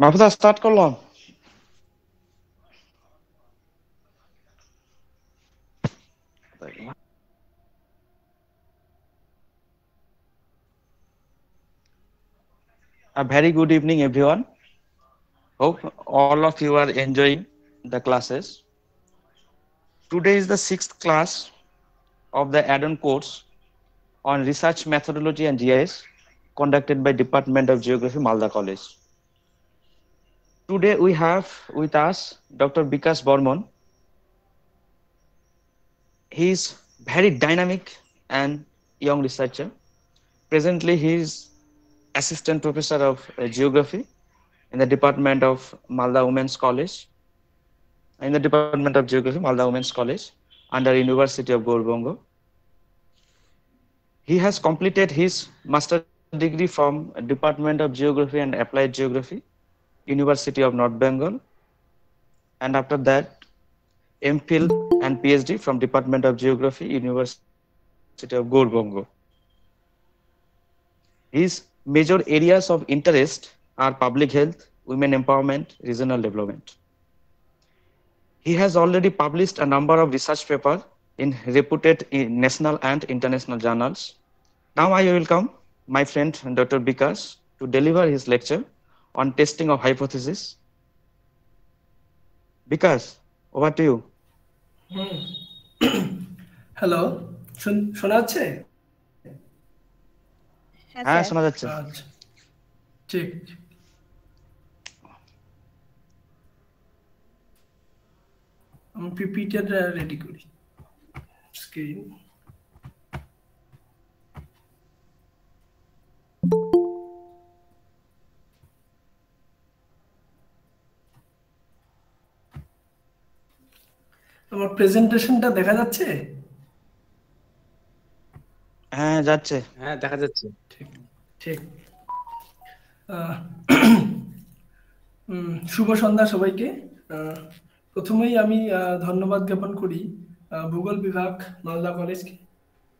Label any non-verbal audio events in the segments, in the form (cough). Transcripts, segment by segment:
Mahfuza start করলাম A very good evening, everyone. Hope all of you are enjoying the classes. Today is the sixth class of the add-on course on research methodology and GIS conducted by Department of Geography, Malda College. Today we have with us Dr. Bikas Bormon. He is very dynamic and young researcher. Presently, he is assistant professor of uh, geography in the Department of Malda Women's College, in the Department of Geography, Malda Women's College, under University of Gorbongo. He has completed his master degree from Department of Geography and Applied Geography, University of North Bengal, and after that, MPhil and PhD from Department of Geography, University of Gorbongo. His major areas of interest are public health, women empowerment, regional development. He has already published a number of research papers in reputed eh, national and international journals. Now I will come, my friend Dr. Bikas to deliver his lecture on testing of hypothesis. Bikas, over to you. Hello শোনা যাচ্ছে হ্যাঁ শোনা যাচ্ছে আচ্ছা ঠিক আমি পিপিটা ready করি screen আমার প্রেজেন্টেশনটা দেখা যাচ্ছে? হ্যাঁ যাচ্ছে। হ্যাঁ দেখা যাচ্ছে। ঠিক ঠিক। (clears throat) শুভ সন্ধ্যা সবাইকে। আহ, প্রথমেই আমি আহ, ধন্যবাদ জ্ঞাপন করি আহ, ভূগোল বিভাগ মালদা কলেজকে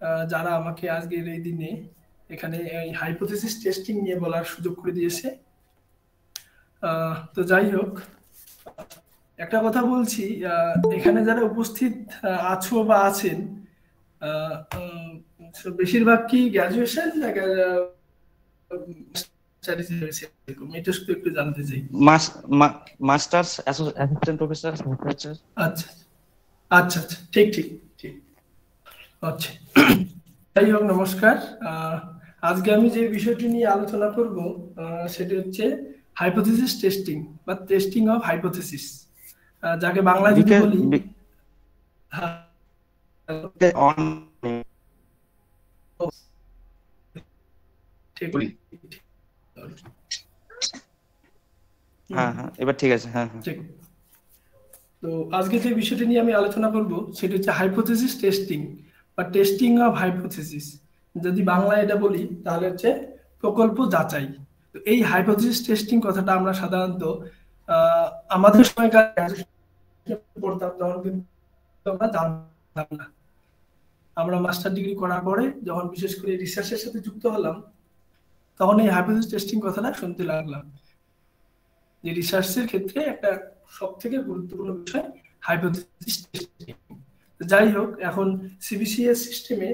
আহ, যারা আমাকে আজকের এই দিনে এখানে এই হাইপোথেসিস টেস্টিং নিয়ে বলার সুযোগ করে দিয়েছে। আহ, তো যাই হোক একটা কথা বলছি আহ, এখানে যারা উপস্থিত আছো বা আছেন বেশিরভাগ কি গ্রাজুয়েশন একটু জানতে চাই। মাস্টার্স অ্যাসিস্ট্যান্ট প্রফেসর আচ্ছা আচ্ছা আচ্ছা ঠিক ঠিক ঠিক। আচ্ছা যাই হোক নমস্কার। আজকে আমি যে বিষয়টি নিয়ে আলোচনা করব আহ, সেটি হচ্ছে হাইপোথেসিস টেস্টিং বা টেস্টিং অফ হাইপোথেসিস যাকে বাংলায় যদি বলি হ্যাঁ, হ্যাঁ হ্যাঁ এবার ঠিক আছে হ্যাঁ হ্যাঁ। তো আজকে যে বিষয়টি নিয়ে আমি আলোচনা করব সেটা হচ্ছে হাইপোথেসিস টেস্টিং বা টেস্টিং অফ হাইপোথেসিস যদি বাংলায় এটা বলি তাহলে হচ্ছে প্রকল্প যাচাই। তো এই হাইপোথেসিস টেস্টিং কথাটা আমরা সাধারণত আহ, আমাদের সময়কার পড়তাম, তখন কিন্তু আমরা জানতাম না। আমরা মাস্টার ডিগ্রি করার পরে যখন বিশেষ করে রিসার্চের সাথে যুক্ত হলাম, তখন এই হাইপোথেসিস টেস্টিং কথাটা শুনতে লাগলাম। যে রিসার্চের ক্ষেত্রে একটা সব থেকে গুরুত্বপূর্ণ বিষয় হাইপোথেসিস টেস্টিং যাই হোক, এখন সিবিসিএস সিস্টেমে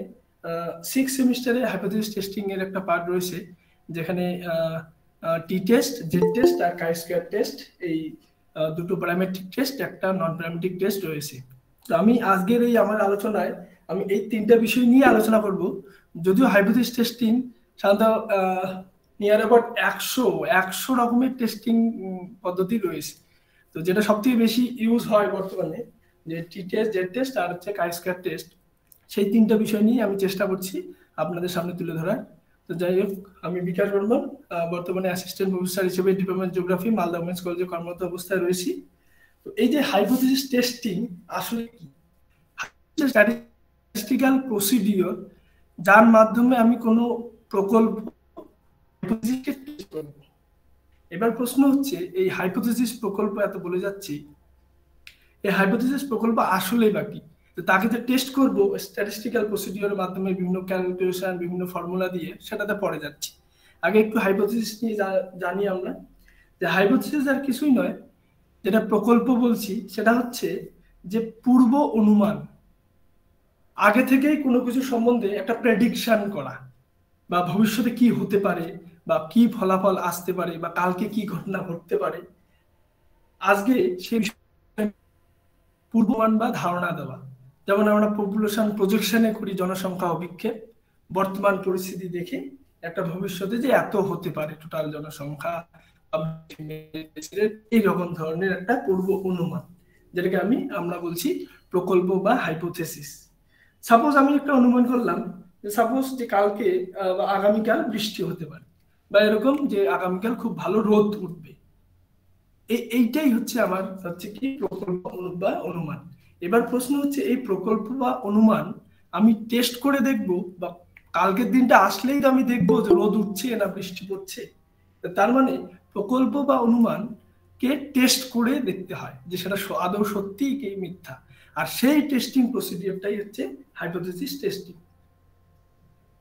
সিক্স সেমিস্টারে হাইপোথেসিস টেস্টিং এর একটা পার্ট রয়েছে, যেখানে টি টেস্ট জেড টেস্ট আর কাই টেস্ট এই দুটো প্যারামেট্রিক টেস্ট একটা নন প্যারামেট্রিক টেস্ট রয়েছে। তো আমি আজকের এই আমার আলোচনায় আমি এই তিনটা বিষয় নিয়ে আলোচনা করব। যদিও হাইপোথেসিস টেস্টিং সাধারণত নিয়ার অ্যাবাউট একশো একশো রকমের টেস্টিং পদ্ধতি রয়েছে। তো যেটা সব থেকে বেশি ইউজ হয় বর্তমানে, যে টি টেস্ট জেড টেস্ট আর হচ্ছে কাই স্কোয়ার টেস্ট সেই তিনটা বিষয় নিয়ে আমি চেষ্টা করছি আপনাদের সামনে তুলে ধরার। তো যাই হোক, আমি বিকাশ বর্মন বর্তমানে অ্যাসিস্ট্যান্ট প্রফেসর হিসেবে ডিপার্টমেন্ট জিওগ্রাফি মালদা উমেন্স কলেজে কর্মরত অবস্থায় রয়েছি। তো এই যে হাইপোথেসিস টেস্টিং আসলে কি? স্ট্যাটিস্টিক্যাল প্রসিডিওর যার মাধ্যমে আমি কোনো প্রকল্প। এবার প্রশ্ন হচ্ছে, এই হাইপোথেসিস প্রকল্প এত বলে যাচ্ছি, এই হাইপোথেসিস প্রকল্প আসলেই বাকি তাকে যে টেস্ট করব স্ট্যাটিস্টিক্যাল প্রসিডিওর মাধ্যমে বিভিন্ন ক্যালকুলেশন বিভিন্ন ফর্মুলা দিয়ে সেটাতে পড়ে যাচ্ছি। আগে একটু হাইপোথেসিস নিয়ে জানি আমরা। যে হাইপোথিসিস আর কিছুই নয়, যেটা প্রকল্প বলছি, সেটা হচ্ছে যে পূর্ব অনুমান, আগে থেকেই কোনো কিছু সম্বন্ধে একটা প্রেডিকশন করা বা ভবিষ্যতে কি হতে পারে বা কি ফলাফল আসতে পারে বা কালকে কি ঘটনা ঘটতে পারে। আজকে সেই পূর্বমান বা ধারণা দেওয়া। যেমন আমরা পপুলেশন প্রজেকশনে করি জনসংখ্যা অভিক্ষেপ, বর্তমান পরিস্থিতি দেখে একটা ভবিষ্যতে যে এত হতে পারে টোটাল জনসংখ্যা এইরকম ধরনের একটা পূর্ব অনুমান, যেটাকে আমি, আমরা বলছি প্রকল্প বা হাইপোথেসিস সাপোজ আমি একটা অনুমান করলাম যে সাপোজ যে কালকে আগামীকাল বৃষ্টি হতে পারে, বা এরকম যে আগামীকাল খুব ভালো রোদ উঠবে। এই এইটাই হচ্ছে আমার হচ্ছে কি প্রকল্প বা অনুমান। এবার প্রশ্ন হচ্ছে, এই প্রকল্প বা অনুমান আমি টেস্ট করে দেখব বা কালকের দিনটা আসলেই তো আমি দেখব যে রোদ উঠছে না বৃষ্টি পড়ছে? তার মানে প্রকল্প বা অনুমান কে টেস্ট করে দেখতে হয় যে সেটা আদৌ সত্যি কি মিথ্যা? আর সেই টেস্টিং প্রসিডিওরটাই হচ্ছে হাইপোথেসিস টেস্টিং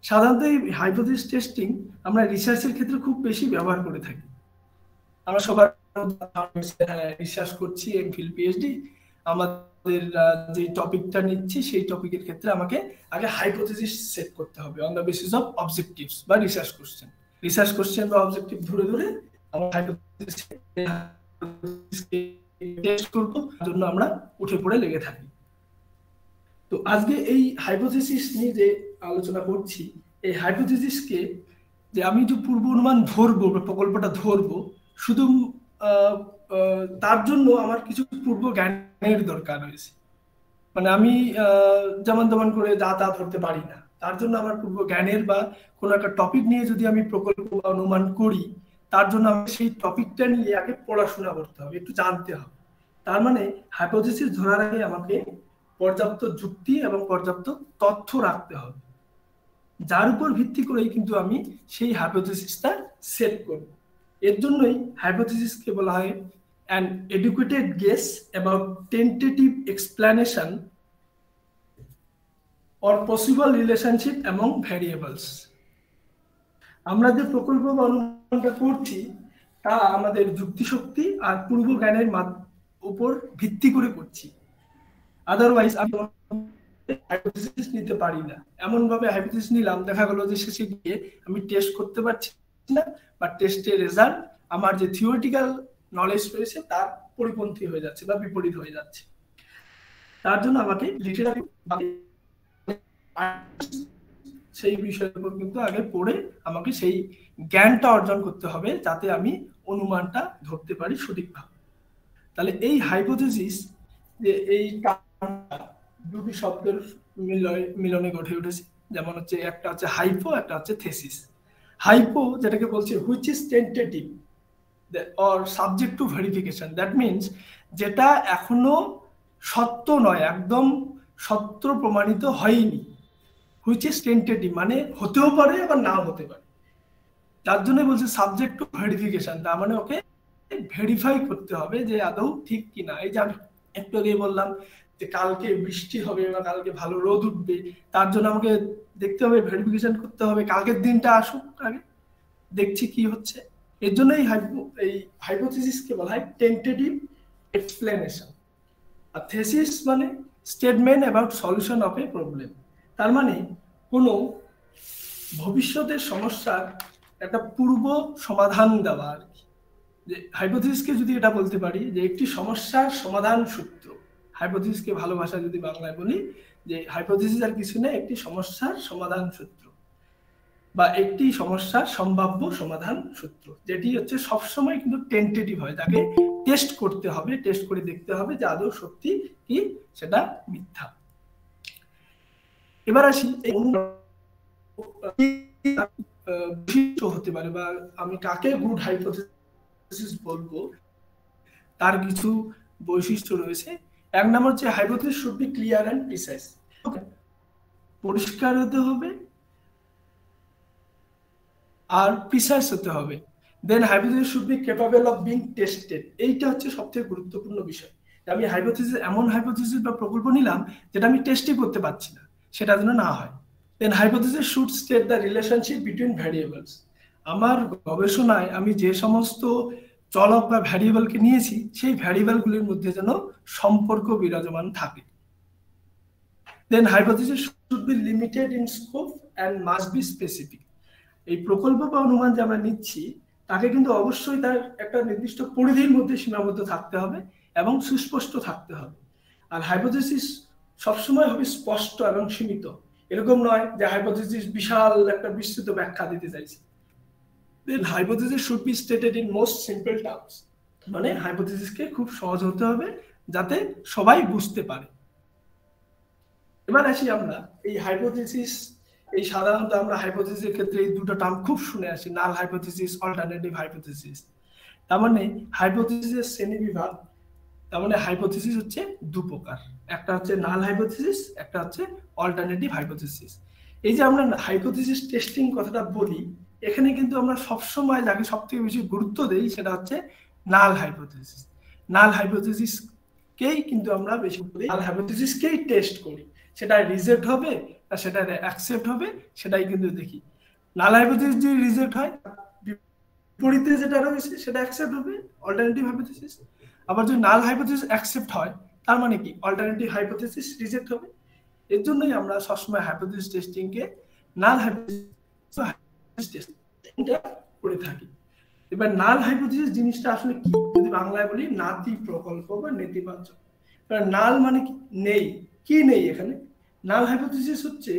সাধারণত এই হাইপোথেসিস টেস্টিং আমরা রিসার্চের ক্ষেত্রে খুব বেশি ব্যবহার করে থাকি। আমরা সবার রিসার্চ করছি এমফিল পিএইচডি আমাদের যে টপিকটা নিচ্ছি, সেই টপিকের ক্ষেত্রে আমাকে আগে হাইপোথেসিস সেট করতে হবে on the basis of objectives বা রিসার্চ কোশ্চেন রিসার্চ কোশ্চেন বা অবজেক্টিভ ধরে ধরে আমরা হাইপোথেসিস টেস্ট করব জন্য আমরা উঠে পড়ে লেগে থাকি। তো আজকে এই হাইপোথেসিস নিয়ে যে আলোচনা করছি, এই হাইপোথেসিসকে যে আমি যে পূর্ব অনুমান ধরবো প্রকল্পটা ধরবো, শুধু তার জন্য আমার কিছু পূর্ব জ্ঞানের দরকার রয়েছে মানে আমি যেমন তেমন করে যা তা ধরতে পারি না। তার জন্য আমার পূর্ব জ্ঞানের বা কোনো একটা টপিক নিয়ে যদি আমি প্রকল্প বা অনুমান করি, তার জন্য আমাকে সেই টপিকটা নিয়ে আগে পড়াশোনা করতে হবে, একটু জানতে হবে। তার মানে হাইপোথেসিস ধরার আগে আমাকে পর্যাপ্ত যুক্তি এবং পর্যাপ্ত তথ্য রাখতে হবে। যার উপর ভিত্তি করেই কিন্তু আমি সেই হাইপোথেসিসটা সেট করব। এর জন্যই হাইপোথেসিসকে বলা হয় an educated guess about tentative explanation or possible relationship among variables আমরা যে প্রকল্প অনুমানটা করছি, তা আমাদের যুক্তিশক্তি আর পূর্ব জ্ঞানের উপর ভিত্তি করে করছি। আদারওয়াইজ আমি হাইপোথিসিস নিতে পারি না। এমন ভাবে হাইপোথিসিস নিলাম, দেখা গেল যে শেষে গিয়ে আমি টেস্ট করতে পারছি না, বা টেস্টের রেজাল্ট আমার যে থিওরিটিক্যাল নলেজ রয়েছে তার পরিপন্থী হয়ে যাচ্ছে বা বিপরীত হয়ে যাচ্ছে। তার জন্য আমাকে লিটারারি সেই বিষয়ের উপর কিন্তু আগে পড়ে আমাকে সেই জ্ঞানটা অর্জন করতে হবে, যাতে আমি অনুমানটা ধরতে পারি সঠিকভাবে। তাহলে এই হাইপোথেসিস যে এই দুটি শব্দের মিলনে গঠে উঠেছে। যেমন হচ্ছে একটা হচ্ছে হাইপো একটা হচ্ছে থেসিস হাইপো যেটাকে বলছে which is tentative or subject to verification that means যেটা এখনও সত্য নয়, একদম সত্য প্রমাণিত হয়নি হুইচ ইজ টেন্টেটিভ মানে হতেও পারে আবার নাও হতে পারে। তার জন্য বলছে সাবজেক্ট টু ভেরিফিকেশন তার মানে ওকে ভেরিফাই করতে হবে যে আদৌ ঠিক কিনা। এই যে আমি একটু আগে বললাম যে কালকে বৃষ্টি হবে বা কালকে ভালো রোদ উঠবে, তার জন্য আমাকে দেখতে হবে ভেরিফিকেশন করতে হবে, কালকের দিনটা আসুক আগে, দেখছি কি হচ্ছে। এর জন্য এই এই হাইপোথিসিসকে বলা হয় টেন্টেটিভ এক্সপ্লেনেশন আর থেসিস মানে statement about solution of a problem তার মানে কোনো ভবিষ্যতের সমস্যার একটা পূর্ব সমাধান দেওয়া আর কি। যে হাইপোথিসকে যদি এটা বলতে পারি, যে একটি সমস্যার সমাধান সূত্র। হাইপোথিসকে ভালোবাসা যদি বাংলায় বলি, যে হাইপোথিসিস আর কিছু নেই, একটি সমস্যার সমাধান সূত্র। বা একটি সমস্যার সম্ভাব্য সমাধান সূত্র, যেটি হচ্ছে সবসময় কিন্তু টেন্টেটিভ হয়। তাকে টেস্ট করতে হবে টেস্ট করে দেখতে হবে যে আদৌ সত্যি কি সেটা মিথ্যা। এবার আসি হতে পারে বা আমি কাকে গুড হাইপোথিসিস বলব, তার কিছু বৈশিষ্ট্য রয়েছে। এক নম্বর হচ্ছে hypothesis should be clear and precise পরিষ্কার হতে হবে আর প্রিসাইজ হতে হবে। Then hypothesis should be capable of being tested এইটা হচ্ছে সবথেকে গুরুত্বপূর্ণ বিষয়। আমি হাইপোথিস এমন হাইপোথিসিস বা প্রকল্প নিলাম যেটা আমি টেস্টই করতে পারছি না, সেটা যেন না হয়। Then hypothesis should state the relationship between variables আমার গবেষণায় আমি যে সমস্ত চলক বা ভ্যারিয়েবলকে নিয়েছি, সেই ভ্যারিয়েবলগুলির মধ্যে যেন সম্পর্ক বিরাজমান থাকে। Then hypothesis should be limited in scope and must be specific এই প্রকল্প বা অনুমান যে আমরা নিচ্ছি, তাকে কিন্তু অবশ্যই তার একটা নির্দিষ্ট পরিধির মধ্যে সীমাবদ্ধ থাকতে হবে এবং সুস্পষ্ট থাকতে হবে। আর হাইপোথিসিস সবসময় হবে স্পষ্ট এবং সীমিত। এরকম নয় যে হাইপোথিসিস বিশাল একটা বিস্তৃত ব্যাখ্যা দিতে চাইছি। Then should be stated in most simple terms মানে হাইপোথিসিসকে খুব সহজ হতে হবে যাতে সবাই বুঝতে পারে। এবার আসি আমরা এই হাইপোথিসিস এই সাধারণত আমরা হাইপোথিসিসের ক্ষেত্রে এই দুটো টার্ম খুব শুনে আসি নাল হাইপোথিসিস অল্টারনেটিভ হাইপোথিসিস তার মানে হাইপোথিসিসের শ্রেণি বিভাগ তার মানে হাইপোথিসিস হচ্ছে দু প্রকার একটা হচ্ছে নাল হাইপোথিসিস একটা হচ্ছে অল্টারনেটিভ হাইপোথিসিস এই যে আমরা হাইপোথিসিস টেস্টিং কথাটা বলি, এখানে কিন্তু আমরা সবসময় যাকে সব থেকে বেশি গুরুত্ব দেই সেটা হচ্ছে নাল হাইপোথিসিস নাল হাইপোথিসিসকেই কিন্তু আমরা বেশি নাল হাইপোথিসিসকেই টেস্ট করি। সেটা রিজেক্ট হবে সেটা অ্যাকসেপ্ট হবে, সেটাই কিন্তু দেখি। নাল হাইপোথিস যদি রিজেক্ট হয়, বিপরীতে যেটা রয়েছে সেটা অ্যাকসেপ্ট হবে অল্টারনেটিভ হাইপোথিসিস আবার যদি নাল হাইপোথিস অ্যাকসেপ্ট হয়, তার মানে কি? অল্টারনেটিভ হাইপোথিসিস রিজেক্ট হবে। এর জন্যই আমরা সবসময় হাইপোথিসিস টেস্টিংকে নাল হাইপোথিসিস টেস্টিংটা করে থাকি। এবার নাল হাইপোথিসিস জিনিসটা আসলে কি? যদি বাংলায় বলি, নাতি প্রকল্প বা নেতিবাচক। নাল মানে কি? নেই। কি নেই এখানে? নাল হাইপোথিসিস হচ্ছে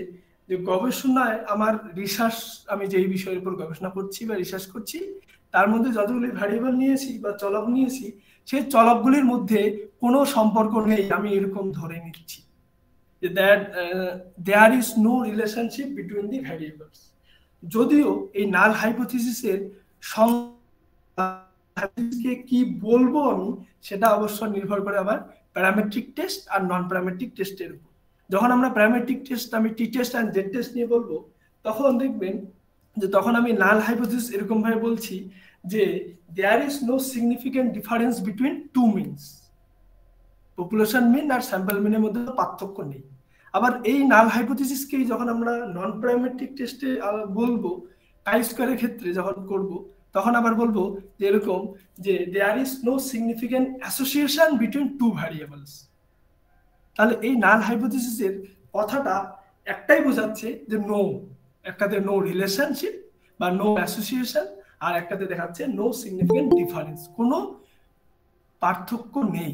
যে গবেষণায় আমার রিসার্চ আমি যেই বিষয়ের উপর গবেষণা করছি বা রিসার্চ করছি, তার মধ্যে যতগুলি ভ্যারিয়েবল নিয়েছি বা চলক নিয়েছি, সেই চলকগুলির মধ্যে কোনো সম্পর্ক নেই, আমি এরকম ধরে নিচ্ছি। যে that there is no relationship between the variables যদিও এই নাল হাইপোথিসিসের কে কি বলব আমি, সেটা অবশ্য নির্ভর করে আবার প্যারামেট্রিক টেস্ট আর নন প্যারামেট্রিক টেস্টের উপর। যখন আমরা প্যারামেট্রিক টেস্ট আমি t test and z test নিয়ে বলব, তখন দেখবেন যে তখন আমি নাল হাইপোথিস এরকম ভাবে বলছি যে there is no significant difference between two means population mean R sample মিনের মধ্যে পার্থক্য নেই। আবার এই নাল হাইপোথিসিসকেই যখন আমরা নন প্যারামেট্রিক টেস্টে বলব টাই স্কোয়ারের ক্ষেত্রে যখন করব, তখন আবার বলব যে এরকম যে there is no significant association between two variables তাহলে এই নাল হাইপোথিসিসের কথাটা একটাই বোঝাচ্ছে যে নো একটাতে নো রিলেশনশিপ বা নো অ্যাসোসিয়েশন আর একটাতে দেখাচ্ছে নো সিগনিফিকেন্ট ডিফারেন্স কোনো পার্থক্য নেই।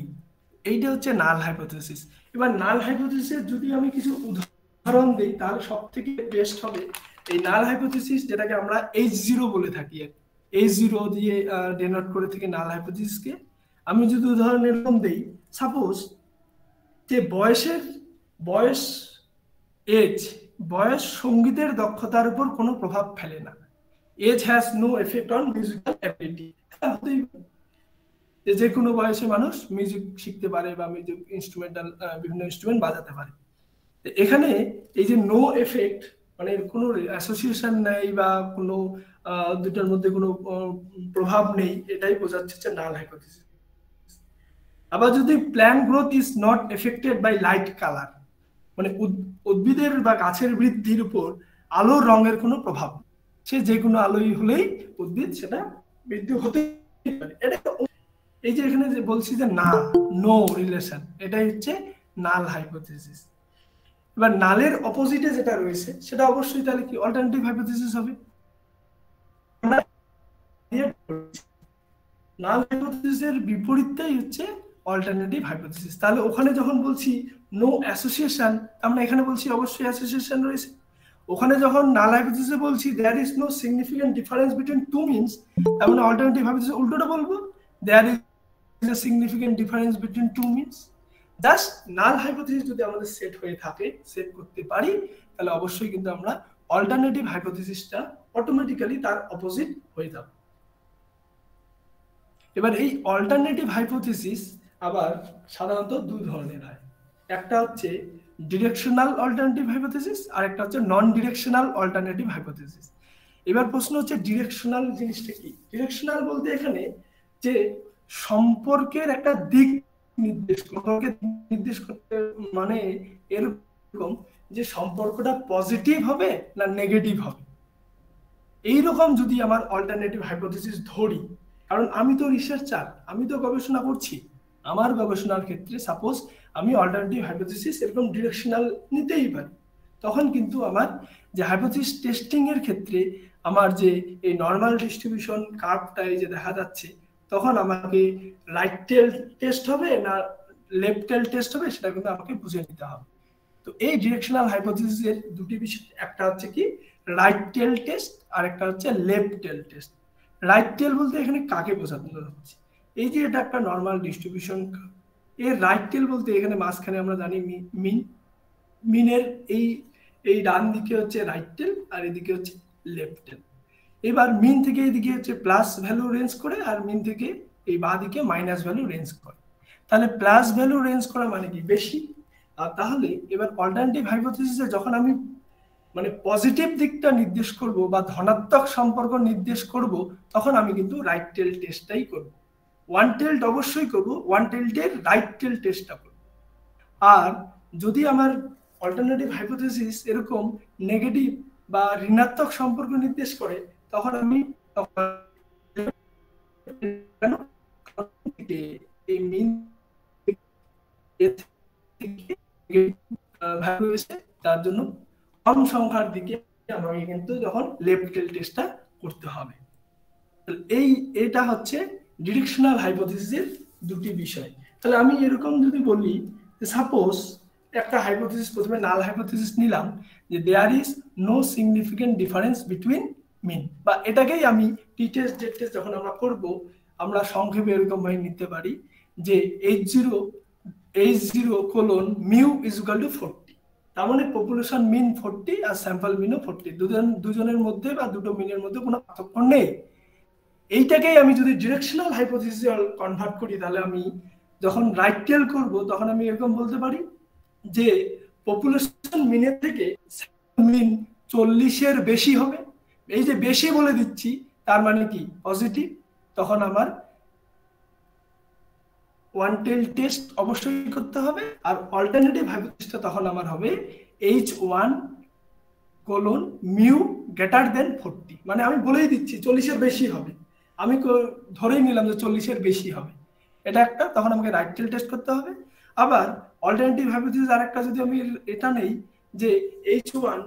এইটা হচ্ছে নাল হাইপোথিসিস এবার নাল হাইপোথিসিসের যদি আমি কিছু উদাহরণ দিই, তাহলে সব থেকে বেস্ট হবে এই নাল হাইপোথিসিস যেটাকে আমরা এইচ জিরো বলে থাকি। এইচ জিরো দিয়ে ডেনোট করে থাকি নাল হাইপোথিসিসকে আমি যদি উদাহরণ এরকম দিই সাপোজ যে বয়সের, বয়স এজ বয়স সঙ্গীতের দক্ষতার উপর কোনো প্রভাব ফেলে না। Age has no effect on musical ability যে কোনো বয়সে মানুষ মিউজিক শিখতে পারে বা মিউজিক ইনস্ট্রুমেন্টাল বিভিন্ন ইনস্ট্রুমেন্ট বাজাতে পারে। এখানে এই যে নো এফেক্ট মানে কোনো অ্যাসোসিয়েশন নেই বা কোনো দুটার মধ্যে কোনো প্রভাব নেই, এটাই বোঝাচ্ছে যে নাল হাইপোথিসিস আবার যদি plant growth is not affected by light colour মানে উদ্ভিদের বা গাছের বৃদ্ধির উপর আলোর রঙের কোনো প্রভাব সে যে কোনো আলোই হলেই উদ্ভিদ সেটা বৃদ্ধি হতে এই যে এখানে যে বলছি যে না নো রিলেশন এটাই হচ্ছে নাল হাইপোথিসিস এবার নালের অপোজিটে যেটা রয়েছে, সেটা অবশ্যই তাহলে কি অল্টারনেটিভ হাইপোথিসিস হবে? নাল হাইপোথিসিসের বিপরীতটাই হচ্ছে অল্টারনেটিভ হাইপোথিসিস তাহলে ওখানে যখন বলছি নো অ্যাসোসিয়েশন আমরা এখানে বলছি অবশ্যই অ্যাসোসিয়েশন রয়েছে। ওখানে যখন নাল হাইপোথিসিসে বলছি there is no significant difference between two means তার মানে অল্টারনেটিভ হাইপোথিসিস উল্টোটা বলব there is a significant difference between two means just null hypothesis যদি আমাদের সেট হয়ে থাকে সেট করতে পারি, তাহলে অবশ্যই কিন্তু আমরা অল্টারনেটিভ হাইপোথিসিসটা অটোমেটিক্যালি তার অপোজিট হয়ে যাবে। এবার এই অল্টারনেটিভ হাইপোথিসিস আবার সাধারণত দুই ধরনের হয়। একটা হচ্ছে ডিরেকশনাল অল্টারনেটিভ হাইপোথিসিস আর একটা হচ্ছে নন ডিরেকশনাল অল্টারনেটিভ হাইপোথিসিস এবার প্রশ্ন হচ্ছে ডিরেকশনাল জিনিসটা কি? ডিরেকশনাল বলতে এখানে যে সম্পর্কের একটা দিক নির্দেশ সম্পর্কে নির্দেশ করতে মানে এরকম যে সম্পর্কটা পজিটিভ হবে না নেগেটিভ হবে। এইরকম যদি আমার অল্টারনেটিভ হাইপোথিসিস ধরি, কারণ আমি তো রিসার্চার আমি তো গবেষণা করছি আমার গবেষণার ক্ষেত্রে সাপোজ আমি অল্টারনেটিভ হাইপোথিসিস এরকম ডিরেকশনাল নিতেই পারি। তখন কিন্তু আমার যে হাইপোথিস টেস্টিং এর ক্ষেত্রে আমার যে এই নর্মাল ডিস্ট্রিবিউশন কার্ভটা এই যে দেখা যাচ্ছে, তখন আমাকে রাইট টেল টেস্ট হবে না লেফট টেল টেস্ট হবে সেটা কিন্তু আমাকে বুঝে নিতে হবে। তো এই ডিরেকশনাল হাইপোথিসিসের দুটি বিষয়, একটা হচ্ছে কি রাইট টেল টেস্ট আর একটা হচ্ছে left tail test right tail বলতে এখানে কাকে বোঝানো হচ্ছে? এই যে এটা একটা নর্মাল ডিস্ট্রিবিউশন এর রাইট টেল বলতে এখানে মাঝখানে আমরা জানি মিন, মিনের এই এই ডান দিকে হচ্ছে রাইট টেল আর এদিকে হচ্ছে লেফট টেল এবার মিন থেকে এদিকে হচ্ছে প্লাস ভ্যালু রেঞ্জ করে আর মিন থেকে এই বাঁ দিকে মাইনাস ভ্যালু রেঞ্জ করে। তাহলে প্লাস ভ্যালু রেঞ্জ করা মানে কি বেশি? আর তাহলে এবার অল্টারনেটিভ হাইপোথিসিসে যখন আমি মানে পজিটিভ দিকটা নির্দেশ করব বা ধনাত্মক সম্পর্ক নির্দেশ করব, তখন আমি কিন্তু রাইট টেল টেস্টটাই করব। ওয়ান টেল্ট অবশ্যই করব ওয়ান টেল্টের রাইট টেল টেস্টটা করব। আর যদি আমার অল্টারনেটিভ হাইপোথিসিস এরকম নেগেটিভ বা ঋণাত্মক সম্পর্ক নির্দেশ করে, তখন আমি তার জন্য কম সংখ্যার দিকে আমাকে কিন্তু যখন লেফট টেল টেস্টটা করতে হবে। এই, এটা হচ্ছে ডিরেকশনাল হাইপোথিসিসের দুটি বিষয়। তাহলে আমি এরকম যদি বলি সাপোজ একটা হাইপোথিসিস প্রথমে নাল হাইপোথিসিস নিলাম যে there is no significant difference between mean বা এটাকেই আমি টি টেস্ট টেস্ট যখন আমরা করব, আমরা সংক্ষেপে এরকম ভাবে নিতে পারি যে H zero H zero colon mu is equal to forty তার মানে পপুলেশন মিন ফোরটি আর স্যাম্পল মিনও ফোরটি দুজন, দুজনের মধ্যে বা দুটো মিনের মধ্যে কোনো পার্থক্য নেই। এইটাকেই আমি যদি ডিরেকশনাল হাইপোথিসিস কনভার্ট করি, তাহলে আমি যখন রাইট টেল করব, তখন আমি এরকম বলতে পারি যে পপুলেশন মিনের থেকে মিন চল্লিশের বেশি হবে। এই যে বেশি বলে দিচ্ছি, তার মানে কি? পজিটিভ তখন আমার ওয়ান টেল টেস্ট অবশ্যই করতে হবে, আর অল্টারনেটিভ হাইপোথিসিসটা তখন আমার হবে H one colon mu greater than forty মানে আমি বলেই দিচ্ছি, চল্লিশের বেশি হবে। আমি ধরেই নিলাম যে চল্লিশের বেশি হবে। এটা একটা, তখন আমাকে রাইট টেল টেস্ট করতে হবে। আবার অল্টারনেটিভ হাইপোথিসিস আর একটা যদি আমি এটা নেই যে H one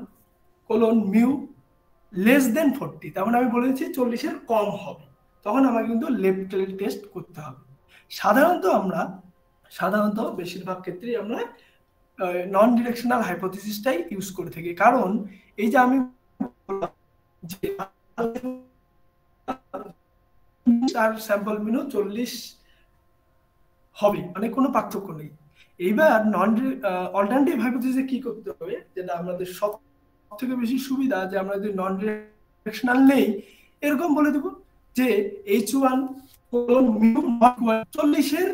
colon mu less than forty তার মানে আমি বলে দিচ্ছি চল্লিশের কম হবে। তখন আমাকে কিন্তু লেফট টেল টেস্ট করতে হবে। সাধারণত আমরা, সাধারণত বেশিরভাগ ক্ষেত্রেই আমরা নন ডিরেকশনাল হাইপোথিসিসটাই ইউজ করে থাকি। কারণ এই যে আমি আর স্যাম্পল চল্লিশ হবে মানে কোনো পার্থক্য নেই। এইবার নন অল্টারনেটিভ কি করতে হবে? যেটা আমাদের সব থেকে বেশি সুবিধা যে আমরা যদি নন ডিরেকশনাল নেই, এরকম বলে দেবো যে এইচ ওয়ান চল্লিশের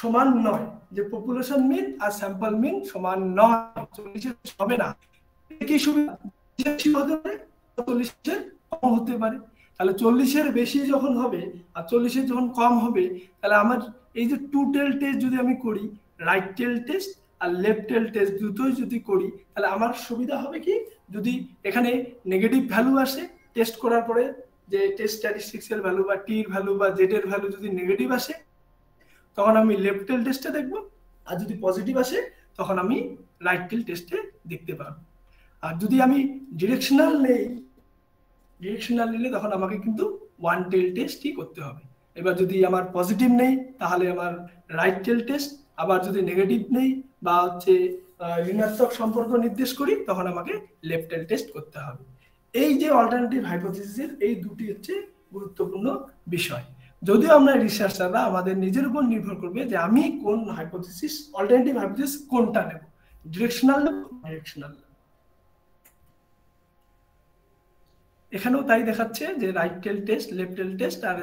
সমান নয়, যে পপুলেশন মিন আর স্যাম্পল মিন সমান নয়, চল্লিশের হবে না। কি সুবিধা? চল্লিশের কম হতে পারে। তাহলে চল্লিশের বেশি যখন হবে আর চল্লিশের যখন কম হবে, তাহলে আমার এই যে টু টেল টেস্ট যদি আমি করি রাইট টেল টেস্ট আর লেফট টেল টেস্ট দুটোই যদি করি, তাহলে আমার সুবিধা হবে কি? যদি এখানে নেগেটিভ ভ্যালু আসে টেস্ট করার পরে যে টেস্ট স্ট্যাটিস্টিক্স এর ভ্যালু বা টির ভ্যালু বা জেড এর ভ্যালু যদি নেগেটিভ আসে, তখন আমি লেফট টেল টেস্টে দেখব। আর যদি পজিটিভ আসে, তখন আমি রাইট টেল টেস্টে দেখতে পারব। আর যদি আমি ডিরেকশনাল নেই ডিরেকশনাল নিলে তখন আমাকে কিন্তু ওয়ান টেল টেস্টই করতে হবে। এবার যদি আমার পজিটিভ নেই, তাহলে আমার রাইট টেল টেস্ট আবার যদি নেগেটিভ নেই বা হচ্ছে ঋণাত্মক সম্পর্ক নির্দেশ করি, তখন আমাকে লেফট টেল টেস্ট করতে হবে। এই যে অল্টারনেটিভ হাইপোথিসিসের এই দুটি হচ্ছে গুরুত্বপূর্ণ বিষয়। যদিও আমরা রিসার্চাররা আমাদের নিজের উপর নির্ভর করবে যে আমি কোন হাইপোথিসিস অল্টারনেটিভ হাইপোথিসিস কোনটা নেব। ডিরেকশনাল নেব ডিরেকশনাল নেব এখানেও তাই দেখাচ্ছে যে right tail test left tail test আর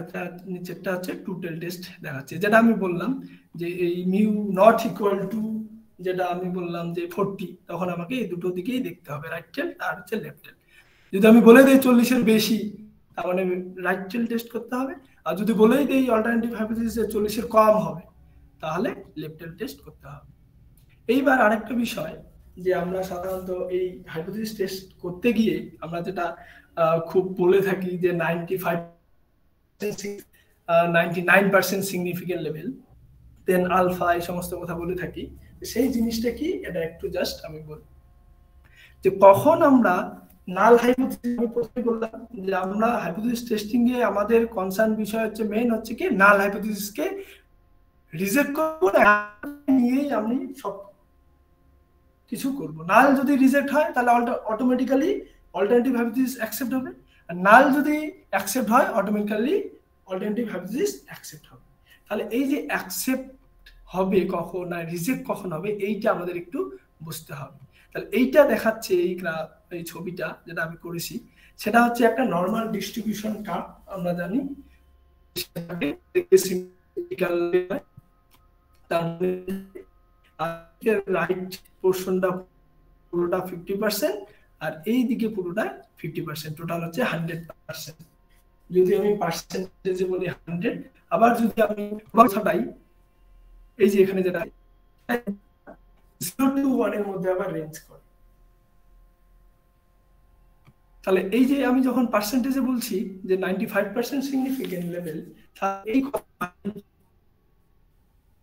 নিচেরটা হচ্ছে টু টেল টেস্ট দেখাচ্ছে। যেটা আমি বললাম যে এই মিউ নট ইকুয়াল টু যেটা আমি বললাম যে ফোরটি তখন আমাকে এই দুটো দিকেই দেখতে হবে রাইট টেল আর হচ্ছে লেফট টেল যদি আমি বলে দিই চল্লিশের বেশি, তার মানে রাইট টেল টেস্ট করতে হবে। আর যদি বলেই দিই অল্টারনেটিভ হাইপোথিসিস চল্লিশের কম হবে, তাহলে লেফট টেল টেস্ট করতে হবে। এইবার আরেকটা বিষয় যে আমরা সাধারণত এই হাইপোথিসিস টেস্ট করতে গিয়ে আমরা যেটা খুব বলে থাকি যে ninety five ninety nine percent significant level then alpha এই সমস্ত কথা বলে থাকি। সেই জিনিসটা কি? এটা একটু জাস্ট আমি বলি যে কখন আমরা নাল হাইপোথিসিস বললাম যে আমরা হাইপোথিসিস টেস্টিং এ আমাদের কনসার্ন বিষয় হচ্ছে মেইন হচ্ছে কি? নাল হাইপোথিসিসকে রিজেক্ট করব না? নিয়েই আমি সব কিছু করব। নাল যদি রিজেক্ট হয় তাহলে অটোমেটিক্যালি অল্টারনেটিভ হাইপোথিসিস অ্যাকসেপ্ট হবে। আর নাল যদি অ্যাকসেপ্ট হয় অটোমেটিক্যালি অল্টারনেটিভ হাইপোথিসিস অ্যাকসেপ্ট হবে। তাহলে এই যে অ্যাকসেপ্ট হবে কখন আর রিজেক্ট কখন হবে, এইটা আমাদের একটু বুঝতে হবে। তাহলে এইটা দেখাচ্ছে এই এই ছবিটা যেটা আমি করেছি। সেটা হচ্ছে একটা নর্মাল ডিস্ট্রিবিউশন কার্ভ আমরা জানি। রাইট পোর্শনটা পুরোটা ফিফটি পার্সেন্ট আর এই দিকে পুরোটা ফিফটি পার্সেন্ট টোটাল হচ্ছে হান্ড্রেড পার্সেন্ট যদি আমি পার্সেন্টেজে বলি হান্ড্রেড আবার যদি আমি কথাটাই এই যে এখানে যেটা জিরো টু ওয়ানের মধ্যে আবার রেঞ্জ করে। তাহলে এই যে আমি যখন পার্সেন্টেজে বলছি যে ninety five percent significant level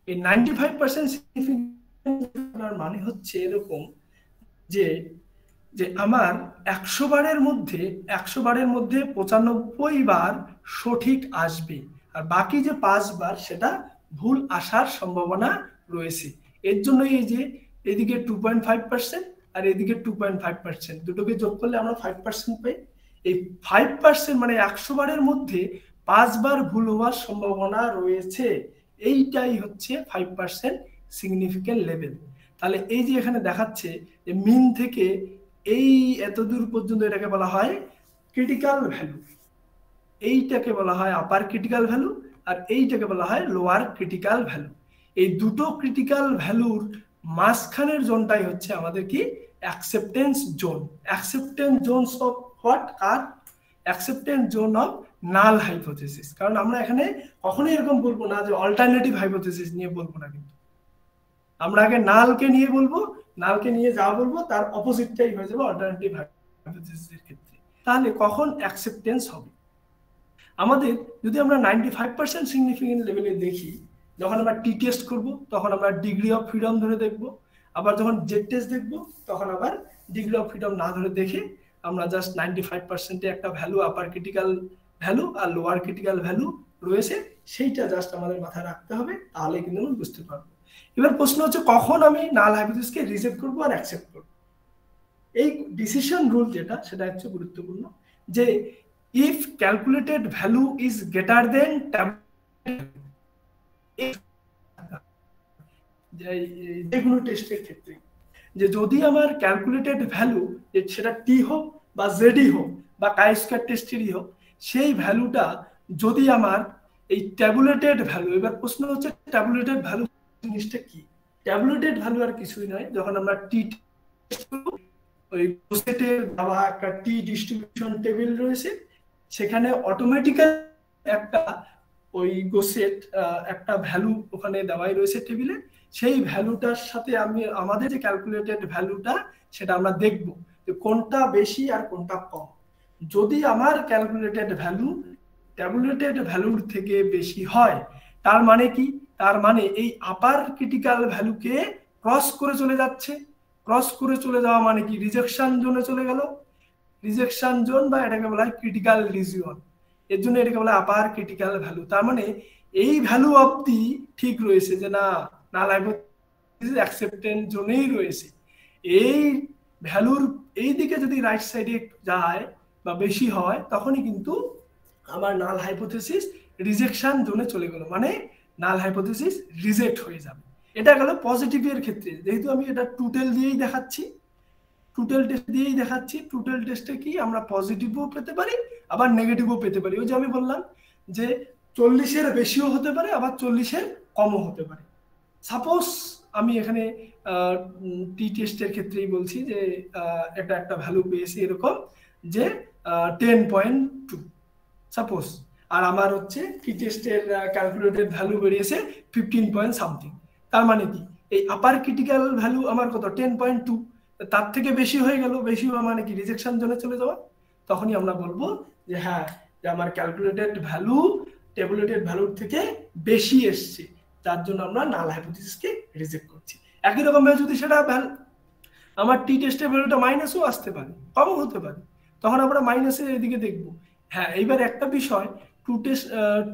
এই নাইনটি ফাইভ পার্সেন্ট সিগনিফিকেন্ট মানে হচ্ছে এরকম যে যে আমার একশো বারের মধ্যে, একশো বারের মধ্যে পঁচানব্বই বার সঠিক আসবে। আর বাকি যে পাঁচবার সেটা ভুল আসার সম্ভাবনা রয়েছে। এর জন্য এই যে এদিকে টু পয়েন্ট ফাইভ পার্সেন্ট আর এদিকে টু পয়েন্ট ফাইভ পার্সেন্ট দুটোকে যোগ করলে আমরা ফাইভ পার্সেন্ট পাই। এই ফাইভ পার্সেন্ট মানে একশো বারের মধ্যে পাঁচবার ভুল হওয়ার সম্ভাবনা রয়েছে। এইটাই হচ্ছে ফাইভ পার্সেন্ট সিগনিফিকেন্ট লেভেল তাহলে এই যে এখানে দেখাচ্ছে যে মিন থেকে এই এত দূর পর্যন্ত এটাকে বলা হয় ক্রিটিক্যাল ভ্যালু এইটাকে বলা হয় আপার ক্রিটিক্যাল ভ্যালু আর এইটাকে বলা হয় লোয়ার ক্রিটিক্যাল ভ্যালু এই দুটো ক্রিটিক্যাল ভ্যালুর মাঝখানের জোনটাই হচ্ছে আমাদের কি? Acceptance zone. Acceptance zone of what R acceptance zone of null hypothesis কারণ আমরা এখানে কখনোই এরকম বলব না যে অল্টারনেটিভ হাইপোথেসিস নিয়ে বলব না কিন্তু। আমরা আগে নালকে নিয়ে বলব নালকে নিয়ে যা বলব, তার অপোজিটটাই হয়ে যাবে অল্টারনেটিভ হাইপোথেসিসের ক্ষেত্রে। তাহলে কখন অ্যাকসেপ্টেন্স হবে? আমাদের যদি আমরা নাইনটি ফাইভ পার্সেন্ট সিগনিফিকেন্ট লেভেলে দেখি, যখন আমরা টি টেস্ট করব, তখন আমরা ডিগ্রি অফ ফ্রিডম ধরে দেখব, আবার যখন জেড টেস্ট দেখব, তখন আবার ডিগ্রি অফ ফ্রিডম না ধরে দেখে আমরা জাস্ট নাইনটি ফাইভ পার্সেন্টে একটা ভ্যালু আপার ক্রিটিক্যাল ভ্যালু আর লোয়ার ক্রিটিক্যাল ভ্যালু রয়েছে, সেইটা জাস্ট আমাদের মাথায় রাখতে হবে তাহলে কিন্তু আমি বুঝতে পারব। এবার প্রশ্ন হচ্ছে, কখন আমি নাল হাইপোথিসকে রিজেক্ট করব আর অ্যাকসেপ্ট করব? এই ডিসিশন রুল যেটা, সেটা হচ্ছে গুরুত্বপূর্ণ যে if calculated value is greater than যে কোনো টেস্টের ক্ষেত্রে। যে যদি আমার ক্যালকুলেটেড ভ্যালু সেটা টি হোক বা জেডই হোক বা কাই টেস্টেরই হোক, সেই ভ্যালুটা যদি আমার এই ট্যাবুলেটেড ভ্যালু এবার প্রশ্ন হচ্ছে ট্যাবুলেটেড ভ্যালু জিনিসটা কি? ট্যাবুলেটেড ভ্যালু আর কিছুই নয়। যখন আমরা টি ওই সেটের দেওয়া একটা টি ডিস্ট্রিবিউশন টেবিল রয়েছে। সেখানে অটোমেটিক্যাল একটা ওই গোসেট একটা ভ্যালু ওখানে দেওয়াই রয়েছে টেবিলে সেই ভ্যালুটার সাথে আমি, আমাদের যে ক্যালকুলেটেড ভ্যালুটা সেটা আমরা দেখব যে কোনটা বেশি আর কোনটা কম। যদি আমার ক্যালকুলেটেড ভ্যালু ট্যাবুলেটেড ভ্যালুর থেকে বেশি হয়, তার মানে কি? তার মানে এই আপার ক্রিটিক্যাল ভ্যালুকে ক্রস করে চলে যাচ্ছে। ক্রস করে চলে যাওয়া মানে কি? রিজেকশন জোনে চলে গেল। রিজেকশন জোন বা এটাকে বলা হয় ক্রিটিক্যাল রিজিয়ন এর জন্য এটাকে বলা আপার ক্রিটিক্যাল ভ্যালু তার মানে এই ভ্যালু অবধি ঠিক রয়েছে যে না না অ্যাকসেপ্টেন্স জোনেই রয়েছে। এই ভ্যালুর এই দিকে যদি রাইট সাইডে যায় বা বেশি হয়, তখনই কিন্তু আমার নাল হাইপোথেসিস রিজেকশন জোনে চলে গেল। মানে নাল হাইপোথেসিস রিজেক্ট হয়ে যাবে। এটা গেল পজিটিভের ক্ষেত্রে। যেহেতু আমি এটা টুটেল দিয়েই দেখাচ্ছি টুটেল টেস্ট দিয়েই দেখাচ্ছি টুটেল টেস্টে কি আমরা পজিটিভও পেতে পারি, আবার নেগেটিভও পেতে পারি। ওই যে আমি বললাম যে চল্লিশের বেশিও হতে পারে, আবার চল্লিশের কমও হতে পারে। সাপোজ আমি এখানে টি টেস্টের ক্ষেত্রেই বলছি যে এটা একটা ভ্যালু পেয়েছি এরকম যে টেন পয়েন্ট টু সাপোজ আর আমার হচ্ছে টি টেস্টের ক্যালকুলেটেড ভ্যালু বেরিয়েছে ফিফটিন পয়েন্ট সামথিং তার মানে কি? এই আপার ক্রিটিক্যাল ভ্যালু আমার কত? টেন পয়েন্ট টু তার থেকে বেশি হয়ে গেল, বেশি হওয়া মানে কি? রিজেকশন জোনে চলে যাওয়া। তখনই আমরা বলব যে হ্যাঁ যে আমার ক্যালকুলেটেড ভ্যালু টেবুলেটেড ভ্যালুর থেকে বেশি এসছে। যার জন্য আমরা নাল হাইপোথিসিসকে রিজেক্ট করছি। একই রকম ভাবে যদি সেটা আমার টি টেস্টের ভ্যালুটা মাইনাসও আসতে পারে, কমও হতে পারে। তখন আমরা মাইনাসের এদিকে দেখব। হ্যাঁ এইবার একটা বিষয়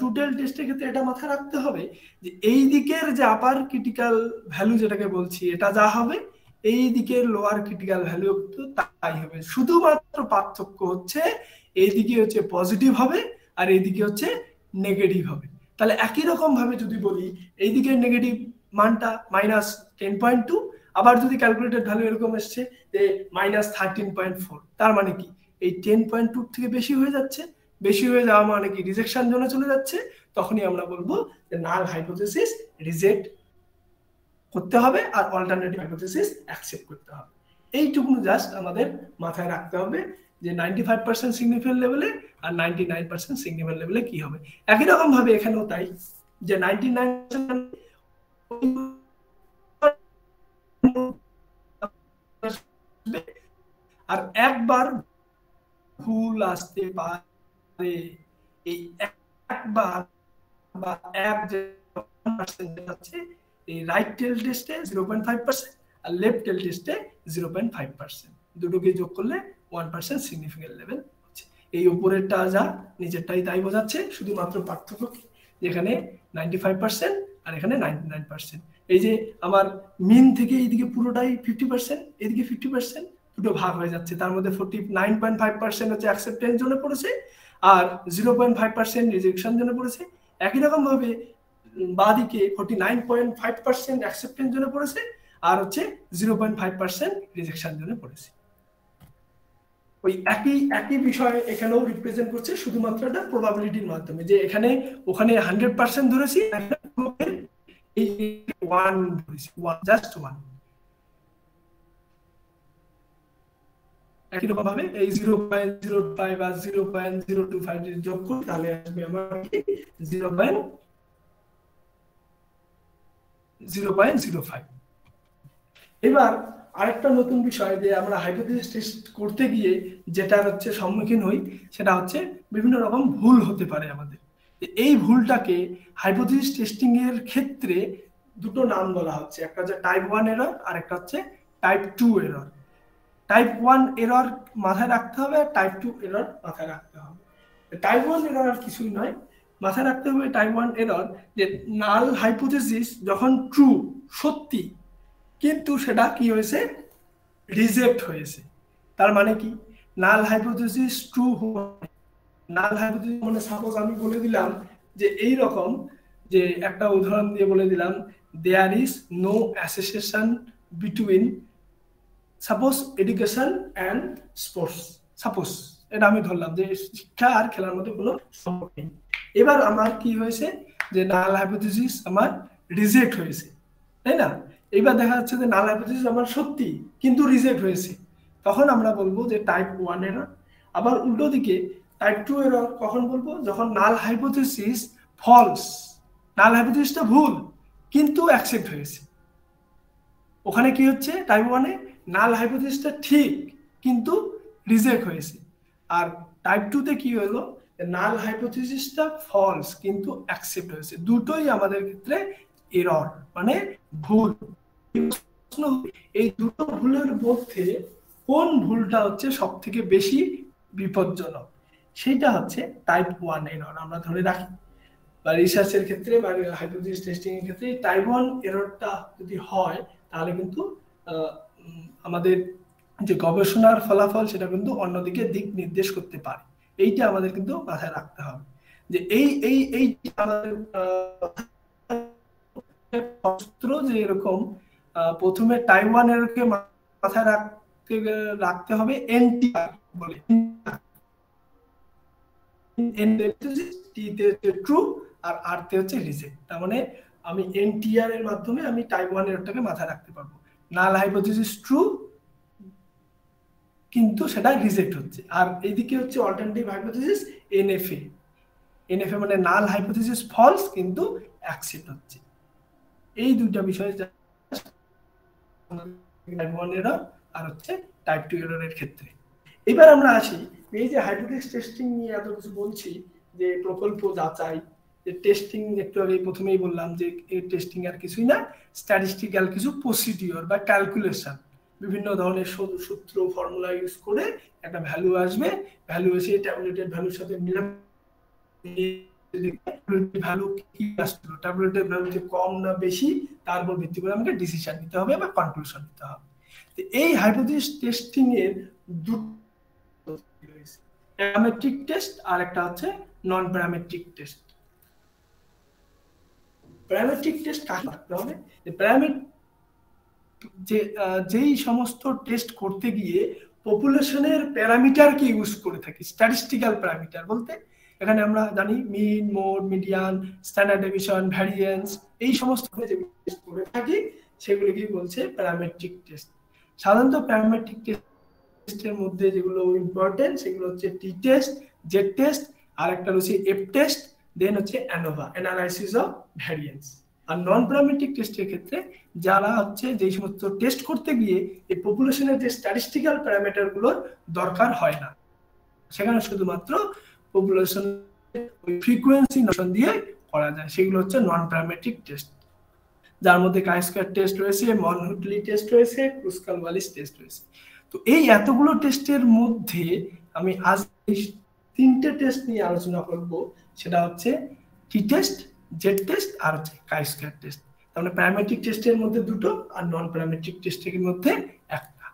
টুটেল টেস্টের ক্ষেত্রে এটা মাথায় রাখতে হবে যে এই দিকের যে আপার ক্রিটিক্যাল ভ্যালু যেটাকে বলছি, এটা যা হবে, এই দিকের লোয়ার ক্রিটিক্যাল ভ্যালু তাই হবে। শুধুমাত্র পার্থক্য হচ্ছে এইদিকে হচ্ছে পজিটিভ হবে আর এইদিকে হচ্ছে নেগেটিভ হবে। তাহলে একই রকম ভাবে যদি বলি, এই এইদিকে নেগেটিভ মানটা মাইনাস টেন পয়েন্ট টু আবার যদি ক্যালকুলেটেড ভ্যালু এরকম এসছে যে মাইনাস থার্টিন পয়েন্ট ফোর তার মানে কি? এই টেন পয়েন্ট টু থেকে বেশি হয়ে যাচ্ছে। বেশি হয়ে যাওয়া মানে কি? রিজেকশন জোনে চলে যাচ্ছে। তখনই আমরা বলব যে নাল হাইপোথেসিস রিজেক্ট করতে হবে আর অল্টারনেটিভ হাইপোথেসিস অ্যাকসেপ্ট করতে হবে। এইটুকু জাস্ট আমাদের মাথায় রাখতে হবে যে নাইনটি ফাইভ পার্সেন্ট সিগনিফিকেন্ট লেভেলে আর নাইনটি নাইন পার্সেন্ট সিগনিফিকেন্ট লেভেলে কি হবে? একই রকম ভাবে এখানেও তাই যে নাইনটি নাইন আর একবার ভুল আসতে পারে রাইট টেল টেস্টে জিরো পয়েন্ট ফাইভ পার্সেন্ট আর টেল টেস্টে জিরো পয়েন্ট ফাইভ পার্সেন্ট দুটোকে যোগ করলে ওয়ান পার্সেন্ট সিগনিফিকেন্ট লেভেল হচ্ছে। এই উপরেরটা যা, নিচেরটাই তাই বোঝাচ্ছে, শুধুমাত্র পার্থক্য যেখানে নাইনটি ফাইভ পার্সেন্ট আর এখানে নাইনটি নাইন পার্সেন্ট এই যে আমার মিন থেকে এইদিকে পুরোটাই ফিফটি পার্সেন্ট এদিকে ফিফটি পার্সেন্ট দুটো ভাগ হয়ে যাচ্ছে। তার মধ্যে forty nine point five percent হচ্ছে অ্যাকসেপ্টেন্স জন্য পড়েছে আর zero point five percent rejection জন্য পড়েছে। একই রকম ভাবে বাদিকে forty nine point five percent acceptance জন্য পড়েছে আর হচ্ছে zero point five percent rejection জন্য পড়েছে। ওই একই একই বিষয় এখানেও রিপ্রেজেন্ট করছে শুধুমাত্র একটা প্রবাবিলিটির মাধ্যমে যে এখানে, ওখানে হান্ড্রেড পার্সেন্ট ধরেছি ওয়ান ধরেছি ওয়ান জাস্ট ওয়ান একই এই জিরো পয়েন্ট জিরো ফাইভ বা zero point zero two five যদি যোগ করি, তাহলে আসবে আমার zero point zero point zero five এবার আরেকটা নতুন বিষয় যে আমরা হাইপোথিসিস টেস্ট করতে গিয়ে যেটা হচ্ছে সম্মুখীন হই, সেটা হচ্ছে বিভিন্ন রকম ভুল হতে পারে আমাদের। এই ভুলটাকে হাইপোথিসিস টেস্টিং এর ক্ষেত্রে দুটো নাম বলা হচ্ছে, একটা হচ্ছে টাইপ ওয়ান এরর আর একটা হচ্ছে type two error type one error মাথায় রাখতে হবে, আর টাইপ টু এরর মাথায় রাখতে হবে। টাইপ ওয়ান এরর আর কিছুই নয়, মাথায় রাখতে হবে টাইপ ওয়ান এরর যে নাল হাইপোথিসিস যখন ট্রু সত্যি, কিন্তু সেটা কি হয়েছে? রিজেক্ট হয়েছে। তার মানে কি? Null hypothesis true null hypothesis মানে সাপোজ আমি বলে দিলাম যে এই রকম যে একটা উদাহরণ দিয়ে বলে দিলাম there is no association between suppose education and sports suppose এটা আমি ধরলাম যে শিক্ষা আর খেলার মধ্যে কোনো সম্পর্ক নেই। এবার আমার কি হয়েছে যে নাল হাইপোথিসিস আমার রিজেক্ট হয়েছে, তাই না? এবার দেখা যাচ্ছে যে নাল হাইপোথিসিস আমার সত্যি কিন্তু রিজেক্ট হয়েছে। তখন আমরা বলব যে টাইপ ওয়ান এরর আবার উল্টো দিকে টাইপ টু এরর কখন বলব? যখন নাল হাইপোথিসিস ফলস নাল হাইপোথিসিসটা ভুল, কিন্তু অ্যাকসেপ্ট হয়েছে। ওখানে কি হচ্ছে? টাইপ ওয়ানে নাল হাইপোথিসটা ঠিক, কিন্তু রিজেক্ট হয়েছে। আর টাইপ টুতে কি হলো? নাল হাইপোথিসিসটা ফলস কিন্তু অ্যাকসেপ্ট হয়েছে। দুটোই আমাদের ক্ষেত্রে এরর মানে ভুল। এই দুটো ভুলের মধ্যে কোন ভুলটা হচ্ছে সব থেকে বেশি বিপজ্জনক? সেটা হচ্ছে টাইপ ওয়ান এরর আমরা ধরে রাখি। বা রিসার্চের ক্ষেত্রে বা হাইপোথিস টেস্টিং এর ক্ষেত্রে টাইপ ওয়ান এররটা যদি হয়, তাহলে কিন্তু আমাদের যে গবেষণার ফলাফল সেটা কিন্তু অন্যদিকে দিক নির্দেশ করতে পারে। এইটা আমাদের কিন্তু মাথায় রাখতে হবে। যে এই এই এই অস্ত্র যে এরকম প্রথমে টাইওয়ান এরকে মাথায় রাখতে রাখতে হবে এনটিআর বলে। ট্রু আর আরতে হচ্ছে রিজেক্ট তার মানে আমি এনটিআর এর মাধ্যমে আমি টাইপ ওয়ান এরটাকে মাথায় রাখতে পারব। নাল হাইপোথিসিস ট্রু কিন্তু সেটা রিজেক্ট হচ্ছে। আর এইদিকে হচ্ছে অল্টারনেটিভ হাইপোথিসিস এনএফএ এনএফএ মানে নাল হাইপোথিসিস ফলস কিন্তু অ্যাকসেপ্ট হচ্ছে। এই দুইটা বিষয় টাইপ ওয়ান এরর আর হচ্ছে টাইপ টু এররের ক্ষেত্রে। এবার আমরা আসি, এই যে হাইপোথিস টেস্টিং নিয়ে এত কিছু বলছি, যে প্রকল্প যাচাই যে টেস্টিং একটু আগে প্রথমেই বললাম যে এই টেস্টিং আর কিছুই না স্ট্যাটিস্টিক্যাল কিছু প্রসিডিওর বা ক্যালকুলেশন বিভিন্ন ধরনের সূত্র ফর্মুলা ইউজ করে একটা ভ্যালু আসবে ভ্যালু এসে ট্যাবলেটের ভ্যালুর সাথে ভ্যালু কি আসলো ট্যাবলেটের ভ্যালু যে কম না বেশি, তার উপর ভিত্তি করে আমাকে ডিসিশন নিতে হবে বা কনক্লুশন নিতে হবে। তো এই হাইপোথিস টেস্টিং এর দুটো প্যারামেট্রিক টেস্ট আর একটা হচ্ছে non parametric test parametric test কাকে রাখতে হবে? যে প্যারামেট যে যেই সমস্ত টেস্ট করতে গিয়ে পপুলেশনের প্যারামিটারকে ইউজ করে থাকি, স্ট্যাটিস্টিক্যাল প্যারামিটার বলতে। এখানে আমরা জানি mean, mode, median, standard deviation, variance, এই সমস্ত টেস্ট করে থাকি, সেগুলোকে বলছে প্যারামেট্রিক টেস্ট। সাধারণত প্যারামেট্রিক টেস্টের মধ্যে যেগুলো ইম্পর্টেন্ট সেগুলো হচ্ছে টি টেস্ট জেড টেস্ট আর একটা রয়েছে এফ টেস্ট দেন হচ্ছে অ্যানোভা অ্যানালাইসিস অফ ভ্যারিয়েন্স আর নন প্যারামেট্রিক টেস্টের ক্ষেত্রে যারা হচ্ছে যেই সমস্ত টেস্ট করতে গিয়ে এই পপুলেশনের যে স্ট্যাটিস্টিক্যাল প্যারামিটারগুলোর দরকার হয় না। সেখানে শুধুমাত্র পপুলেশন ফ্রিকুয়েন্সি নোশন দিয়ে করা যায়, সেগুলো হচ্ছে নন প্যারামেট্রিক টেস্ট যার মধ্যে কাই স্কোয়ার টেস্ট রয়েছে মনহুটলি টেস্ট রয়েছে ক্রুসকাল ওয়ালিস টেস্ট রয়েছে। তো এই এতগুলো টেস্টের মধ্যে আমি আজ তিনটে টেস্ট নিয়ে আলোচনা করব। সেটা হচ্ছে টি টেস্ট জেড টেস্ট আর হচ্ছে কাই স্কোয়ার টেস্ট মানে প্যারামেট্রিক টেস্টের মধ্যে দুটো আর নন প্যারামেট্রিক টেস্টের মধ্যে একটা।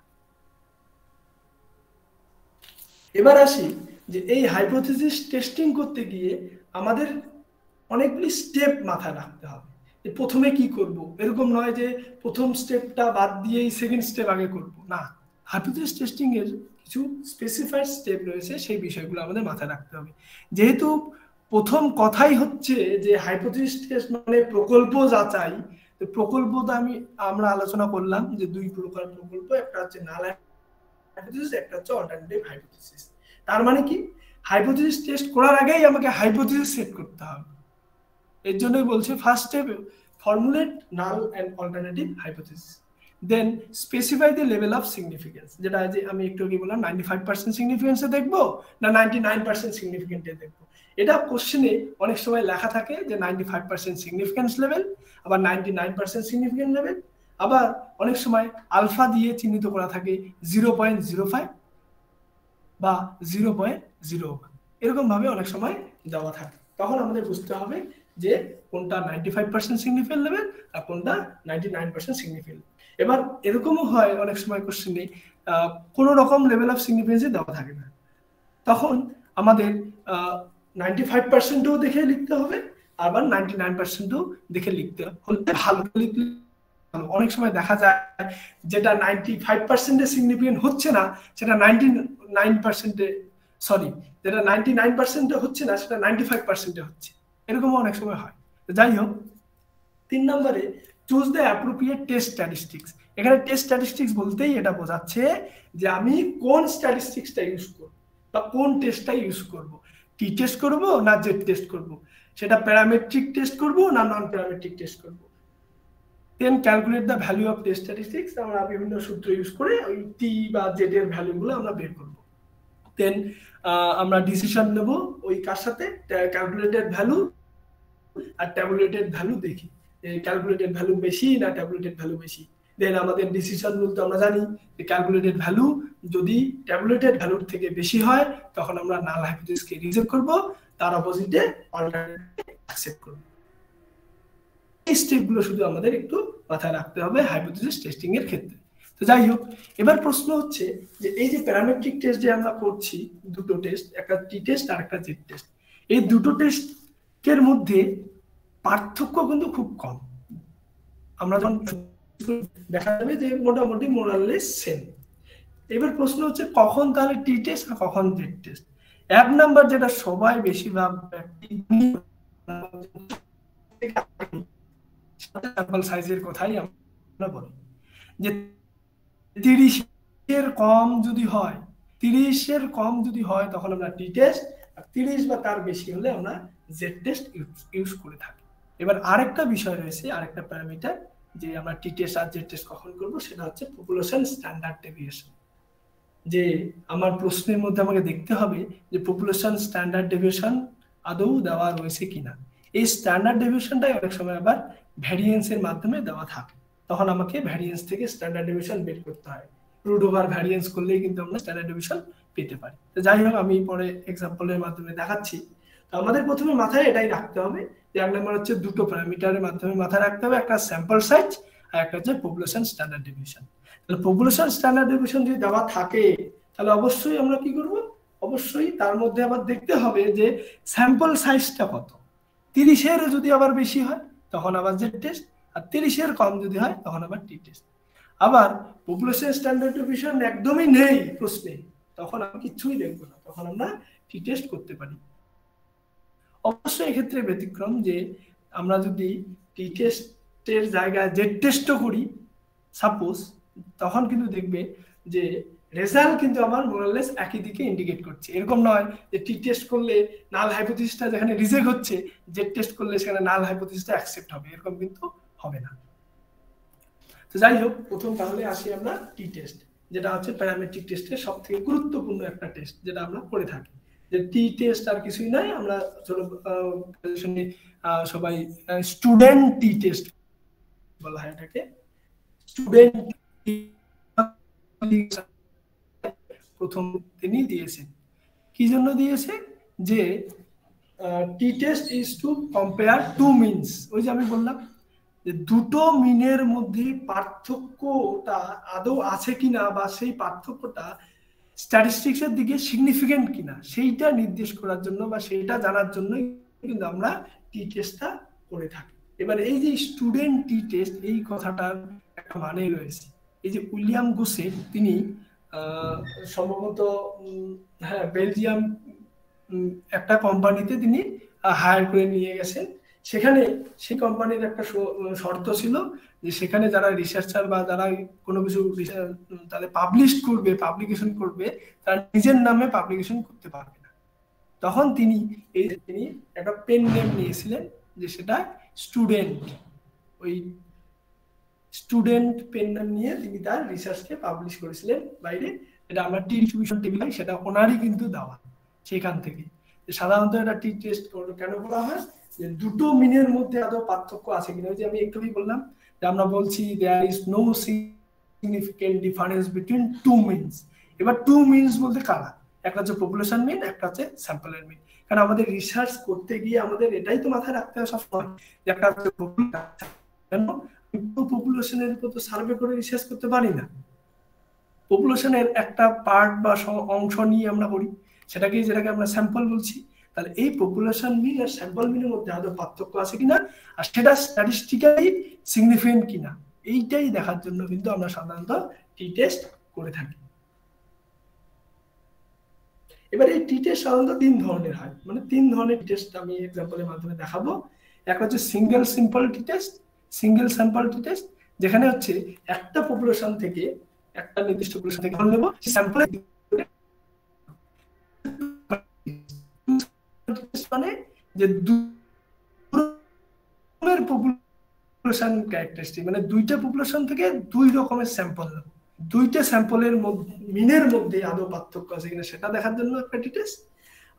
এবার আসি যে এই হাইপোথিসিস টেস্টিং করতে গিয়ে আমাদের অনেকগুলি স্টেপ মাথায় রাখতে হবে। যে প্রথমে কি করব? এরকম নয় যে প্রথম স্টেপটা বাদ দিয়েই সেকেন্ড স্টেপ আগে করব। না হাইপোথিসিস টেস্টিং এর কিছু স্পেসিফাইড স্টেপ রয়েছে, সেই বিষয়গুলো আমাদের মাথায় রাখতে হবে। যেহেতু প্রথম কথাই হচ্ছে যে হাইপোথিস টেস্ট মানে প্রকল্প যাচাই তো প্রকল্পটা আমি, আমরা আলোচনা করলাম যে দুই প্রকার প্রকল্প, একটা হচ্ছে নাল হাইপোথিসিস একটা হচ্ছে অল্টারনেটিভ হাইপোথিসিস তার মানে কি? হাইপোথিসিস টেস্ট করার আগেই আমাকে হাইপোথিসিস সেট করতে হবে। এর জন্যই বলছে first step formulate null and alternative hypothesis then specify the level of significance যেটা যে আমি একটু আগে বললাম নাইনটি ফাইভ পার্সেন্ট সিগনিফিকেন্সে দেখব না নাইনটি নাইন পার্সেন্ট সিগনিফিকেন্টে দেখব? এটা কোশ্চেনে অনেক সময় লেখা থাকে যে ninety five percent significance level আবার ninety nine percent significant level আবার অনেক সময় আলফা দিয়ে চিহ্নিত করা থাকে জিরো পয়েন্ট জিরো ফাইভ বা জিরো পয়েন্ট জিরো এরকম ভাবে অনেক সময় দেওয়া থাকে। তখন আমাদের বুঝতে হবে যে কোনটা ninety five percent significant level আর কোনটা নাইনটি নাইন পার্সেন্ট সিগনিফিকেন্ট এবার এরকমও হয় অনেক সময় কোশ্চেনে কোনো রকম লেভেল অফ সিগনিফিকেন্সই দেওয়া থাকে না। তখন আমাদের নাইনটি ফাইভ পার্সেন্টও দেখে লিখতে হবে, আবার নাইনটি নাইন পার্সেন্টও দেখে লিখতে হলে ভালো লিখলে অনেক সময় দেখা যায় যেটা নাইনটি ফাইভ পার্সেন্টে সিগনিফিকেন্ট হচ্ছে না, সেটা নাইনটি নাইন পার্সেন্টে সরি যেটা নাইনটি নাইন পার্সেন্টে হচ্ছে না, সেটা নাইনটি ফাইভ পার্সেন্টে হচ্ছে। এরকমও অনেক সময় হয়। যাই হোক, তিন নম্বরে choose the appropriate test statistics এখানে টেস্ট স্ট্যাটিস্টিক্স বলতেই এটা বোঝাচ্ছে যে আমি কোন স্ট্যাটিস্টিক্সটা ইউজ করব বা কোন টেস্টটা ইউজ করব। টি টেস্ট করব না জেড টেস্ট করব? সেটা প্যারামেট্রিক টেস্ট করব না নন প্যারামেট্রিক টেস্ট করব? Then calculate the value of test statistics আমরা বিভিন্ন সূত্র ইউজ করে ওই টি বা জেড এর ভ্যালুগুলো আমরা বের করব। দেন আমরা ডিসিশন নেব ওই কার সাথে? ক্যালকুলেটেড ভ্যালু আর ট্যাবুলেটেড ভ্যালু দেখি। ক্যালকুলেটেড ভ্যালু বেশি না ট্যাবুলেটেড ভ্যালু বেশি? দেন আমাদের ডিসিশন রুল তো আমরা জানি ক্যালকুলেটেড ভ্যালু যদি ট্যাবুলেটেড ভ্যালুর থেকে বেশি হয়, তখন আমরা নাল হাইপোথিসিসকে রিজেক্ট করব, তার অপোজিটে অল্টারনেটিভ অ্যাকসেপ্ট করব। এই স্টেপগুলো শুধু আমাদের একটু মাথায় রাখতে হবে হাইপোথিসিস টেস্টিং এর ক্ষেত্রে। তো যাই হোক, এবার প্রশ্ন হচ্ছে যে এই যে প্যারামেট্রিক টেস্ট যে আমরা করছি, দুটো টেস্ট একটা টি টেস্ট আর একটা জেড টেস্ট এই দুটো টেস্টের মধ্যে পার্থক্য কিন্তু খুব কম। আমরা যখন দেখা যাবে যে মোটামুটি মোরাললেস সেম এবার প্রশ্ন হচ্ছে, কখন তাহলে টি টেস্ট আর কখন জেড টেস্ট এক নাম্বার যেটা সবাই বেশিরভাগ সাইজের কথাই আমরা বলি। যে তিরিশের কম যদি হয়, তিরিশের কম যদি হয়, তখন আমরা টি টেস্ট আর তিরিশ বা তার বেশি হলে আমরা জেড টেস্ট ইউজ করে থাকি। এবার আরেকটা বিষয় রয়েছে, আরেকটা প্যারামিটার যে আমরা টি টেস্ট আর জেড টেস্ট কখন করব, সেটা হচ্ছে পপুলেশন স্ট্যান্ডার্ড ডেভিয়েশন যে আমার প্রশ্নের মধ্যে আমাকে দেখতে হবে যে পপুলেশন স্ট্যান্ডার্ড ডেভিয়েশন আদৌ দেওয়া রয়েছে কিনা। এই স্ট্যান্ডার্ড ডেভিয়েশনটাই অনেক সময় আবার ভ্যারিয়েন্সের মাধ্যমে দেওয়া থাকে। তখন আমাকে ভ্যারিয়েন্স থেকে স্ট্যান্ডার্ড ডেভিয়েশন বের করতে হয়। রুট ওভার ভ্যারিয়েন্স করলেই কিন্তু আমরা স্ট্যান্ডার্ড ডেভিয়েশন পেতে পারি। তো যাই হোক, আমি পরে এক্সাম্পলের মাধ্যমে দেখাচ্ছি। তো আমাদের প্রথমে মাথায় এটাই রাখতে হবে যে এক নম্বর হচ্ছে দুটো প্যারামিটারের মাধ্যমে মাথায় রাখতে হবে। একটা স্যাম্পল সাইজ আর একটা হচ্ছে পপুলেশন স্ট্যান্ডার্ড ডেভিয়েশন তাহলে পপুলেশন স্ট্যান্ডার্ড ডেভিয়েশন যদি দেওয়া থাকে, তাহলে অবশ্যই আমরা কি করব? অবশ্যই তার মধ্যে আবার দেখতে হবে যে স্যাম্পল সাইজটা কত। তিরিশের যদি আবার বেশি হয়, তখন আবার জেড টেস্ট আর তিরিশের কম যদি হয়, তখন আবার টি টেস্ট আবার পপুলেশন স্ট্যান্ডার্ড ডেভিয়েশন একদমই নেই প্রশ্নে, তখন আমি কিছুই দেখব না, তখন আমরা টি টেস্ট করতে পারি। অবশ্যই এক্ষেত্রে ব্যতিক্রম যে আমরা যদি টি টেস্টের জায়গায় জেড টেস্টও করি সাপোজ তখন কিন্তু দেখবে যে রেজাল্ট কিন্তু আমার মোরালেস একই দিকে ইন্ডিকেট করছে। এরকম নয় যে টি টেস্ট করলে নাল হাইপোথিসিসটা যেখানে রিজেক্ট হচ্ছে জেড টেস্ট করলে সেখানে নাল হাইপোথিসিসটা অ্যাকসেপ্ট হবে। এরকম কিন্তু হবে না। তো যাই হোক, প্রথম তাহলে আসি আমরা টি টেস্ট যেটা হচ্ছে প্যারামেট্রিক টেস্টের সব থেকে গুরুত্বপূর্ণ একটা টেস্ট যেটা আমরা করে থাকি। যে টি টেস্ট আর কিছুই নাই আমরা সবাই স্টুডেন্ট টি টেস্ট বলা হয় এটাকে। স্টুডেন্ট প্রথম তিনি দিয়েছেন। কি জন্য দিয়েছে? যে T test is to compare two means ওই যে আমি বললাম যে, দুটো মিনের মধ্যে পার্থক্যটা আদৌ আছে কিনা বা সেই পার্থক্যটা স্ট্যাটিস্টিক্সের দিকে সিগনিফিকেন্ট কিনা, সেইটা নির্দেশ করার জন্য বা সেইটা জানার জন্য কিন্তু আমরা টি টেস্টটা করে থাকি। এবার এই যে স্টুডেন্ট টি টেস্ট এই কথাটার একটা মানে রয়েছে। এই যে উইলিয়াম গোসে তিনি সম্ভবত হ্যাঁ বেলজিয়াম একটা কোম্পানিতে তিনি হায়ার করে নিয়ে গেছেন। সেখানে সেই কোম্পানির একটা শর্ত ছিল যে সেখানে যারা রিসার্চার বা যারা কোনো কিছু তাদের পাবলিশ করবে পাবলিকেশন করবে, তারা নিজের নামে পাবলিকেশন করতে পারবে না। তখন তিনি, এই তিনি একটা পেন নেম নিয়েছিলেন যে সেটা স্টুডেন্ট ওই স্টুডেন্ট পেন নেম নিয়ে তিনি তার রিসার্চকে পাবলিশ করেছিলেন বাইরে। এটা আমরা টি ডিস্ট্রিবিউশন টেবিল সেটা ওনারই কিন্তু দেওয়া সেখান থেকে। সাধারণত এটা টি টেস্ট কেন করা হয়? যে দুটো মিনের মধ্যে আদৌ পার্থক্য আছে কিনা? যে আমি একটুই বললাম যে আমরা বলছি there is no significant difference between two means এবার টু মিনস বলতে কারা? একটা হচ্ছে পপুলেশন মিন একটা হচ্ছে স্যাম্পলের মিন কারণ আমাদের রিসার্চ করতে গিয়ে আমাদের এটাই তো মাথায় রাখতে হবে সবসময় যে একটা হচ্ছে পপুলেশনের উপর সার্ভে করে রিসার্চ করতে পারি না। পপুলেশনের একটা পার্ট বা অংশ নিয়ে আমরা করি সেটাকে যেটাকে আমরা স্যাম্পল বলছি। তাহলে এই পপুলেশন মিন আর স্যাম্পল মিনের মধ্যে আদৌ পার্থক্য আছে কিনা? আর সেটা স্ট্যাটিস্টিক্যালি সিগনিফিকেন্ট কিনা? এইটাই দেখার জন্য কিন্তু আমরা সাধারণত টি টেস্ট করে থাকি। এবার এই টি টেস্ট সাধারণত তিন ধরনের হয়। মানে তিন ধরনের টেস্ট আমি এক্সাম্পলের মাধ্যমে দেখাবো। একটা হচ্ছে single simple T test single sample T test যেখানে হচ্ছে একটা পপুলেশন থেকে একটা নির্দিষ্ট পপুলেশন থেকে নেব মানে যে পপুলেশন ক্যারেক্টারিস্টিক মানে দুইটা পপুলেশন থেকে দুই রকমের স্যাম্পল নেব। দুইটা স্যাম্পলের মিনের মধ্যে আদৌ পার্থক্য আছে কিনা সেটা দেখার জন্য একটা টি টেস্ট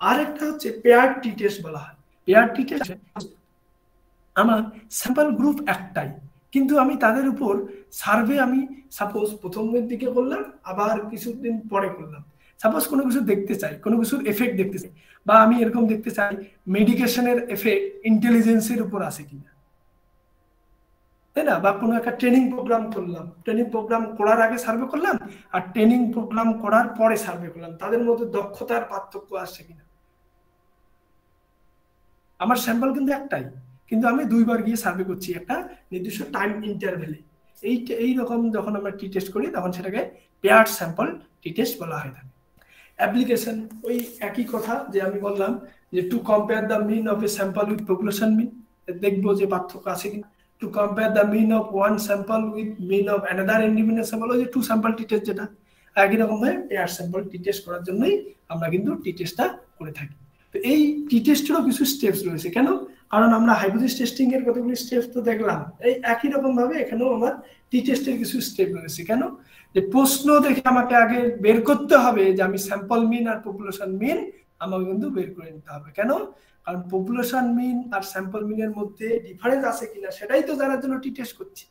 আর একটা হচ্ছে পেয়ার টি টেস্ট বলা হয়। পেয়ার টি টেস্ট আমার স্যাম্পল গ্রুপ একটাই। কিন্তু আমি তাদের উপর সার্ভে আমি সাপোজ প্রথমের দিকে করলাম, আবার কিছুদিন পরে করলাম। সাপোজ কোনো কিছু দেখতে চাই, কোনো কিছুর এফেক্ট দেখতে চাই, বা আমি এরকম দেখতে চাই মেডিকেশনের এফেক্ট ইন্টেলিজেন্সের উপর আছে কিনা। তাই না? বা কোনো একটা ট্রেনিং প্রোগ্রাম করলাম। ট্রেনিং প্রোগ্রাম করার আগে সার্ভে করলাম, আর ট্রেনিং প্রোগ্রাম করার পরে সার্ভে করলাম। তাদের মধ্যে দক্ষতার পার্থক্য আসছে কিনা? আমার স্যাম্পল কিন্তু একটাই। কিন্তু আমি দুইবার গিয়ে সার্ভে করছি একটা নির্দিষ্ট টাইম ইন্টারভেলে এই এই রকম যখন আমরা টি টেস্ট করি, তখন সেটাকে পেয়ার স্যাম্পল টি টেস্ট বলা হয়ে থাকে। অ্যাপ্লিকেশন ওই একই কথা যে আমি বললাম যে to compare the mean of a sample with population mean দেখব যে পার্থক্য আছে কিনা। To compare the mean of one sample with mean of another independent sample যে টু স্যাম্পল টি টেস্ট যেটা, একই রকম ভাবে পেয়ার স্যাম্পল টি টেস্ট করার জন্যই আমরা কিন্তু টি টেস্টটা করে থাকি। তো এই টি টেস্টেরও কিছু স্টেপস রয়েছে। কেন? কারণ আমরা হাইপোথিস টেস্টিং এর কতগুলি স্টেপস তো দেখলাম। এই একই রকম ভাবে এখানেও আমার টি টেস্টের কিছু স্টেপ রয়েছে। কেন? যে প্রশ্ন দেখে আমাকে আগে বের করতে হবে যে আমি স্যাম্পল মিন আর পপুলেশন মিন আমাকে কিন্তু বের করে নিতে হবে। কেন? কারণ পপুলেশন মিন আর স্যাম্পল মিনের মধ্যে ডিফারেন্স আছে কিনা সেটাই তো জানার জন্য টি টেস্ট করছি।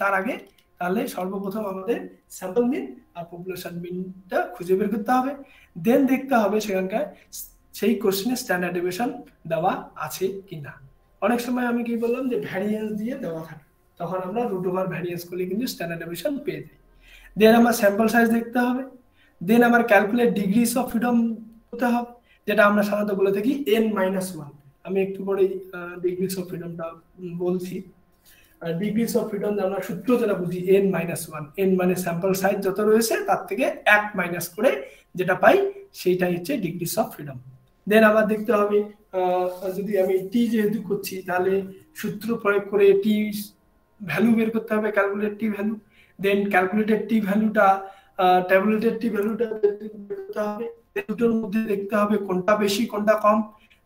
তার আগে তাহলে সর্বপ্রথম আমাদের স্যাম্পল মিন আর পপুলেশন মিনটা খুঁজে বের করতে হবে। দেন দেখতে হবে সেখানকার সেই কোশ্চেনে স্ট্যান্ডার্ড ডেভিয়েশন দেওয়া আছে কি না অনেক সময় আমি কি বললাম যে ভ্যারিয়েন্স দিয়ে দেওয়া থাকে। তখন আমরা রুট ওভার ভ্যারিয়েন্স করলে কিন্তু স্ট্যান্ডার্ড ডেভিয়েশন পেয়ে যাই। দেন আমার স্যাম্পল সাইজ দেখতে হবে। দেন আমার ক্যালকুলেট ডিগ্রিস অফ ফ্রিডম হতে হবে, যেটা আমরা সাধারণত বলে থাকি এন মাইনাস ওয়ান আমি একটু পরেই ডিগ্রিস অফ ফ্রিডমটা বলছি। আর ডিগ্রিস অফ ফ্রিডম আমরা সূত্র যেটা বুঝি এন মাইনাস ওয়ান এন মানে স্যাম্পল সাইজ যত রয়েছে, তার থেকে এক মাইনাস করে যেটা পাই, সেইটাই হচ্ছে ডিগ্রিস অফ ফ্রিডম দেন আবার দেখতে হবে যদি আমি টি যেহেতু করছি তাহলে সূত্র প্রয়োগ করে টি ভ্যালু বের করতে হবে calculate T value then calculated T ভ্যালুটা ট্যাবলেটেড টি ভ্যালুটা করতে হবে। দুটোর মধ্যে দেখতে হবে কোনটা বেশি, কোনটা কম।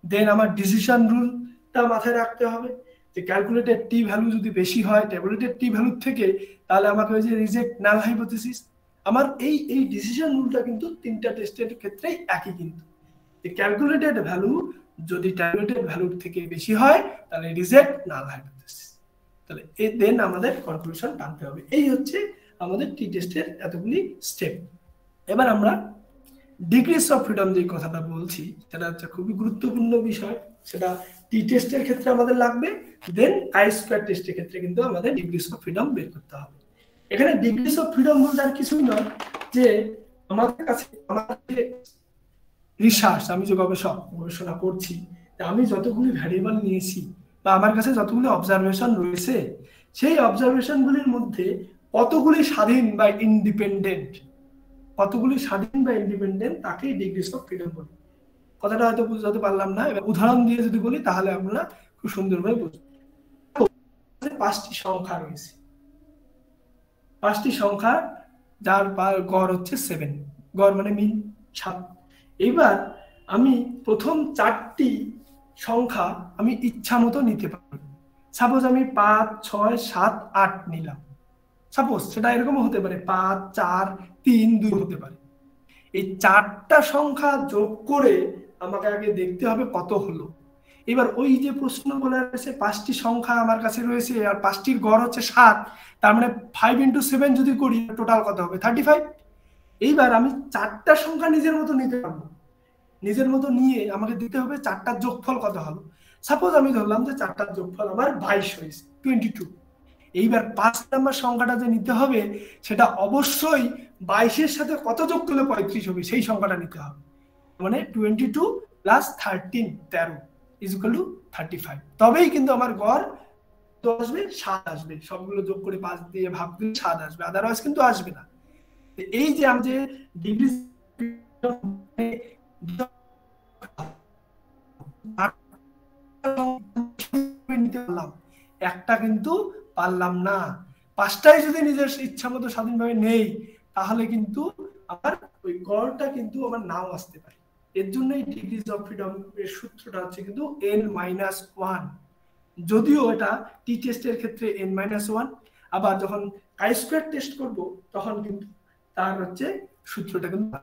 দেন আমার ডিসিশন রুলটা মাথায় রাখতে হবে যে ক্যালকুলেটেড টি ভ্যালু যদি বেশি হয় ট্যাবলেটেড টি ভ্যালুর থেকে, তাহলে আমাকে ওই যে রিজেক্ট নাল হাইপোথিসিস আমার এই এই ডিসিশন রুলটা কিন্তু তিনটা টেস্টের ক্ষেত্রেই একই কিন্তু। ক্যালকুলেটেড ভ্যালু যদি ট্যাবলেটেড ভ্যালুর থেকে বেশি হয়, তাহলে রিজেক্ট নাল হাইপোথিসিস তাহলে দেন আমাদের কনক্লুশন টানতে হবে। এই হচ্ছে আমাদের টি টেস্টের এতগুলি স্টেপ এবার আমরা ডিগ্রিস অফ ফ্রিডম যে কথাটা বলছি, সেটা হচ্ছে খুবই গুরুত্বপূর্ণ বিষয়। সেটা টি টেস্টের ক্ষেত্রে আমাদের লাগবে দেন আই স্কোয়ার টেস্টের ক্ষেত্রে কিন্তু আমাদের ডিগ্রিস অফ ফ্রিডম বের করতে হবে। এখানে ডিগ্রিস অফ ফ্রিডম বলতে আর কিছুই নয় যে আমাদের কাছে আমাদের রিসার্চ আমি যে গবেষক, গবেষণা করছি আমি যতগুলি ভ্যারিয়েবল নিয়েছি বা আমার কাছে যতগুলি অবজারভেশন রয়েছে, সেই অবজারভেশনগুলির মধ্যে কতগুলি স্বাধীন বা ইন্ডিপেন্ডেন্ট কতগুলি স্বাধীন বা ইন্ডিপেন্ডেন্ট তাকেই ডিগ্রিস অফ ফ্রিডম বলি। কথাটা হয়তো বুঝতে পারলাম না, এবার উদাহরণ দিয়ে যদি বলি, তাহলে আপনারা খুব সুন্দরভাবে বুঝবেন পাঁচটি সংখ্যা রয়েছে। পাঁচটি সংখ্যা, যার গড় হচ্ছে সেভেন গড় মানে মিন সাত। এইবার আমি প্রথম চারটি সংখ্যা আমি ইচ্ছা মতো নিতে পারি সাপোজ আমি পাঁচ, ছয়, সাত, আট নিলাম। সাপোজ সেটা এরকম হতে পারে, পাঁচ, চার, তিন, দুই হতে পারে। এই চারটা সংখ্যা যোগ করে আমাকে আগে দেখতে হবে কত হলো। এবার ওই যে প্রশ্ন বলে রয়েছে, পাঁচটি সংখ্যা আমার কাছে রয়েছে, আর পাঁচটির গড় হচ্ছে সাত, তার মানে ফাইভ ইন্টু সেভেন যদি করি টোটাল কত হবে? থার্টি ফাইভ এইবার আমি চারটা সংখ্যা নিজের মতো নিতে পারব। নিজের মতো নিয়ে আমাকে দিতে হবে চারটার যোগফল কত হলো সাপোজ আমি ধরলাম যে চারটার যোগফল আমার বাইশ হয়েছে টোয়েন্টি টু এইবার পাঁচ নাম্বার সংখ্যাটা যে নিতে হবে, সেটা অবশ্যই বাইশের সাথে কত যোগ করলে পঁয়ত্রিশ হবে? সেই সংখ্যাটা নিতে হবে। মানে টোয়েন্টি টু প্লাস থার্টিন তেরো is equal to thirty five তবেই কিন্তু আমার গড় আসবে, সাত আসবে। সবগুলো যোগ করে পাঁচ দিয়ে ভাগ দিলে সাত আসবে। আদারওয়াইজ কিন্তু আসবে না। এই যে আমি যে ডিগ্রি একটা কিন্তু পারলাম না। পাঁচটাই যদি নিজের ইচ্ছা মতো স্বাধীনভাবে নেই, তাহলে কিন্তু আমার ওই গড়টা কিন্তু আমার নাও আসতে পারে। এর জন্যই ডিগ্রিজ অফ ফ্রিডম এর সূত্রটা হচ্ছে কিন্তু এন মাইনাস ওয়ান যদিও এটা টি টেস্টের ক্ষেত্রে এন মাইনাস ওয়ান আবার যখন আই স্কোয়ার টেস্ট করব, তখন কিন্তু তার হচ্ছে সূত্রটা কিন্তু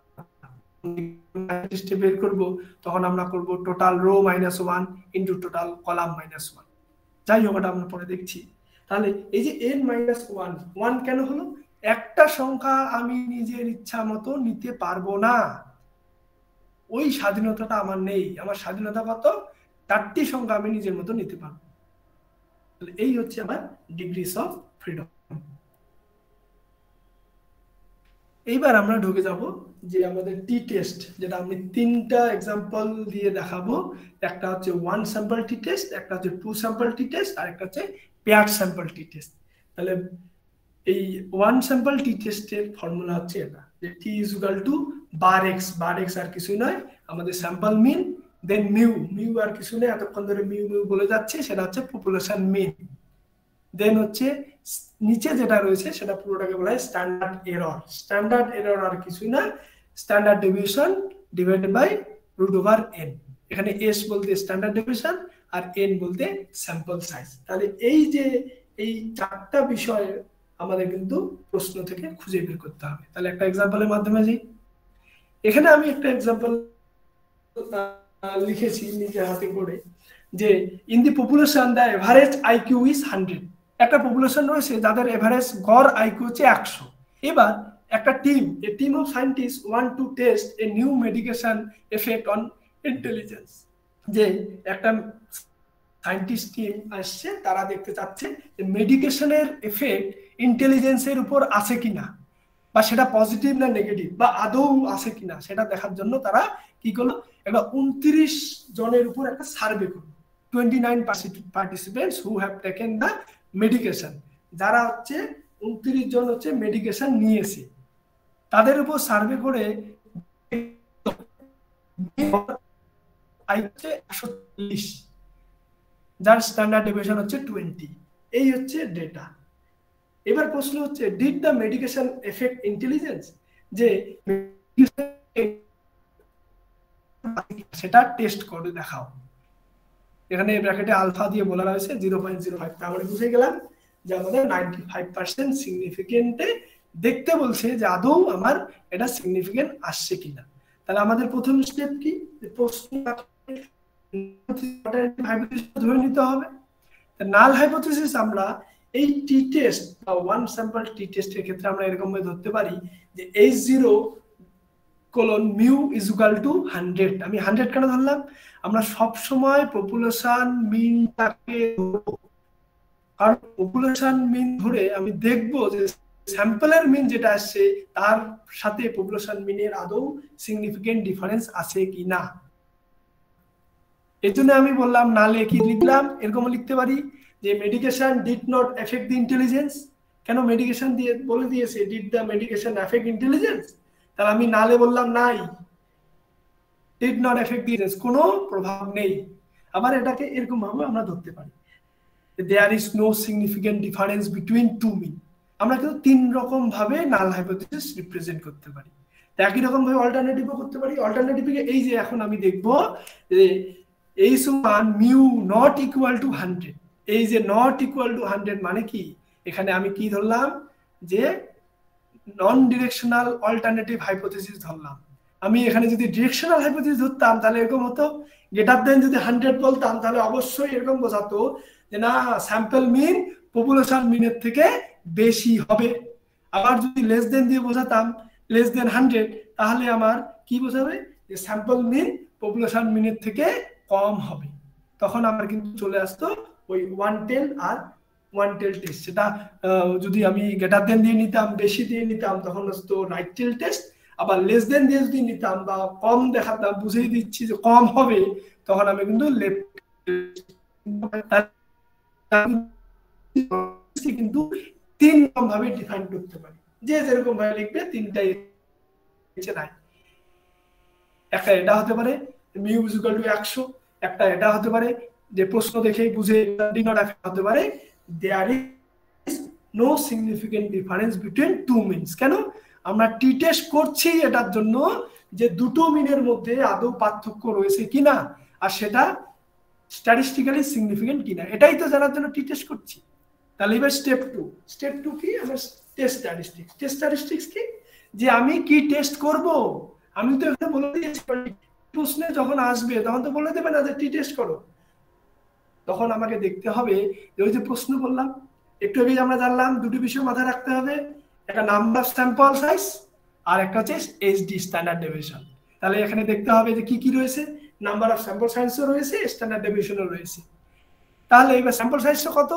বের করব, তখন আমরা করব total row minus one into total column minus one যাই হোক আমরা পরে দেখছি। তাহলে এই যে এন মাইনাস ওয়ান ওয়ান কেন হলো? একটা সংখ্যা আমি নিজের ইচ্ছা মতো নিতে পারব না। ওই স্বাধীনতাটা আমার নেই। আমার স্বাধীনতা কত? চারটি সংখ্যা আমি নিজের মতো নিতে পারব। এই হচ্ছে আমার ডিগ্রিস অফ ফ্রিডম এইবার আমরা ঢুকে যাব যে আমাদের টি টেস্ট যেটা আমি তিনটা এক্সাম্পল দিয়ে দেখাবো। একটা হচ্ছে ওয়ান স্যাম্পল টি টেস্ট একটা হচ্ছে টু স্যাম্পল টি টেস্ট আর একটা হচ্ছে পেয়ার স্যাম্পল টি টেস্ট তাহলে এই ওয়ান স্যাম্পল টি টেস্টের ফর্মুলা হচ্ছে এটা, যে T is equal to bar X bar X আর কিছুই নয়, আমাদের sample mean then mu mu আর কিছু নেই, এতক্ষণ ধরে মিউ মিউ বলে যাচ্ছে, সেটা হচ্ছে পপুলেশন মিন দেন হচ্ছে নিচে যেটা রয়েছে সেটা পুরোটাকে বলা হয় স্ট্যান্ডার্ড এরর স্ট্যান্ডার্ড এরর আর কিছুই না। Standard deviation divided by root over N এখানে এস বলতে স্ট্যান্ডার্ড ডেভিয়েশন আর এন বলতে স্যাম্পল সাইজ তাহলে এই যে, এই চারটা বিষয় আমাদের কিন্তু প্রশ্ন থেকে খুঁজে বের করতে হবে। তাহলে একটা এক্সাম্পলের মাধ্যমে যাই এখানে আমি একটা এক্সাম্পল লিখেছি নিজে হাতে করে যে in the population the average IQ is hundred একটা পপুলেশন রয়েছে যাদের এভারেজ গড় আইকিউ হচ্ছে একশো। এবার একটা team a team of scientist want to test a new medication effect on intelligence যে একটা সায়েন্টিস্ট টিম আসছে, তারা দেখতে চাচ্ছে যে মেডিকেশনের এফেক্ট ইন্টেলিজেন্সের উপর আছে কিনা, বা সেটা পজিটিভ না নেগেটিভ বা আদৌ আছে কিনা, সেটা দেখার জন্য তারা কি করল? একটা উনত্রিশ জনের উপর একটা সার্ভে করল। Twenty nine participants who have taken the medication যারা হচ্ছে উনত্রিশ জন হচ্ছে মেডিকেশন নিয়েছে। তাদের উপর সার্ভে করে যার স্ট্যান্ডার্ড ডেভিয়েশন হচ্ছে টোয়েন্টি এই হচ্ছে ডেটা এবার প্রশ্ন হচ্ছে did the medication effect intelligence যে সেটা টেস্ট করে দেখাও। এখানে ব্র্যাকেটে আলফা দিয়ে বলা রয়েছে জিরো পয়েন্ট জিরো ফাইভ মানে বুঝে গেলাম যে আমাদের নাইনটি ফাইভ পার্সেন্ট সিগনিফিকেন্টে দেখতে বলছে যে আদৌ আমার এটা সিগনিফিকেন্ট আসছে কিনা। তাহলে আমাদের প্রথম স্টেপ কি? প্রশ্ন ধরে নিতে হবে। নাল হাইপোথিসিস আমরা এই টি টেস্ট বা ওয়ান স্যাম্পল টি টেস্টের ক্ষেত্রে আমরা এরকম ভাবে ধরতে পারি যে H zero colon mu is equal to hundred আমি হান্ড্রেড কেন ধরলাম? আমরা সব সময় পপুলেশন মিনটাকে কারণ পপুলেশন মিন ধরে আমি দেখব যে স্যাম্পলের মিন যেটা আসছে, তার সাথে পপুলেশন মিনের আদৌ সিগনিফিকেন্ট ডিফারেন্স আছে কি না এই জন্য আমি বললাম নালে কি লিখলাম? এরকম লিখতে পারি যে medication did not effect the intelligence কেন মেডিকেশন দিয়ে বলে দিয়েছে did the medication effect intelligence তাহলে আমি নালে বললাম, নাই ডিড নট এফেক্ট দি কোনো প্রভাব নেই। আবার এটাকে এরকম ভাবে আমরা ধরতে পারি। There is no significant difference between two mean আমরা কিন্তু তিন রকম ভাবে নাল হাইপোথিসিস রিপ্রেজেন্ট করতে পারি। একই রকম ভাবে অল্টারনেটিভও করতে পারি। অল্টারনেটিভে এই যে এখন আমি দেখব যে এই সমান mu not equal to hundred এই যে নট ইকুয়াল টু হান্ড্রেড মানে কি? এখানে আমি কি ধরলাম? যে নন ডিরেকশনাল অল্টারনেটিভ হাইপোথিসিস ধরলাম। আমি এখানে যদি ডিরেকশনাল হাইপোথিসিস ধরতাম, তাহলে এরকম হতো গেটার দেন যদি হান্ড্রেড বলতাম, তাহলে অবশ্যই এরকম বোঝাতো যে না স্যাম্পল মিন পপুলেশন মিনের থেকে বেশি হবে। আবার যদি লেস দেন দিয়ে বোঝাতাম লেস দেন হান্ড্রেড তাহলে আমার কি বোঝাবে? যে স্যাম্পল মিন পপুলেশন মিনের থেকে কম হবে। তখন আমার কিন্তু চলে আসতো ওই ওয়ান টেন আর ওয়ান টেল টেস্ট সেটা যদি আমি গেটার দেন দিয়ে নিতাম, বেশি দিয়ে নিতাম, তখন আসতো রাইট টেল টেস্ট আবার লেস দেন দিয়ে যদি নিতাম বা কম দেখাতাম দিচ্ছি যে কম হবে, তখন আমি কিন্তু লেফট কিন্তু তিন রকম ভাবে ডিফাইন করতে পারি। যে যেরকম ভাবে লিখবে, তিনটাই নাই একটা এটা হতে পারে মিউ ইকুয়াল টু একশো, একটা এটা হতে পারে যে প্রশ্ন দেখে বুঝে হতে পারে there is no significant difference between two means কেন? আমরা টি টেস্ট করছি এটার জন্য যে দুটো মিনের মধ্যে আদৌ পার্থক্য রয়েছে কিনা আর সেটা স্ট্যাটিস্টিক্যালি সিগনিফিকেন্ট কিনা। এটাই তো জানার জন্য টি টেস্ট করছি। তাহলে এবার স্টেপ টু স্টেপ টু কি? আমার টেস্ট স্ট্যাটিস্টিক্স টেস্ট স্ট্যাটিস্টিক্স কি? যে আমি কি টেস্ট করব? আমি তো এখানে বলে দিয়েছি, প্রশ্নে যখন আসবে তখন তো বলে দেবে না যে টি টেস্ট করো। তখন আমাকে দেখতে হবে যে ওই যে প্রশ্ন করলাম, একটু আগে আমরা জানলাম দুটো বিষয় মাথায় রাখতে হবে, একটা নাম্বার স্যাম্পল সাইজ আর একটা হচ্ছে এইচডি স্ট্যান্ডার্ড ডেভিশন তাহলে এখানে দেখতে হবে যে কি কি রয়েছে নাম্বার অফ স্যাম্পল সাইজও রয়েছে স্ট্যান্ডার্ড ডেভিশনও রয়েছে। তাহলে এবার স্যাম্পল সাইজটা কত?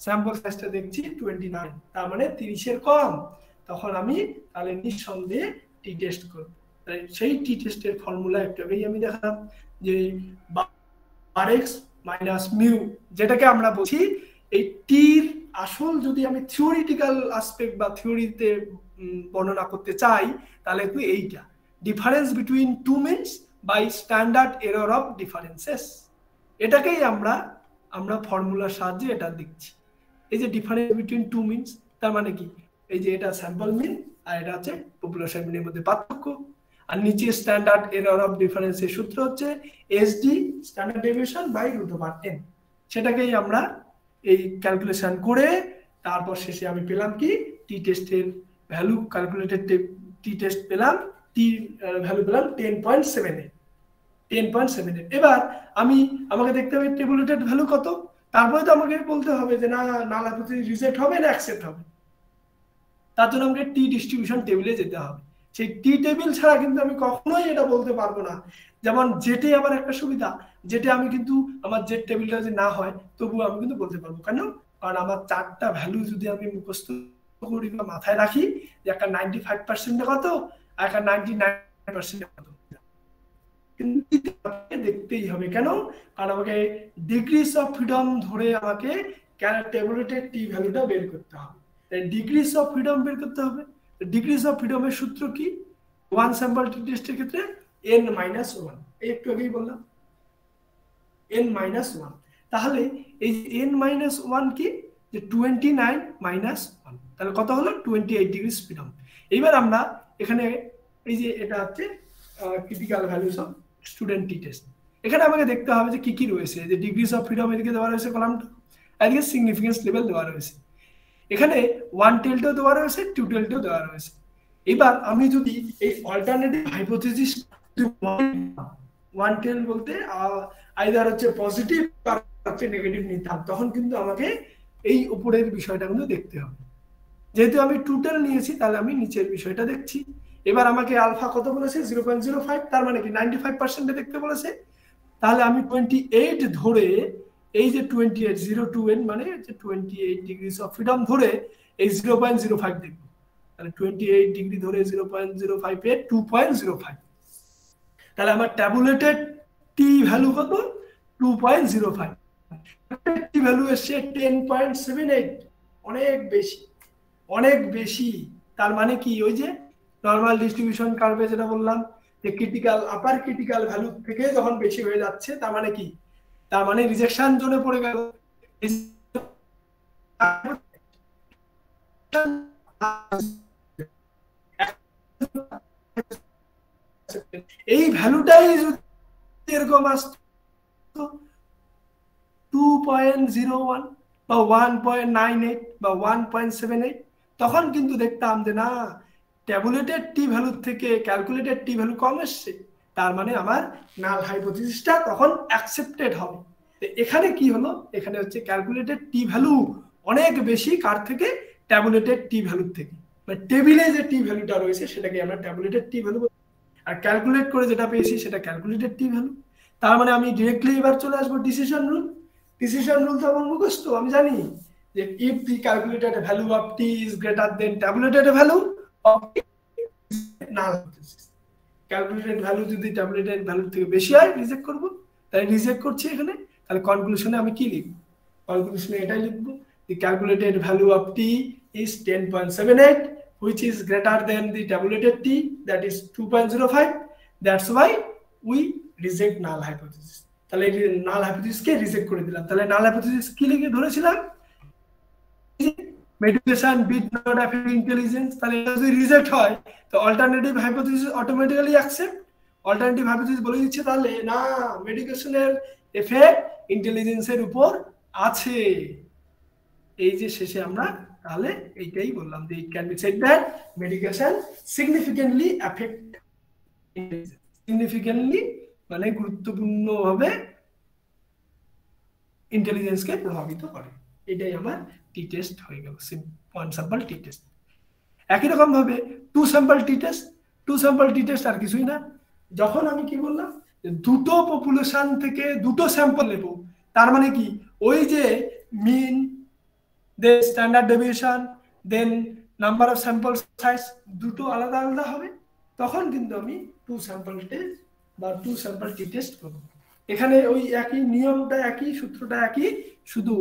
স্যাম্পল সাইজটা দেখছি টোয়েন্টি নাইন তার মানে তিরিশের কম। তখন আমি তাহলে নিঃসন্দেহে টি টেস্ট করব সেই টি টেস্টের ফর্মুলা একটু আগেই আমি দেখালাম যে আর এক্স মাইনাস মিউ, যেটাকে আমরা বলছি এই টির আসল যদি আমি থিওরিটিক্যাল আসপেক্ট বা থিওরিতে বর্ণনা করতে চাই, তাহলে একটু এইটা। Difference between two means by standard error of differences এটাকেই আমরা আমরা ফর্মুলার সাহায্যে এটা দেখছি। এই যে ডিফারেন্স বিটুইন টু মিনস তার মানে কি? এই যে এটা স্যাম্পল মিন আর এটা হচ্ছে পপুলেশন মিনের মধ্যে পার্থক্য। আর নিচে স্ট্যান্ডার্ড এরর অফ ডিফারেন্সের সূত্র হচ্ছে SD standard deviation by root over N সেটাকেই আমরা এই ক্যালকুলেশন করে তারপর শেষে আমি পেলাম কি? টি টেস্টের ভ্যালু ক্যালকুলেটেড টি টেস্ট পেলাম টি ভ্যালু পেলাম ten point seven ten point seven eight এবার আমি, আমাকে দেখতে হবে টেবুলেটেড ভ্যালু কত? তারপরে তো আমাকে বলতে হবে যে না নাল হাইপোথিসিস রিজেক্ট হবে না অ্যাকসেপ্ট হবে। তার জন্য আমাকে টি ডিস্ট্রিবিউশন টেবিলে যেতে হবে। সেই টি টেবিল ছাড়া কিন্তু আমি কখনোই এটা বলতে পারব না। যেমন জেটে আমার একটা সুবিধা, যেটা আমি কিন্তু আমার জেট টেবিলটা যদি না হয় তবু আমি কিন্তু বলতে পারব। কেন? কারণ আমার চারটা ভ্যালু যদি আমি মুখস্থ করি বা মাথায় রাখি, যে একটা নাইনটি ফাইভ পার্সেন্টে কত আর একটা নাইনটি নাইন পার্সেন্টে কত? দেখতেই হবে। কেন? কারণ আমাকে ডিগ্রিস অফ ফ্রিডম ধরে আমাকে টেবলেটের টি ভ্যালুটা বের করতে হবে। ডিগ্রিস অফ ফ্রিডম বের করতে হবে। ডিগ্রিস অফ ফ্রিডমের সূত্র কি? ওয়ান স্যাম্পল টেস্টের ক্ষেত্রে এন মাইনাস ওয়ান একটু আগেই বললাম। এন মাইনাস ওয়ান তাহলে এই এন মাইনাস ওয়ান কি? যে টোয়েন্টি নাইন মাইনাস ওয়ান তাহলে কত হলো? টোয়েন্টি এইট ডিগ্রি ফ্রিডম এইবার আমরা এখানে এই যে এটা হচ্ছে critical values of student T test এখানে আমাকে দেখতে হবে যে কি কি রয়েছে। যে ডিগ্রিস অফ ফ্রিডম এদিকে দেওয়া রয়েছে কলামটা। এদিকে সিগনিফিকেন্স লেভেল দেওয়া রয়েছে। এখানে ওয়ান টেলটাও দেওয়া রয়েছে টু টেলটাও দেওয়া রয়েছে। এবার আমি যদি এই অল্টারনেটিভ হাইপোথিসিস ওয়ান টেল বলতে আইদার হচ্ছে পজিটিভ আর নেগেটিভ নিতাম, তখন কিন্তু আমাকে এই উপরের বিষয়টা কিন্তু দেখতে হবে। যেহেতু আমি টুটেল নিয়েছি, তাহলে আমি নিচের বিষয়টা দেখছি। এবার আমাকে আলফা কত বলেছে? জিরো পয়েন্ট জিরো ফাইভ তার মানে কি নাইনটি ফাইভ পার্সেন্টে দেখতে বলেছে? তাহলে আমি টোয়েন্টি এইট ধরে এই যে twenty eight zero two N মানে যে twenty eight degrees of freedom ধরে এই জিরো পয়েন্ট জিরো ফাইভ দেখব। তাহলে টোয়েন্টি এইট ডিগ্রি ধরে জিরো পয়েন্ট জিরো ফাইভ এ টু পয়েন্ট জিরো ফাইভ তাহলে আমার ট্যাবুলেটেড টি ভ্যালু কত? Two point zero five T value এসছে টেন পয়েন্ট সেভেন এইট অনেক বেশি অনেক বেশি। তার মানে কি? ওই যে নর্মাল ডিস্ট্রিবিউশন কার্ভে যেটা বললাম, যে ক্রিটিক্যাল আপার ক্রিটিক্যাল ভ্যালু থেকে যখন বেশি হয়ে যাচ্ছে, তার মানে কি? তার মানে রিজেকশন জোনে পড়ে গেল। এই ভ্যালুটাই এরকম আসতো টু পয়েন্ট জিরো ওয়ান বা ওয়ান পয়েন্ট নাইন এইট বা ওয়ান পয়েন্ট সেভেন এইট তখন কিন্তু দেখতাম যে না ট্যাবুলেটেড টি ভ্যালুর থেকে ক্যালকুলেটেড টি ভ্যালু কম এসছে। তার মানে আমার নাল হাইপোথিসিসটা তখন অ্যাকসেপ্টেড হবে। এখানে কি হলো? এখানে হচ্ছে ক্যালকুলেটেড টি ভ্যালু অনেক বেশি কার থেকে? ট্যাবুলেটেড টি ভ্যালুর থেকে। মানে টেবিলে যে টি ভ্যালুটা রয়েছে, সেটাকে আমরা ট্যাবুলেটেড টি ভ্যালু আর ক্যালকুলেট করে যেটা পেয়েছি, সেটা ক্যালকুলেটেড টি ভ্যালু তার মানে আমি ডিরেক্টলি এবার চলে আসব ডিসিশন রুল ডিসিশন রুল তো আমার মুখস্থ, আমি জানি যে if the calculated value of T is greater than tabulated value of null calculated value যদি ট্যাবুলেটেড ভ্যালু থেকে বেশি হয় রিজেক্ট করব। তাই রিজেক্ট করছি এখানে। তাহলে কনক্লুশনে আমি কি লিখব? কনক্লুশনে এটাই লিখব the calculated value of T is ten point seven eight which is greater than the greater than the tabulated t, that is 2.05 that's why we reject null hypothesis. তাহলে নাল হাইপোথিসিসকে রিজেক্ট করে দিলাম। তাহলে নাল হাইপোথিসিস কি লিখে ধরেছিলাম? Medication did not affect intelligence তাহলে এটা যদি রিজেক্ট হয়, তো alternative hypothesis automatically accept alternative hypothesis বলে দিচ্ছে তাহলে, না মেডিকেশনের এফেক্ট ইন্টেলিজেন্সের উপর আছে। এই যে শেষে আমরা তাহলে এইটাই বললাম যে it can be said that medication significantly affect significantly মানে গুরুত্বপূর্ণভাবে ইন্টেলিজেন্সকে প্রভাবিত করে। এটাই আমার টি টেস্ট হয়ে গেল ওয়ান স্যাম্পল টি টেস্ট একই রকম ভাবে two sample t test two sample t test আর কিছুই না। যখন আমি কি বললাম দুটো পপুলেশন থেকে দুটো স্যাম্পল নেব, তার মানে কি? ওই যে mean then standard deviation then number of sample size দুটো আলাদা আলাদা হবে। তখন কিন্তু আমি টু স্যাম্পল টেস্ট বা টু স্যাম্পল টি টেস্ট করব। এখানে ওই একই নিয়মটা, একই সূত্রটা, একই শুধু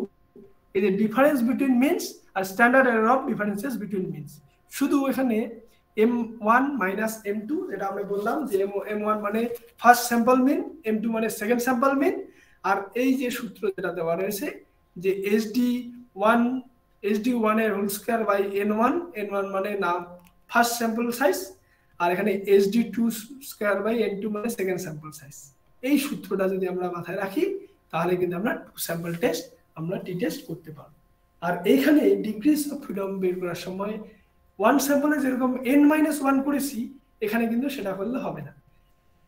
এই যে difference between means R standard error of differences between means শুধু এখানে M one minus M two যেটা আমরা বললাম যে এম এম ওয়ান মানে first sample mean M two মানে সেকেন্ড স্যাম্পল মিন আর এই যে সূত্র যেটা দেওয়া রয়েছে যে S D one S D ওয়ানের whole square by N one N one মানে না ফার্স্ট স্যাম্পল সাইজ আর এখানে S D two square by N two মানে সেকেন্ড স্যাম্পল সাইজ এই সূত্রটা যদি আমরা মাথায় রাখি, তাহলে কিন্তু আমরা টু স্যাম্পল টেস্ট আমরা টি টেস্ট করতে পারব। আর এইখানে ডিগ্রিস অফ ফ্রিডম বের করার সময় ওয়ান স্যাম্পলে যেরকম এন মাইনাস ওয়ান করেছি, এখানে কিন্তু সেটা করলে হবে না।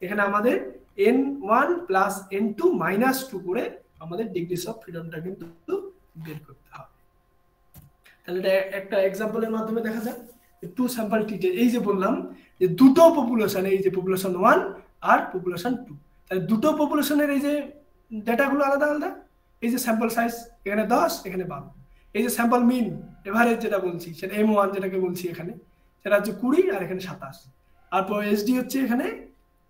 এখানে আমাদের N one plus N two minus two করে আমাদের ডিগ্রিস অফ ফ্রিডমটা কিন্তু বের করতে হবে। তাহলে এটা একটা এক্সাম্পলের মাধ্যমে দেখা যাক টু স্যাম্পল টিটে এই যে বললাম যে দুটো পপুলেশন এই যে পপুলেশন ওয়ান আর পপুলেশন টু তাহলে দুটো পপুলেশনের এই যে ডেটাগুলো আলাদা আলাদা? এই যে স্যাম্পল সাইজ এখানে দশ, এখানে বারো। এই যে স্যাম্পল মিন এভারেজ যেটা বলছি, সেটা এম ওয়ান যেটাকে বলছি এখানে, সেটা হচ্ছে কুড়ি আর এখানে সাতাশ। আর পর এসডি হচ্ছে এখানে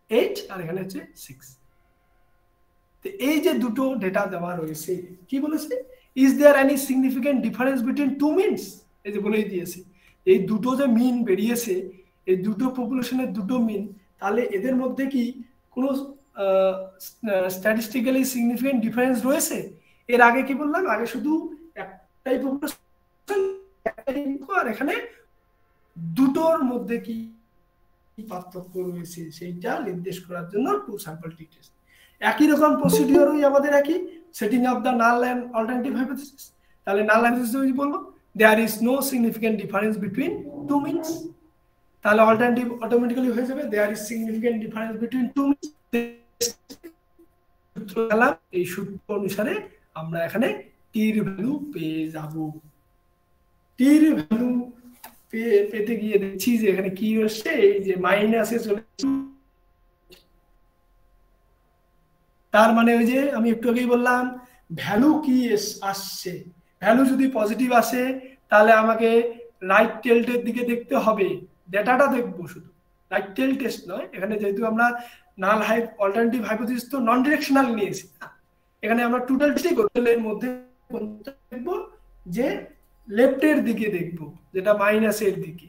এইট আর এখানে হচ্ছে সিক্স তো এই যে দুটো ডেটা দেওয়া রয়েছে, কি বলেছে? Is there any significant difference between two means এই যে বলেই দিয়েছে। এই দুটো যে মিন বেরিয়েছে, এই দুটো পপুলেশনের দুটো মিন তাহলে এদের মধ্যে কি কোনো স্ট্যাটিস্টিক্যালি সিগনিফিকেন্ট ডিফারেন্স রয়েছে? এর আগে কি বললাম? আগে শুধু একটাই আর এখানে দুটোর মধ্যে কি পার্থক্য রয়েছে সেইটা নির্দেশ করার জন্য টু স্যাম্পল টি টেস্ট একই রকম প্রসিডিওরই আমাদের একই। Setting of the null and alternative hypothesis তাহলে নাল যদি বলব there is no significant difference between two means তাহলে অল্টারনেটিভ অটোমেটিক্যালি হয়ে যাবে there is significant difference between two means এই সূত্র অনুসারে আমরা এখানে টির ভ্যালু পেয়ে যাব। টির ভ্যালু পেতে গিয়ে দেখছি যে এখানে কি হচ্ছে এই যে মাইনাসে চলে তার মানে ওই যে আমি একটু আগেই বললাম ভ্যালু কি আসছে। ভ্যালু যদি পজিটিভ আসে, তাহলে আমাকে রাইট টেল্টের দিকে দেখতে হবে। ডেটাটা দেখব শুধু। রাইট টেল টেস্ট নয়, এখানে যেহেতু আমরা নাল হাই অল্টারনেটিভ হাইপোথিস তো নন ডিরেকশনাল নিয়েছি এখানে আমরা টোটাল ঠিক এর মধ্যে দেখব যে লেফটের দিকে দেখব, যেটা মাইনাসের দিকে।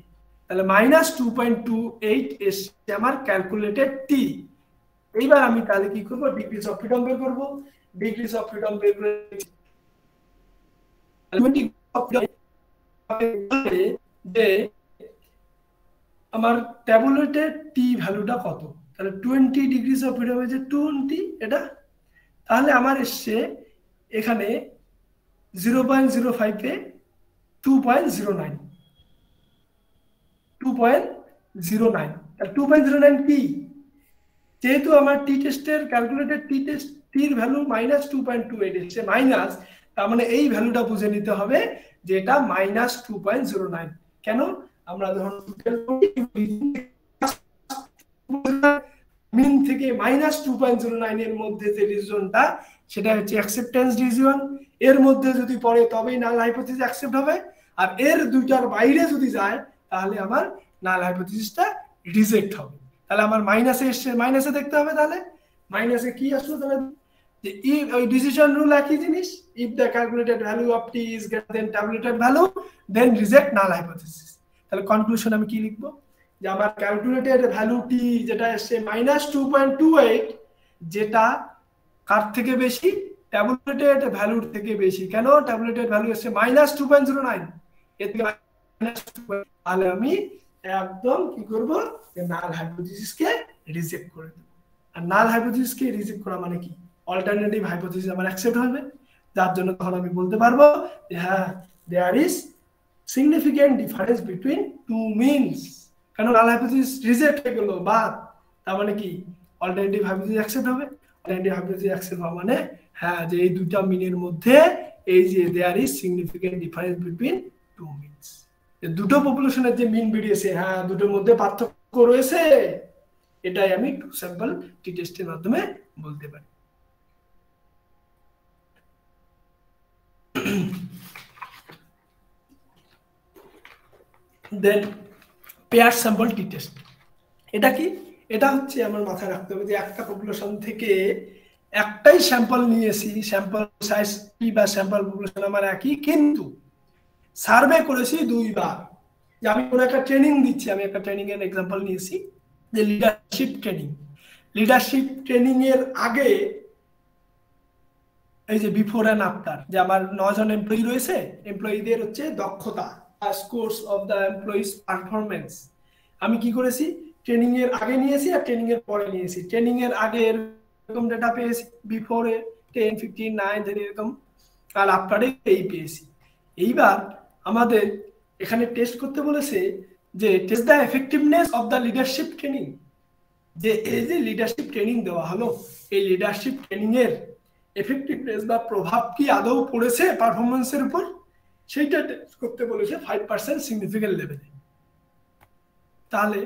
তাহলে minus two point two eight এসছে আমার ক্যালকুলেটেড টি এইবার আমি তাহলে কি করব? ডিগ্রিজ অফ ফ্রিডম বের করব। ডিগ্রিজ অফ ফ্রিডম বের করে যে আমার ট্যাবুলেটেড টি ভ্যালুটা কত? তাহলে টোয়েন্টি ডিগ্রিজ অফ ফ্রিডম হয়েছে টোয়েন্টি এটা তাহলে আমার এসছে এখানে জিরো পয়েন্ট জিরো ফাইভে two point zero nine two point zero nine two point zero nine কি? যেহেতু আমার টি টেস্টের ক্যালকুলেটেড টি টেস্ট টির value minus two point two eight এসছে মাইনাস তার মানে এই ভ্যালুটা বুঝে নিতে হবে যে এটা minus two point zero nine কেন? আমরা ধরুন মিন থেকে minus two point zero nine এর মধ্যে যে রিজনটা সেটা হচ্ছে অ্যাকসেপ্টেন্স রিজন এর মধ্যে যদি পড়ে তবেই নাল হাইপোথিস অ্যাকসেপ্ট হবে। আর এর দুইটার বাইরে যদি যায়, তাহলে আমার নাল হাইপোথিসটা রিজেক্ট হবে। তাহলে আমার মাইনাসে এসছে মাইনাসে দেখতে হবে তাহলে। মাইনাসে কি আসলো তাহলে? যে ইফ ওই ডিসিশন রুল একই জিনিস। If the calculated value of t is greater than tabulated value then reject null hypothesis তাহলে কনক্লুশন আমি কি লিখব? যে আমার ক্যালকুলেটেড ভ্যালু টি যেটা এসছে minus two point two eight যেটা কার থেকে বেশি? ট্যাবুলেটেড ভ্যালুর থেকে বেশি। কেন? ট্যাবুলেটেড ভ্যালু এসছে minus two point zero nine এর থেকে তাহলে আমি একদম কি করব? যে নাল হাইপোথিসিসকে রিজেক্ট করে দেব। আর নাল হাইপোথিসিসকে রিজেক্ট করা মানে কি? অল্টারনেটিভ হাইপোথিসিস আমার অ্যাকসেপ্ট হবে। যার জন্য তখন আমি বলতে পারব যে হ্যাঁ there is significant difference between two means কারণ নাল হাইপোথিসিস রিজেক্ট হয়ে গেল? বাদ তার মানে কি? অল্টারনেটিভ হাইপোথিসিস অ্যাকসেপ্ট হবে। অল্টারনেটিভ হাইপোথিসিস অ্যাকসেপ্ট হওয়া মানে হ্যাঁ যে এই দুটা মিনের মধ্যে এই যে there is significant difference between two means দুটো পপুলেশনের যে মিন বেরিয়েছে হ্যাঁ দুটোর মধ্যে পার্থক্য রয়েছে। এটাই আমি টু স্যাম্পল টি টেস্টের মাধ্যমে বলতে পারি। (coughs) Then pair sample t test. এটা কি? এটা হচ্ছে আমার মাথায় রাখতে হবে যে একটা পপুলেশন থেকে একটাই স্যাম্পল নিয়েছি, স্যাম্পল সাইজ কি বা স্যাম্পল পপুলেশন আমার একই, কিন্তু সার্ভে করেছি দুইবার। যে আমি কোনো একটা ট্রেনিং দিচ্ছি, আমি একটা ট্রেনিং এর এক্সাম্পল নিয়েছি, যে লিডারশিপ ট্রেনিং লিডারশিপ ট্রেনিং এর আগে এই যে বিফোর অ্যান্ড আফটার যে আমার নজন এমপ্লয়ি রয়েছে এমপ্লয়ীদের হচ্ছে দক্ষতা। Scores of the employees performance আমি কি করেছি? ট্রেনিং এর আগে নিয়েছি আর ট্রেনিং এর পরে নিয়েছি। ট্রেনিং এর আগে এরকম ডেটা পেয়েছি বিফোরে টেন ফিফটিন নাইন এরকম আর আফটারে এই পেয়েছি। এইবার আমাদের এখানে টেস্ট করতে বলেছে যে test the effectiveness of the leadership training যে এই যে লিডারশিপ ট্রেনিং দেওয়া হলো, এই লিডারশিপ ট্রেনিং এর এফেক্টিভনেস বা প্রভাব কি আদৌ পড়েছে পারফরমেন্সের উপর? সেইটা করতে বলেছে ফাইভ পার্সেন্ট সিগনিফিকেন্ট লেভেলে তাহলে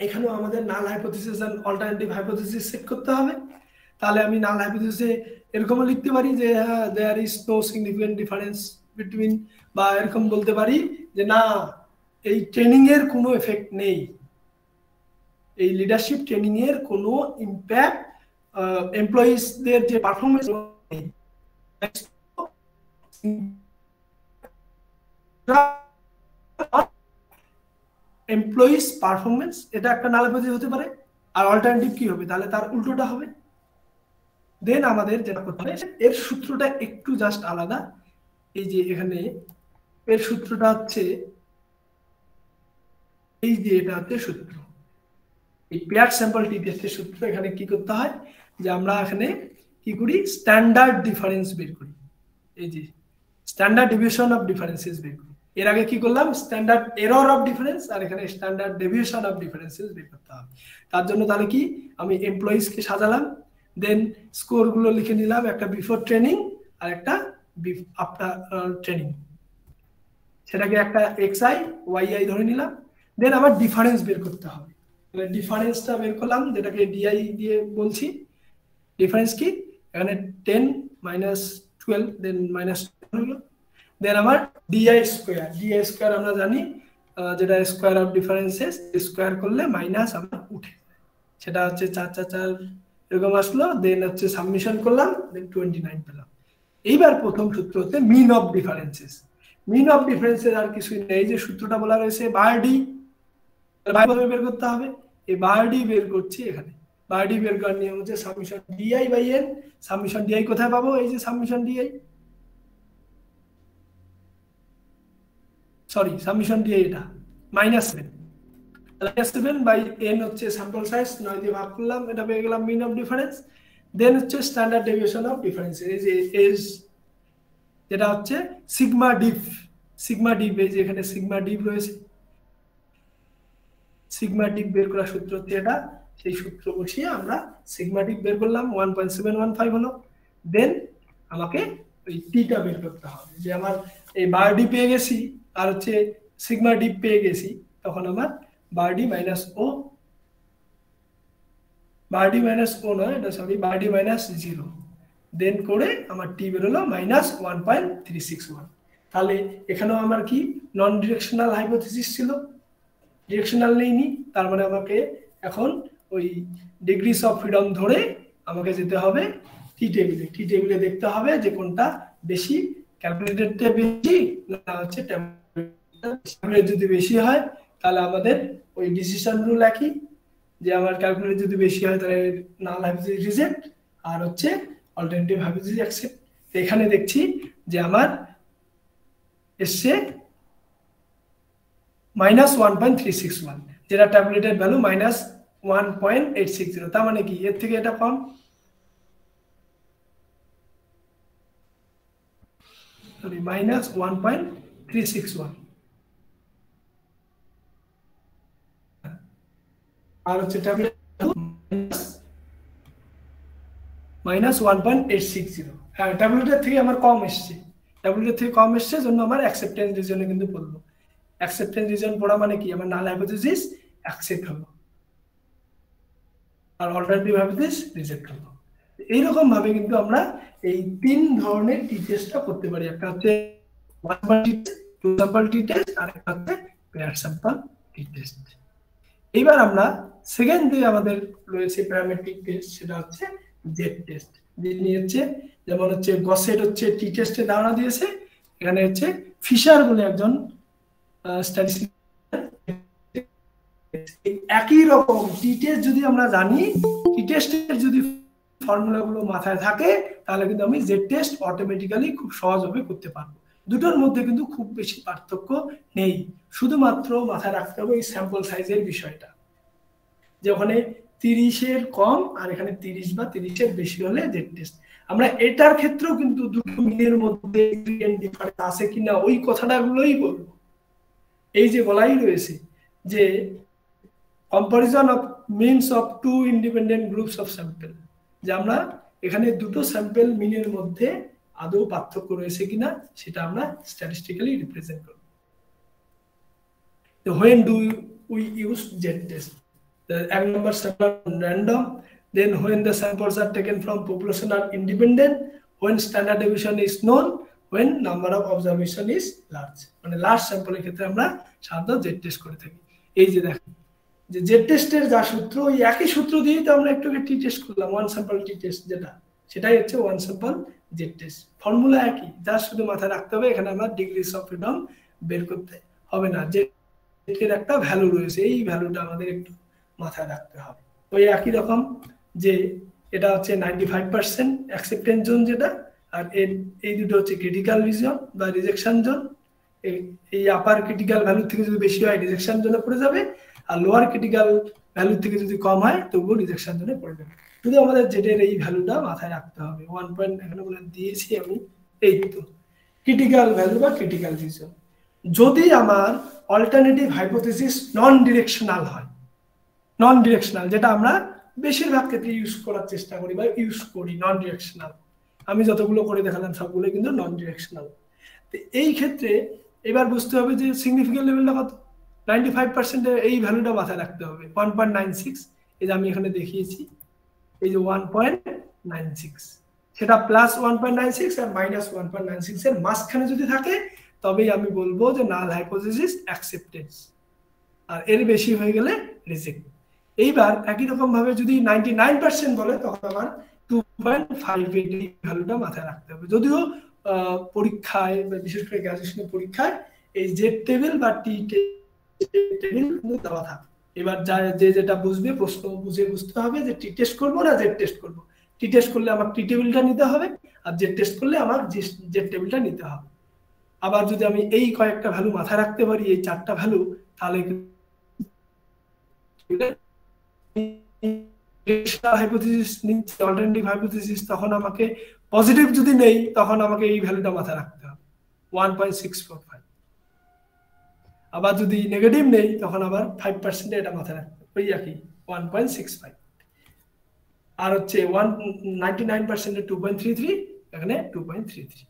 এখানেও আমাদের null hypothesis and alternative hypothesis set করতে হবে। তাহলে আমি নাল হাইপোথিসিসে এরকমও লিখতে পারি যে হ্যাঁ there is no significant difference between বা এরকম বলতে পারি যে, না, এই ট্রেনিং এর কোনো এফেক্ট নেই। এই লিডারশিপ ট্রেনিং এর কোনো ইম্প্যাক্ট এমপ্লয়িজদের যে পারফরমেন্স এমপ্লয়িজ পারফরমেন্স এটা একটা নালাপতি হতে পারে। আর অল্টারনেটিভ কি হবে? তাহলে তার উল্টোটা হবে। দেন আমাদের যেটা করতে হবে, এর সূত্রটা একটু জাস্ট আলাদা। এই যে এখানে, এর সূত্রটা হচ্ছে, এই যে এটা হচ্ছে সূত্র। এই পেয়ার স্যাম্পল টেস্টের সূত্র এখানে কি করতে হয়? যে আমরা এখানে কি করি? স্ট্যান্ডার্ড ডিফারেন্স বের করি। এই যে স্ট্যান্ডার্ড ডিভিশন অফ ডিফারেন্সেস বের করি। এর আগে কি করলাম? স্ট্যান্ডার্ড এরর অফ ডিফারেন্স আর এখানে স্ট্যান্ডার্ড ডেভিয়েশন অফ ডিফারেন্সেস বের করতে হবে। তার জন্য তাহলে কি? আমি এমপ্লয়িজকে সাজালাম দেন স্কোরগুলো লিখে নিলাম, একটা বিফোর ট্রেনিং আর একটা আফটার ট্রেনিং সেটাকে একটা এক্স আই ওয়াই আই ধরে নিলাম দেন আবার ডিফারেন্স বের করতে হবে। ডিফারেন্সটা বের করলাম, যেটাকে ডিআই দিয়ে বলছি। ডিফারেন্স কি? এখানে ten minus twelve then minus হলো। দেন আমার ডিআই স্কোয়ার ডিআই স্কোয়ার আমরা জানি যেটা স্কোয়ার অফ ডিফারেন্সেস স্কোয়ার করলে মাইনাস আমার উঠে। সেটা হচ্ছে চার চার চার এরকম আসলো দেন হচ্ছে সাবমিশন করলাম দেন টোয়েন্টি নাইন পেলাম। এইবার প্রথম সূত্র হচ্ছে mean of differences mean of differences আর কিছুই নেই যে সূত্রটা বলা রয়েছে বারডি বের করতে হবে? এই বারডি বের করছি এখানে। বারডি বের করার নিয়ম হচ্ছে summation DI by N summation DI কোথায় পাবো? এই যে summation DI sorry summation DI এটা। Minus seven minus seven by N হচ্ছে স্যাম্পল সাইজ নয় দিয়ে ভাগ করলাম, এটা পেয়ে গেলাম মিন অফ ডিফারেন্স দেন হচ্ছে স্ট্যান্ডার্ড ডেভিয়েশন অফ ডিফারেন্স এই যে এজ যেটা হচ্ছে সিগমা ডিপ সিগমা ডিপ এই যে এখানে সিগমা ডিপ রয়েছে। সিগমা ডিপ বের করার সূত্র হচ্ছে এটা। সেই সূত্র বসিয়ে আমরা সিগমা ডিপ বের করলাম one point seven one five হলো। দেন আমাকে ওই টিটা বের করতে হবে। যে আমার এই বার ডি পেয়ে গেছি। আর হচ্ছে সিগমা ডিপ পেয়ে গেছি, তখন আমার bar D minus O. Bar D minus O নয়, এটা sorry bar D minus zero. Then করে আমার টি বেরোলো minus one point three six one. তাহলে এখানেও আমার কি নন ডিরেকশনাল হাইপোথিসিস ছিল? ডিরেকশনাল নেইনি, তার মানে আমাকে এখন ওই ডিগ্রিস অফ ফ্রিডম ধরে আমাকে যেতে হবে টি টেবিলে টি টেবিলে দেখতে হবে যে কোনটা বেশি ক্যালকুলেটেডটা বেশি, না হচ্ছে ট্যাবলেট যদি বেশি হয়, তাহলে আমাদের ওই ডিসিশন রুল একই, যে আমার ক্যালকুলেট যদি বেশি হয়, তাহলে নাল হাইপোথিসিস রিজেক্ট আর হচ্ছে অল্টারনেটিভ হাইপোথিসিস অ্যাকসেপ্ট এখানে দেখছি যে আমার এসছে minus one point three six one যেটা ট্যাবলেটের value minus one point eight six zero তার মানে কি? এর থেকে এটা কম। Sorry minus one point three six one আর হচ্ছে মাইনাস হ্যাঁ থেকে আমার কম এসছে। ট্যাবলেটের থেকে কম এসছে জন্য আমার অ্যাকসেপ্টেন্স রিজনে কিন্তু পড়ল অ্যাকসেপ্টেন্স রিজন পড়া মানে কি? আমার নাল হাইপোথিসিস অ্যাকসেপ্ট হলো। আর অল্টারনেটিভ হাইপোথিস রিজেক্ট হলো। এইরকম ভাবে কিন্তু আমরা এই তিন ধরনের টি টেস্টটা করতে পারি। একটা হচ্ছে টু স্যাম্পল আর একটা হচ্ছে পেয়ার স্যাম্পল এইবার আমরা সেকেন্ড যে আমাদের রয়েছে প্যারামেট্রিক টেস্ট সেটা হচ্ছে জেড টেস্ট যিনি হচ্ছে যেমন হচ্ছে গসেট হচ্ছে টি টেস্টে ধারণা দিয়েছে, এখানে হচ্ছে ফিশার বলে একজন একই রকম টি টেস্ট যদি আমরা জানি টি টেস্টের যদি ফর্মুলাগুলো মাথায় থাকে, তাহলে কিন্তু আমি জেড টেস্ট অটোমেটিক্যালি খুব সহজভাবে করতে পারব। দুটোর মধ্যে কিন্তু খুব বেশি পার্থক্য নেই। শুধুমাত্র মাথায় রাখতে হবে এই স্যাম্পল সাইজের বিষয়টা। যে ওখানে তিরিশের কম আর এখানে তিরিশ বা তিরিশের বেশি হলে জেড টেস্ট আমরা এটার ক্ষেত্রেও কিন্তু দুটো মিলের মধ্যে আছে কিনা ওই কথাটা গুলোই বলব। এই যে বলাই রয়েছে যে comparison of means of two independent groups of sample যে আমরা এখানে দুটো স্যাম্পেল মিলের মধ্যে আদৌ পার্থক্য রয়েছে কিনা সেটা আমরা স্ট্যাটিস্টিক্যালি রিপ্রেজেন্ট করব। When do we use Z test এক নম্বর sample random then when the samples are taken from population are independent when standard deviation is known when number of observation is large মানে large স্যাম্পলের ক্ষেত্রে আমরা সাধারণত Z test করে থাকি। এই যে দেখেন যে জেড টেস্টের যা সূত্র, ওই একই সূত্র দিয়েই তো আমরা একটু টি টেস্ট করলাম ওয়ান স্যাম্পল টি টেস্ট যেটা। সেটাই হচ্ছে one sample Z test formula একই যা শুধু মাথায় রাখতে হবে, এখানে আমরা ডিগ্রিস অফ ফ্রিডম বের করতে হবে না। যে এর একটা ভ্যালু রয়েছে, এই ভ্যালুটা আমাদের একটু মাথায় রাখতে হবে। ওই একই রকম যে এটা হচ্ছে ninety five percent acceptance zone যেটা, আর এর, এই দুটো হচ্ছে ক্রিটিক্যাল রিজন বা রিজেকশন জোন এই আপার ক্রিটিক্যাল ভ্যালু থেকে যদি বেশি হয় রিজেকশন জোনে পড়ে যাবে আর লোয়ার ক্রিটিক্যাল ভ্যালু থেকে যদি কম হয়, তবুও রিজেকশন জোনে পড়ে যাবে শুধু আমাদের জেটের এই ভ্যালুটা মাথায় রাখতে হবে। ওয়ান পয়েন্ট এখানে বলে দিয়েছি আমি, এই তো। ক্রিটিক্যাল ভ্যালু বা ক্রিটিক্যাল রিজন যদি আমার অল্টারনেটিভ হাইপোথেসিস নন ডিরেকশনাল হয় নন ডিরেকশনাল যেটা আমরা বেশিরভাগ ক্ষেত্রে ইউজ করার চেষ্টা করি বা ইউজ করি নন ডিরেকশনাল আমি যতগুলো করে দেখালাম সবগুলো কিন্তু নন ডিরেকশনাল তো এই ক্ষেত্রে এবার বুঝতে হবে যে সিগনিফিকেন্ট লেভেলটা কত? নাইনটি ফাইভ পার্সেন্টের এই ভ্যালুটা মাথায় রাখতে হবে। ওয়ান পয়েন্ট নাইন সিক্স এই যে আমি এখানে দেখিয়েছি, এই যে ওয়ান পয়েন্ট নাইন সিক্স সেটা plus one point nine six আর minus one point nine six এর মাঝখানে যদি থাকে, তবেই আমি বলব যে নাল হাইপোথিসিস অ্যাকসেপ্টেন্স আর এর বেশি হয়ে গেলে রিজেক্ট এইবার একই রকম ভাবে যদি নাইনটি নাইন পার্সেন্ট বলে, তখন আমার টু পয়েন্ট ফাইভ এইট এই ভ্যালুটা মাথায় রাখতে হবে। যদিও পরীক্ষায় বিশেষ করে গ্রাজুয়েশনের পরীক্ষায় এই জেড টেবিল বা টি টেবিল দেওয়া থাকে এবার যা, যে যেটা বুঝবে, প্রশ্ন বুঝে বুঝতে হবে যে টি টেস্ট করব না জেড টেস্ট করব। টি টেস্ট করলে আমার টি টেবিলটা নিতে হবে আর জেড টেস্ট করলে আমার জেড টেবিলটা নিতে হবে। আবার যদি আমি এই কয়েকটা ভ্যালু মাথায় রাখতে পারি, এই চারটা ভ্যালু তাহলে তখন আমাকে পজিটিভ যদি নেই, তখন আমাকে এই ভ্যালুটা মাথায় রাখতে হবে। One point six four five আবার যদি নেগেটিভ নেই, তখন আবার ফাইভ পার্সেন্টে এটা মাথায় রাখতে হবে। ওই একই ওয়ান পয়েন্ট সিক্স ফাইভ আর হচ্ছে ওয়ান নাইনটি নাইন পার্সেন্টে টু পয়েন্ট থ্রি থ্রি এখানে টু পয়েন্ট থ্রি থ্রি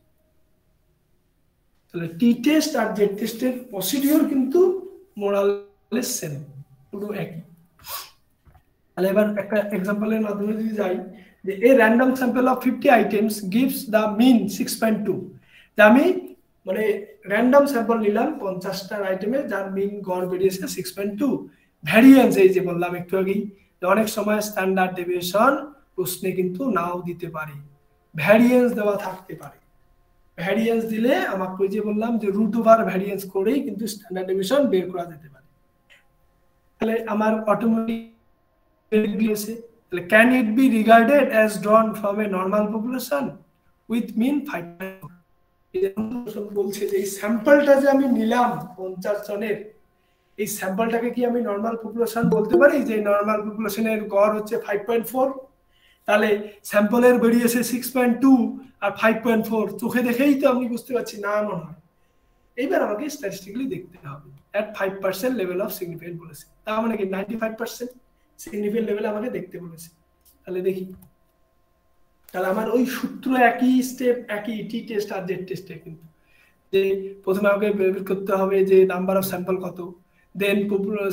তাহলে টি টেস্ট আর জেড টেস্টের প্রসিডিওর কিন্তু মোরালেস সেম পুরো একই। তাহলে এবার একটা এক্সাম্পলের মাধ্যমে যদি যাই, যে a random sample of fifty items gives the mean six point two আমি মানে র্যান্ডম স্যাম্পল নিলাম পঞ্চাশটার আইটেমে যার মিন গড় বেরিয়েছে সিক্স পয়েন্ট টু ভ্যারিয়েন্স এই যে বললাম একটু আগেই অনেক সময় স্ট্যান্ডার্ড ডেভিয়েশন প্রশ্নে কিন্তু নাও দিতে পারে। ভ্যারিয়েন্স দেওয়া থাকতে পারে। ভ্যারিয়েন্স দিলে আমাকে যে বললাম যে রুট ওভার ভ্যারিয়েন্স করেই কিন্তু স্ট্যান্ডার্ড ডেভিয়েশন বের করা যেতে পারে। তাহলে আমার অটোমেটিক তাহলে can it be regarded as drawn from a normal population with mean five বলছে যে এই স্যাম্পলটা যে আমি নিলাম পঞ্চাশ জনের, এই স্যাম্পলটাকে কি আমি নর্মাল পপুলেশন বলতে পারি? যে নর্মাল পপুলেশনের গড় হচ্ছে ফাইভ পয়েন্ট ফোর তাহলে স্যাম্পলের বেরিয়েছে সিক্স পয়েন্ট টু আর ফাইভ পয়েন্ট ফোর চোখে দেখেই তো আমি বুঝতে পারছি না মনে হয়। এইবার আমাকে স্ট্যাটিস্টিক্যালি দেখতে হবে at five percent level of significant বলেছে তার মানে কি নাইনটি ফাইভ পার্সেন্ট সিগনিফিকেন্ট লেভেলে আমাকে দেখতে বলেছে। তাহলে দেখি। তাহলে আমার ওই সূত্র একই স্টেপ একই টি টেস্ট আর জেড টেস্টে কিন্তু। যে প্রথমে আমাকে বের করতে হবে যে নাম্বার অফ স্যাম্পল কত। দেন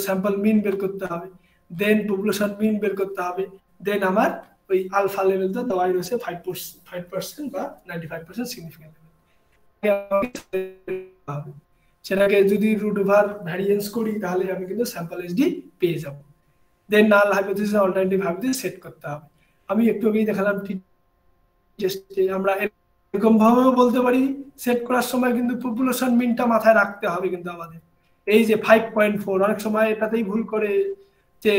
স্যাম্পল মিন বের করতে হবে। দেন পপুলেশন মিন বের করতে হবে। দেন আমার ওই আলফা লেভেল তো দেওয়াই রয়েছে ফাইভ ফাইভ পার্সেন্ট বা নাইনটি ফাইভ পার্সেন্ট সিগনিফিকেন্ট সেটাকে যদি রুট ওভার ভ্যারিয়েন্স করি, তাহলে আমি কিন্তু স্যাম্পল এসডি পেয়ে যাব। Then null hypothesis alternative hypothesis set করতে হবে। আমি একটু আগেই দেখালাম আমরা এরকম ভাবেও বলতে পারি সেট করার সময় কিন্তু পপুলেশন মিনটা মাথায় রাখতে হবে কিন্তু আমাদের। এই যে ফাইভ পয়েন্ট ফোর অনেক সময় এটাতেই ভুল করে যে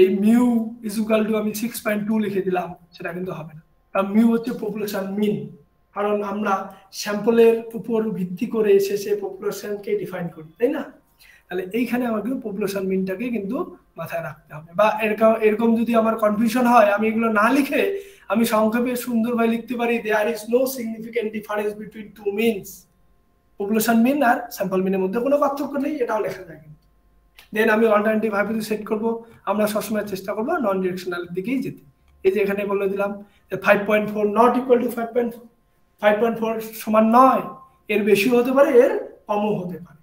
এই মিউ ইজুকাল টু আমি সিক্স পয়েন্ট টু লিখে দিলাম, সেটা কিন্তু হবে না। কারণ মিউ হচ্ছে পপুলেশন মিন কারণ আমরা স্যাম্পলের উপর ভিত্তি করে শেষে পপুলেশনকে ডিফাইন করি, তাই না? তাহলে এইখানে আমাকে পপুলেশন মিনটাকে কিন্তু মাথায় রাখতে হবে। বা এরকম এরকম যদি আমার কনফিউশন হয়, আমি এগুলো না লিখে আমি সংক্ষেপে সুন্দরভাবে লিখতে পারি there is no significant difference between two means population mean R sample মিনের মধ্যে কোনো পার্থক্য নেই, এটাও লেখা যায় কিন্তু। দেন আমি অল্টারনেটিভ হাইপোথিস সেট করব, আমরা সবসময় চেষ্টা করব নন ডিরেকশনালের দিকেই যেতে। এই যে এখানে বলে দিলাম যে five point four not equal to five point five point four সমান নয়, এর বেশিও হতে পারে, এর কমও হতে পারে।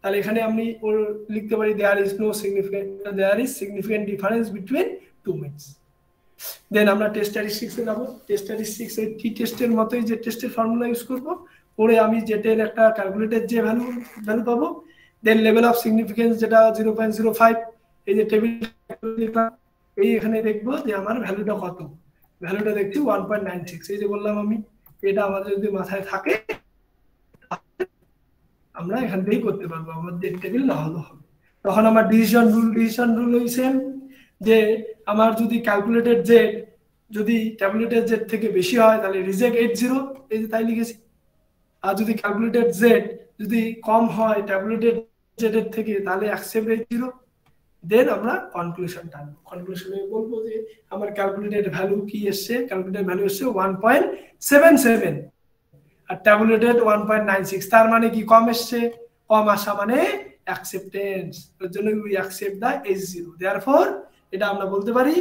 তাহলে এখানে আমি লিখতে পারি there is no significant there is significant difference between two means then আমরা টেস্ট স্ট্যাটিস্টিক্সে যাব। টেস্ট স্ট্যাটিস্টিক্স টি টেস্টের মতোই যে টেস্টের ফর্মুলা ইউজ করব করে আমি জেটের একটা ক্যালকুলেটেড যে ভ্যালু ভ্যালু পাবো। দেন লেভেল অফ সিগনিফিকেন্স যেটা জিরো পয়েন্ট জিরো ফাইভ এই যে টেবিল এই এখানে দেখব যে আমার ভ্যালুটা কত। ভ্যালুটা দেখছি ওয়ান পয়েন্ট নাইন সিক্স এই যে বললাম আমি, এটা আমাদের যদি মাথায় থাকে আমরা এখান থেকেই করতে পারব আমাদের টেবিল না হলেও হবে। তখন আমার ডিসিশন রুল ডিসিশন রুল ওই সেম যে আমার যদি ক্যালকুলেটেড জেড যদি ট্যাবলেটেড জেড থেকে বেশি হয়, তাহলে রিজেক্ট এইট জিরো এই যে তাই লিখেছি। আর যদি ক্যালকুলেটেড জেড যদি কম হয় ট্যাবলেটেড জেড এর থেকে, তাহলে অ্যাকসেপ্ট এইট জিরো দেন আমরা কনক্লুশন টানবো। কনক্লুশনে বলব যে আমার ক্যালকুলেটেড ভ্যালু কি এসছে? ক্যালকুলেটেড ভ্যালু এসছে ওয়ান পয়েন্ট সেভেন সেভেন আর tabulated one point nine six তার মানে কি? কম এসছে? কম আসা মানে অ্যাকসেপ্টেন্স ওর জন্য we accept the H zero therefore এটা আমরা বলতে পারি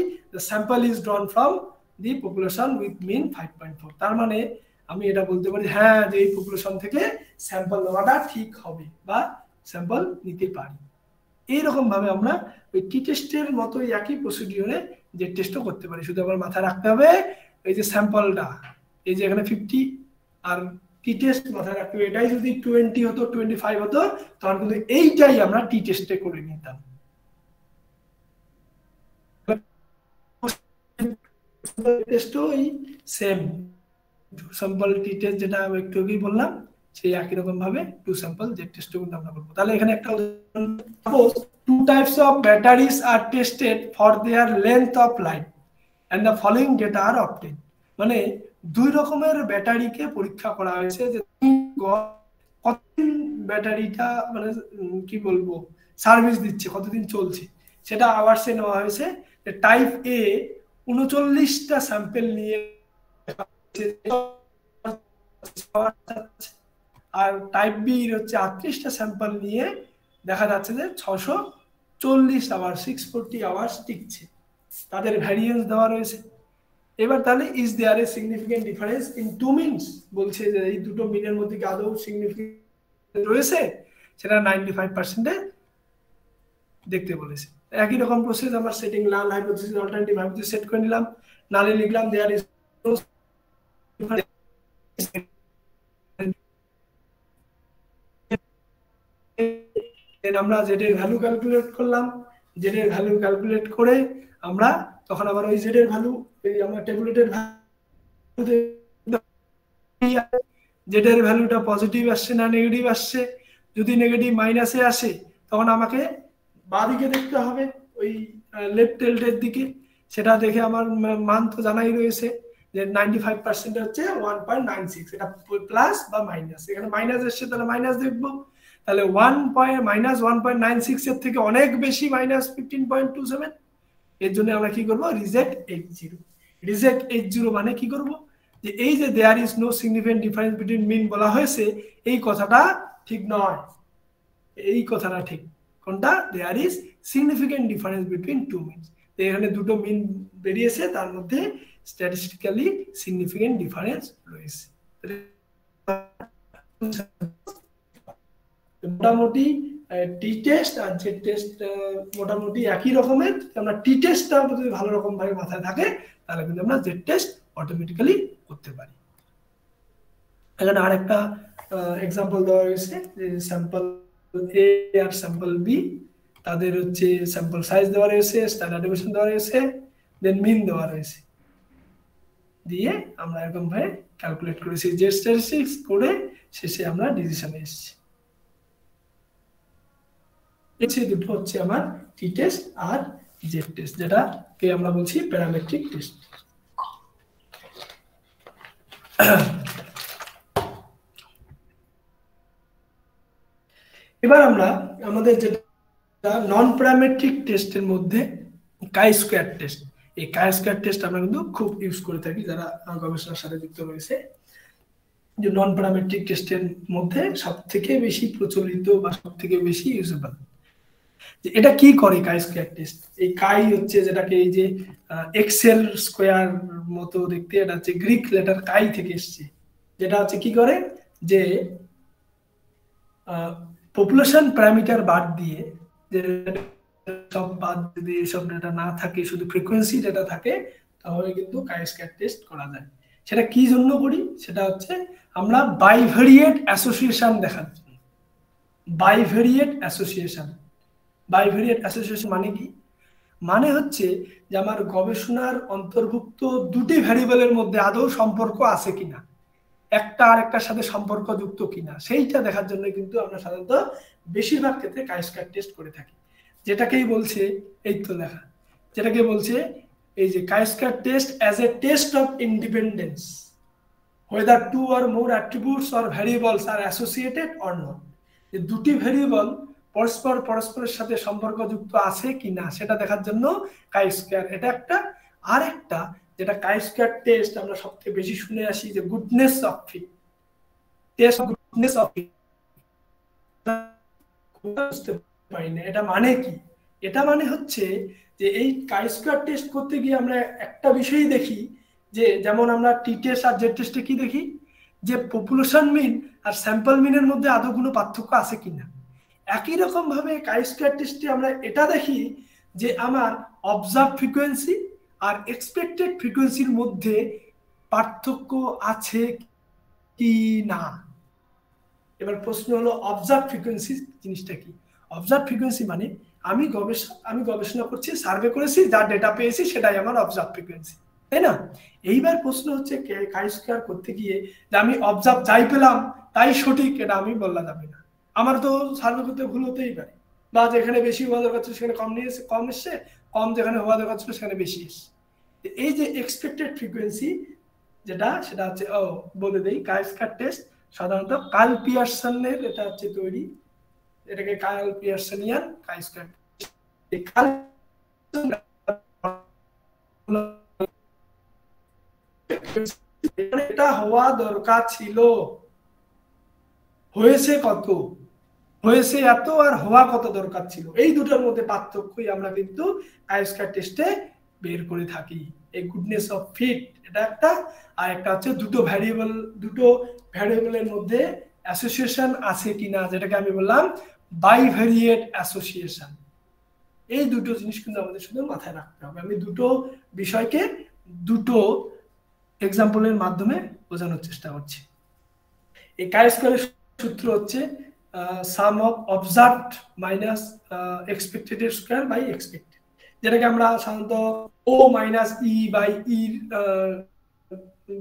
sample is drawn from the population with mean five point four তার মানে আমি এটা বলতে পারি হ্যাঁ যে এই পপুলেশন থেকে স্যাম্পল নেওয়াটা ঠিক হবে বা স্যাম্পল নিতে পারি। এইরকম ভাবে আমরা ওই টি টেস্টের মতো একই প্রসিডিওরে যে টেস্টও করতে পারি। শুধু আমার মাথায় রাখতে হবে, এই যে স্যাম্পলটা এই যে এখানে ফিফটি আর টি টেস্ট মাথায় রাখতে হবে। এটাই যদি টোয়েন্টি হতো টোয়েন্টি ফাইভ হতো তখন কিন্তু এইটাই আমরা টি টেস্টে করে নিতাম। টেস্টও এই সেম টি টেস্ট যেটা একটু আগেই বললাম, সেই একই রকম ভাবে টু স্যাম্পল যে কিন্তু আমরা করব। তাহলে এখানে একটা suppose two types of batteries are tested for their length of life and the following data are obtained মানে দুই রকমের ব্যাটারিকে পরীক্ষা করা হয়েছে যে কতদিন ব্যাটারিটা মানে কি বলব সার্ভিস দিচ্ছে, কতদিন চলছে। সেটা আওয়ার্সে নেওয়া হয়েছে টাইপ এ উনচল্লিশটা স্যাম্পেল নিয়ে আর টাইপ বি হচ্ছে আটত্রিশটা স্যাম্পল নিয়ে দেখা যাচ্ছে যে ছশো চল্লিশ আওয়ার সিক্স ফোরটি আওয়ার্স টিকছে। তাদের ভ্যারিয়েন্স দেওয়া রয়েছে। এবার তাহলে is there a significant difference in two means বলছে যে এই দুটো মিনের মধ্যে কি আদৌ সিগনিফিকেন্ট রয়েছে? সেটা নাইনটি ফাইভ পার্সেন্টে দেখতে বলেছে। একই রকম প্রসেস আমার setting null hypothesis alternative hypothesis set করে নিলাম। নালে লিখলাম দেয়ার ইজ আমরা জেড এর ভ্যালু ক্যালকুলেট করলাম। জেড এর ভ্যালু ক্যালকুলেট করে আমরা তখন আবার ওই জেড এর ভ্যালু এই আমার টেবুলেটের ভ্যালু জেড এর ভ্যালুটা পজিটিভ আসছে না নেগেটিভ আসছে, যদি নেগেটিভ মাইনাসে আসে, তখন আমাকে বাঁদিকে দেখতে হবে, ওই লেফট টেল্টের দিকে। সেটা দেখে আমার মান তো জানাই রয়েছে যে নাইনটি ফাইভ পার্সেন্ট হচ্ছে ওয়ান পয়েন্ট নাইন সিক্স এটা প্লাস বা মাইনাস এখানে মাইনাস এসছে, তাহলে মাইনাস দেখব। তাহলে one point minus one point nine six এর থেকে অনেক বেশি minus fifteen point two seven এর জন্য আমরা কি করব? Reject eight zero reject eight zero মানে কি করব? যে এই যে there is no significant difference between mean বলা হয়েছে, এই কথাটা ঠিক নয়। এই কথাটা ঠিক। কোনটা? There is significant difference between two means এখানে দুটো মিন বেরিয়েছে, তার মধ্যে স্ট্যাটিস্টিক্যালি সিগনিফিকেন্ট ডিফারেন্স রয়েছে। মোটামুটি টি টেস্ট আর যে টেস্ট মোটামুটি একই রকমের। আমরা টি টেস্টটা যদি ভালো রকম ভাবে মাথায় থাকে, তাহলে কিন্তু আমরা জেড টেস্ট অটোমেটিক্যালি করতে পারি। এখানে আরেকটা এক্সাম্পল দেওয়া হয়েছে, যে স্যাম্পল এ আর স্যাম্পল বি তাদের হচ্ছে স্যাম্পল সাইজ দেওয়া রয়েছে স্ট্যান্ডার্ড ডেভিয়েশন দেওয়া রয়েছে দেন মিন দেওয়া রয়েছে। দিয়ে আমরা এরকম ভাবে ক্যালকুলেট করেছি, যে স্ট্যাটিস্টিক্স করে শেষে আমরা ডিসিশনে এসেছি। এসে দুটো হচ্ছে আমার টি টেস্ট আর জেড টেস্ট যেটাকে আমরা বলছি প্যারামেট্রিক টেস্ট এবার আমরা আমাদের যেটা নন প্যারামেট্রিক টেস্টের মধ্যে কাই স্কোয়ার টেস্ট এই কাই স্কোয়ার টেস্ট আমরা কিন্তু খুব ইউজ করে থাকি, যারা গবেষণার সাথে যুক্ত রয়েছে। যে নন প্যারামেট্রিক টেস্টের মধ্যে সব থেকে বেশি প্রচলিত বা সব থেকে বেশি ইউজেবল যে এটা কি করে কাই স্কোয়ার টেস্ট এই কাই হচ্ছে যেটাকে এই যে এক্সেল স্কোয়ার মতো দেখতে, এটা হচ্ছে গ্রিক লেটার কাই থেকে এসছে। যেটা হচ্ছে কি করে? যে পপুলেশন প্যারামিটার বাদ দিয়ে যে সব বাদ যদি এসব ডেটা না থাকে, শুধু ফ্রিকোয়েন্সি ডেটা থাকে, তাহলে কিন্তু কাই স্কোয়ার টেস্ট করা যায়। সেটা কি জন্য করি? সেটা হচ্ছে আমরা বাইভেরিয়েট অ্যাসোসিয়েশন দেখার জন্য বাইভেরিয়েট অ্যাসোসিয়েশন বাইভেরিয়েট অ্যাসোসিয়েশন মানে কি? মানে হচ্ছে যে আমার গবেষণার অন্তর্ভুক্ত দুটি ভ্যারিয়েবলের মধ্যে আদৌ সম্পর্ক আছে কিনা? একটা আর একটার সাথে সম্পর্ক যুক্ত কিনা? সেইটা দেখার জন্য কিন্তু আমরা সাধারণত বেশিরভাগ ক্ষেত্রে কাইস্কার টেস্ট করে থাকি। যেটাকেই বলছে, এই তো দেখা যেটাকে বলছে, এই যে chi square test as a test of independence whether two or more attributes or variables আর অ্যাসোসিয়েটেড not যে দুটি ভেরিয়েবল পরস্পর পরস্পরের সাথে সম্পর্কযুক্ত আছে কি না, সেটা দেখার জন্য কাই স্কোয়ার এটা একটা আর একটা যেটা কাই স্কোয়ার টেস্ট আমরা সবথেকে বেশি শুনে আসি যে goodness of fit test goodness of পারি না, এটা মানে কি? এটা মানে হচ্ছে যে এই কাই স্কোয়ার টেস্ট করতে গিয়ে আমরা একটা বিষয়ই দেখি যে, যেমন আমরা টি টেস্ট আর জেড টেস্টে কি দেখি? যে পপুলেশন মিন আর স্যাম্পল মিনের মধ্যে আদৌ কোনো পার্থক্য আছে কিনা একই রকম ভাবে কাই স্কোয়ার আমরা এটা দেখি যে আমার অবজার্ভ ফ্রিকোয়েন্সি আর এক্সপেক্টেড ফ্রিকোয়েন্সির মধ্যে পার্থক্য আছে কি না? এবার প্রশ্ন হলো অবজার্ভ ফ্রিকোয়েন্সি জিনিসটা কি? অবজার্ভ ফ্রিকোয়েন্সি মানে আমি গবেষণা আমি গবেষণা করছি সার্ভে করেছি, যা ডেটা পেয়েছি, সেটাই আমার অবজার্ভ ফ্রিকোয়েন্সি তাই না? এইবার প্রশ্ন হচ্ছে কাই স্কোয়ার করতে গিয়ে যে আমি অবজার্ভ যাই পেলাম, তাই সঠিক, এটা আমি বলা যাবে না। আমার তো সার্ভে করতে ভুল হতেই পারে। বা যেখানে বেশি হওয়া দরকার ছিল সেখানে কম নিয়ে কম এসছে, কম যেখানে হওয়া দরকার ছিল সেখানে বেশি এসছে। এই যে এক্সপেক্টেড ফ্রিকোয়েন্সি যেটা, সেটা হচ্ছে, ও বলে দেই কাইস্কার টেস্ট সাধারণত কাল পিয়ারসনের এটা হচ্ছে তৈরি। এটাকে কাল পিয়ারসনিয়ান কাইস্কার এই কাল এটা হওয়া দরকার ছিল। হয়েছে কত? হয়েছে এত আর হওয়া কত দরকার ছিল? এই দুটোর মধ্যে পার্থক্যই আমরা কিন্তু আইস্কার টেস্টে বের করে থাকি। এই গুডনেস অফ ফিট এটা একটা, আর একটা হচ্ছে দুটো ভ্যারিয়েবল দুটো ভ্যারিয়েবলের মধ্যে অ্যাসোসিয়েশন আছে কিনা, যেটাকে আমি বললাম বাইভেরিয়েট অ্যাসোসিয়েশন এই দুটো জিনিস কিন্তু আমাদের শুধু মাথায় রাখতে হবে। আমি দুটো বিষয়কে দুটো এক্সাম্পলের মাধ্যমে বোঝানোর চেষ্টা করছি। এই কাই স্কোয়ারের সূত্র হচ্ছে sum of observed minus expected square by expected যেটাকে আমরা সাধারণত ও মাইনাস ই বাই ই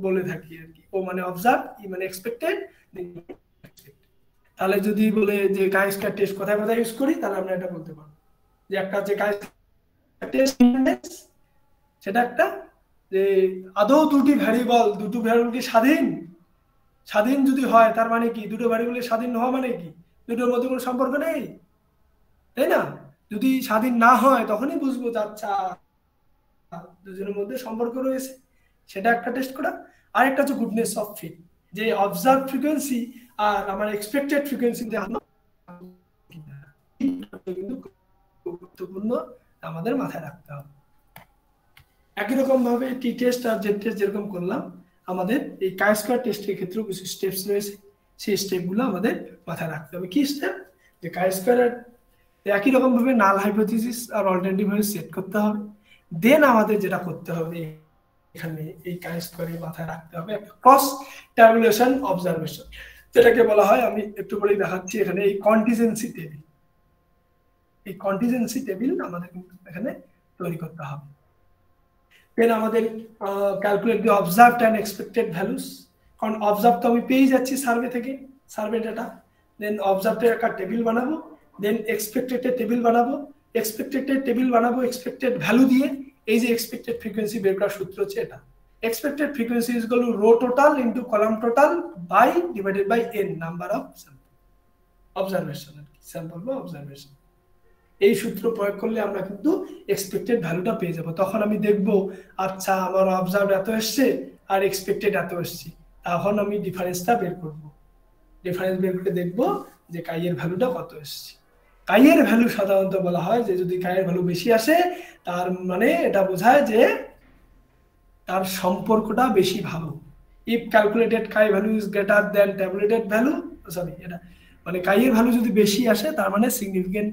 বলে থাকি আর কি। ও মানে অবজার্ভ ই মানে এক্সপেক্টেড তাহলে যদি বলে যে কাই স্কোয়ার টেস্ট কোথায় কোথায় ইউজ করি, তাহলে আমরা এটা বলতে পারব। যে একটা হচ্ছে কাই টেস্ট সেটা একটা যে আদৌ দুটি ভ্যারিয়েবল দুটো ভ্যারিয়েবল কি স্বাধীন? স্বাধীন যদি হয়, তার মানে কি? দুটো ভ্যারিয়েবলের স্বাধীন হওয়া মানে কি? দুটোর মধ্যে কোনো সম্পর্ক নেই? তাই না? যদি স্বাধীন না হয়, তখনই বুঝব আচ্ছা দুজনের মধ্যে সম্পর্ক রয়েছে। সেটা একটা টেস্ট করা। আর একটা হচ্ছে গুডনেস অফ ফিট যে অবজার্ভ ফ্রিকোয়েন্সি আর আমার এক্সপেক্টেড ফ্রিকোয়েন্সি গুরুত্বপূর্ণ আমাদের মাথায় রাখতে হবে। একই রকম ভাবে টি টেস্ট আর জেড টেস্ট যেরকম করলাম আমাদের এই কাই স্কোয়ার টেস্টের ক্ষেত্রেও কিছু স্টেপস রয়েছে। সেই স্টেপগুলো আমাদের মাথায় রাখতে হবে। কি স্টেপ যে কাই স্কোয়ার একই রকম ভাবে নাল হাইপোথিসিস আর অল্টারনেটিভ ভাবে সেট করতে হবে। দেন আমাদের যেটা করতে হবে এখানে এই স্কোয়ারে মাথায় রাখতে হবে একটা ক্রস ট্যাবুলেশন অবজারভেশন যেটাকে বলা হয়, আমি একটু পরেই দেখাচ্ছি এখানে এই কন্টিজেন্সি টেবিল এই কন্টিজেন্সি টেবিল আমাদের কিন্তু এখানে তৈরি করতে হবে। দেন আমাদের calculate the observed and expected values কারণ অবজার্ভ তো আমি পেয়ে যাচ্ছি সার্ভে থেকে সার্ভে ডাটা দেন অবজার্ভের একটা টেবিল বানাবো দেন এক্সপেক্টেড টেবিল বানাবো। এক্সপেক্টেড টেবিল বানাবো এক্সপেক্টেড ভ্যালু দিয়ে। এই যে এক্সপেক্টেড ফ্রিকোয়েন্সি বের করার সূত্র হচ্ছে এটা। Expected frequency is equal to row total into column total by divided by n, number of sample observation sample বা observation এই সূত্র প্রয়োগ করলে আমরা কিন্তু এক্সপেক্টেড ভ্যালুটা পেয়ে যাব। তখন আমি দেখব আচ্ছা আমার অবজার্ভ এত এসছে আর এক্সপেক্টেড এত এসছে। তখন আমি ডিফারেন্সটা বের করব। ডিফারেন্স বের করে দেখব যে কাইয়ের ভ্যালুটা কত এসছে। কাইয়ের ভ্যালু সাধারণত বলা হয় যে যদি কাইয়ের ভ্যালু বেশি আসে, তার মানে এটা বোঝায় যে তার সম্পর্কটা বেশি ভালো। If calculated chi value is greater than tabulated value sorry এটা মানে কাইয়ের ভ্যালু যদি বেশি আসে, তার মানে সিগনিফিকেন্ট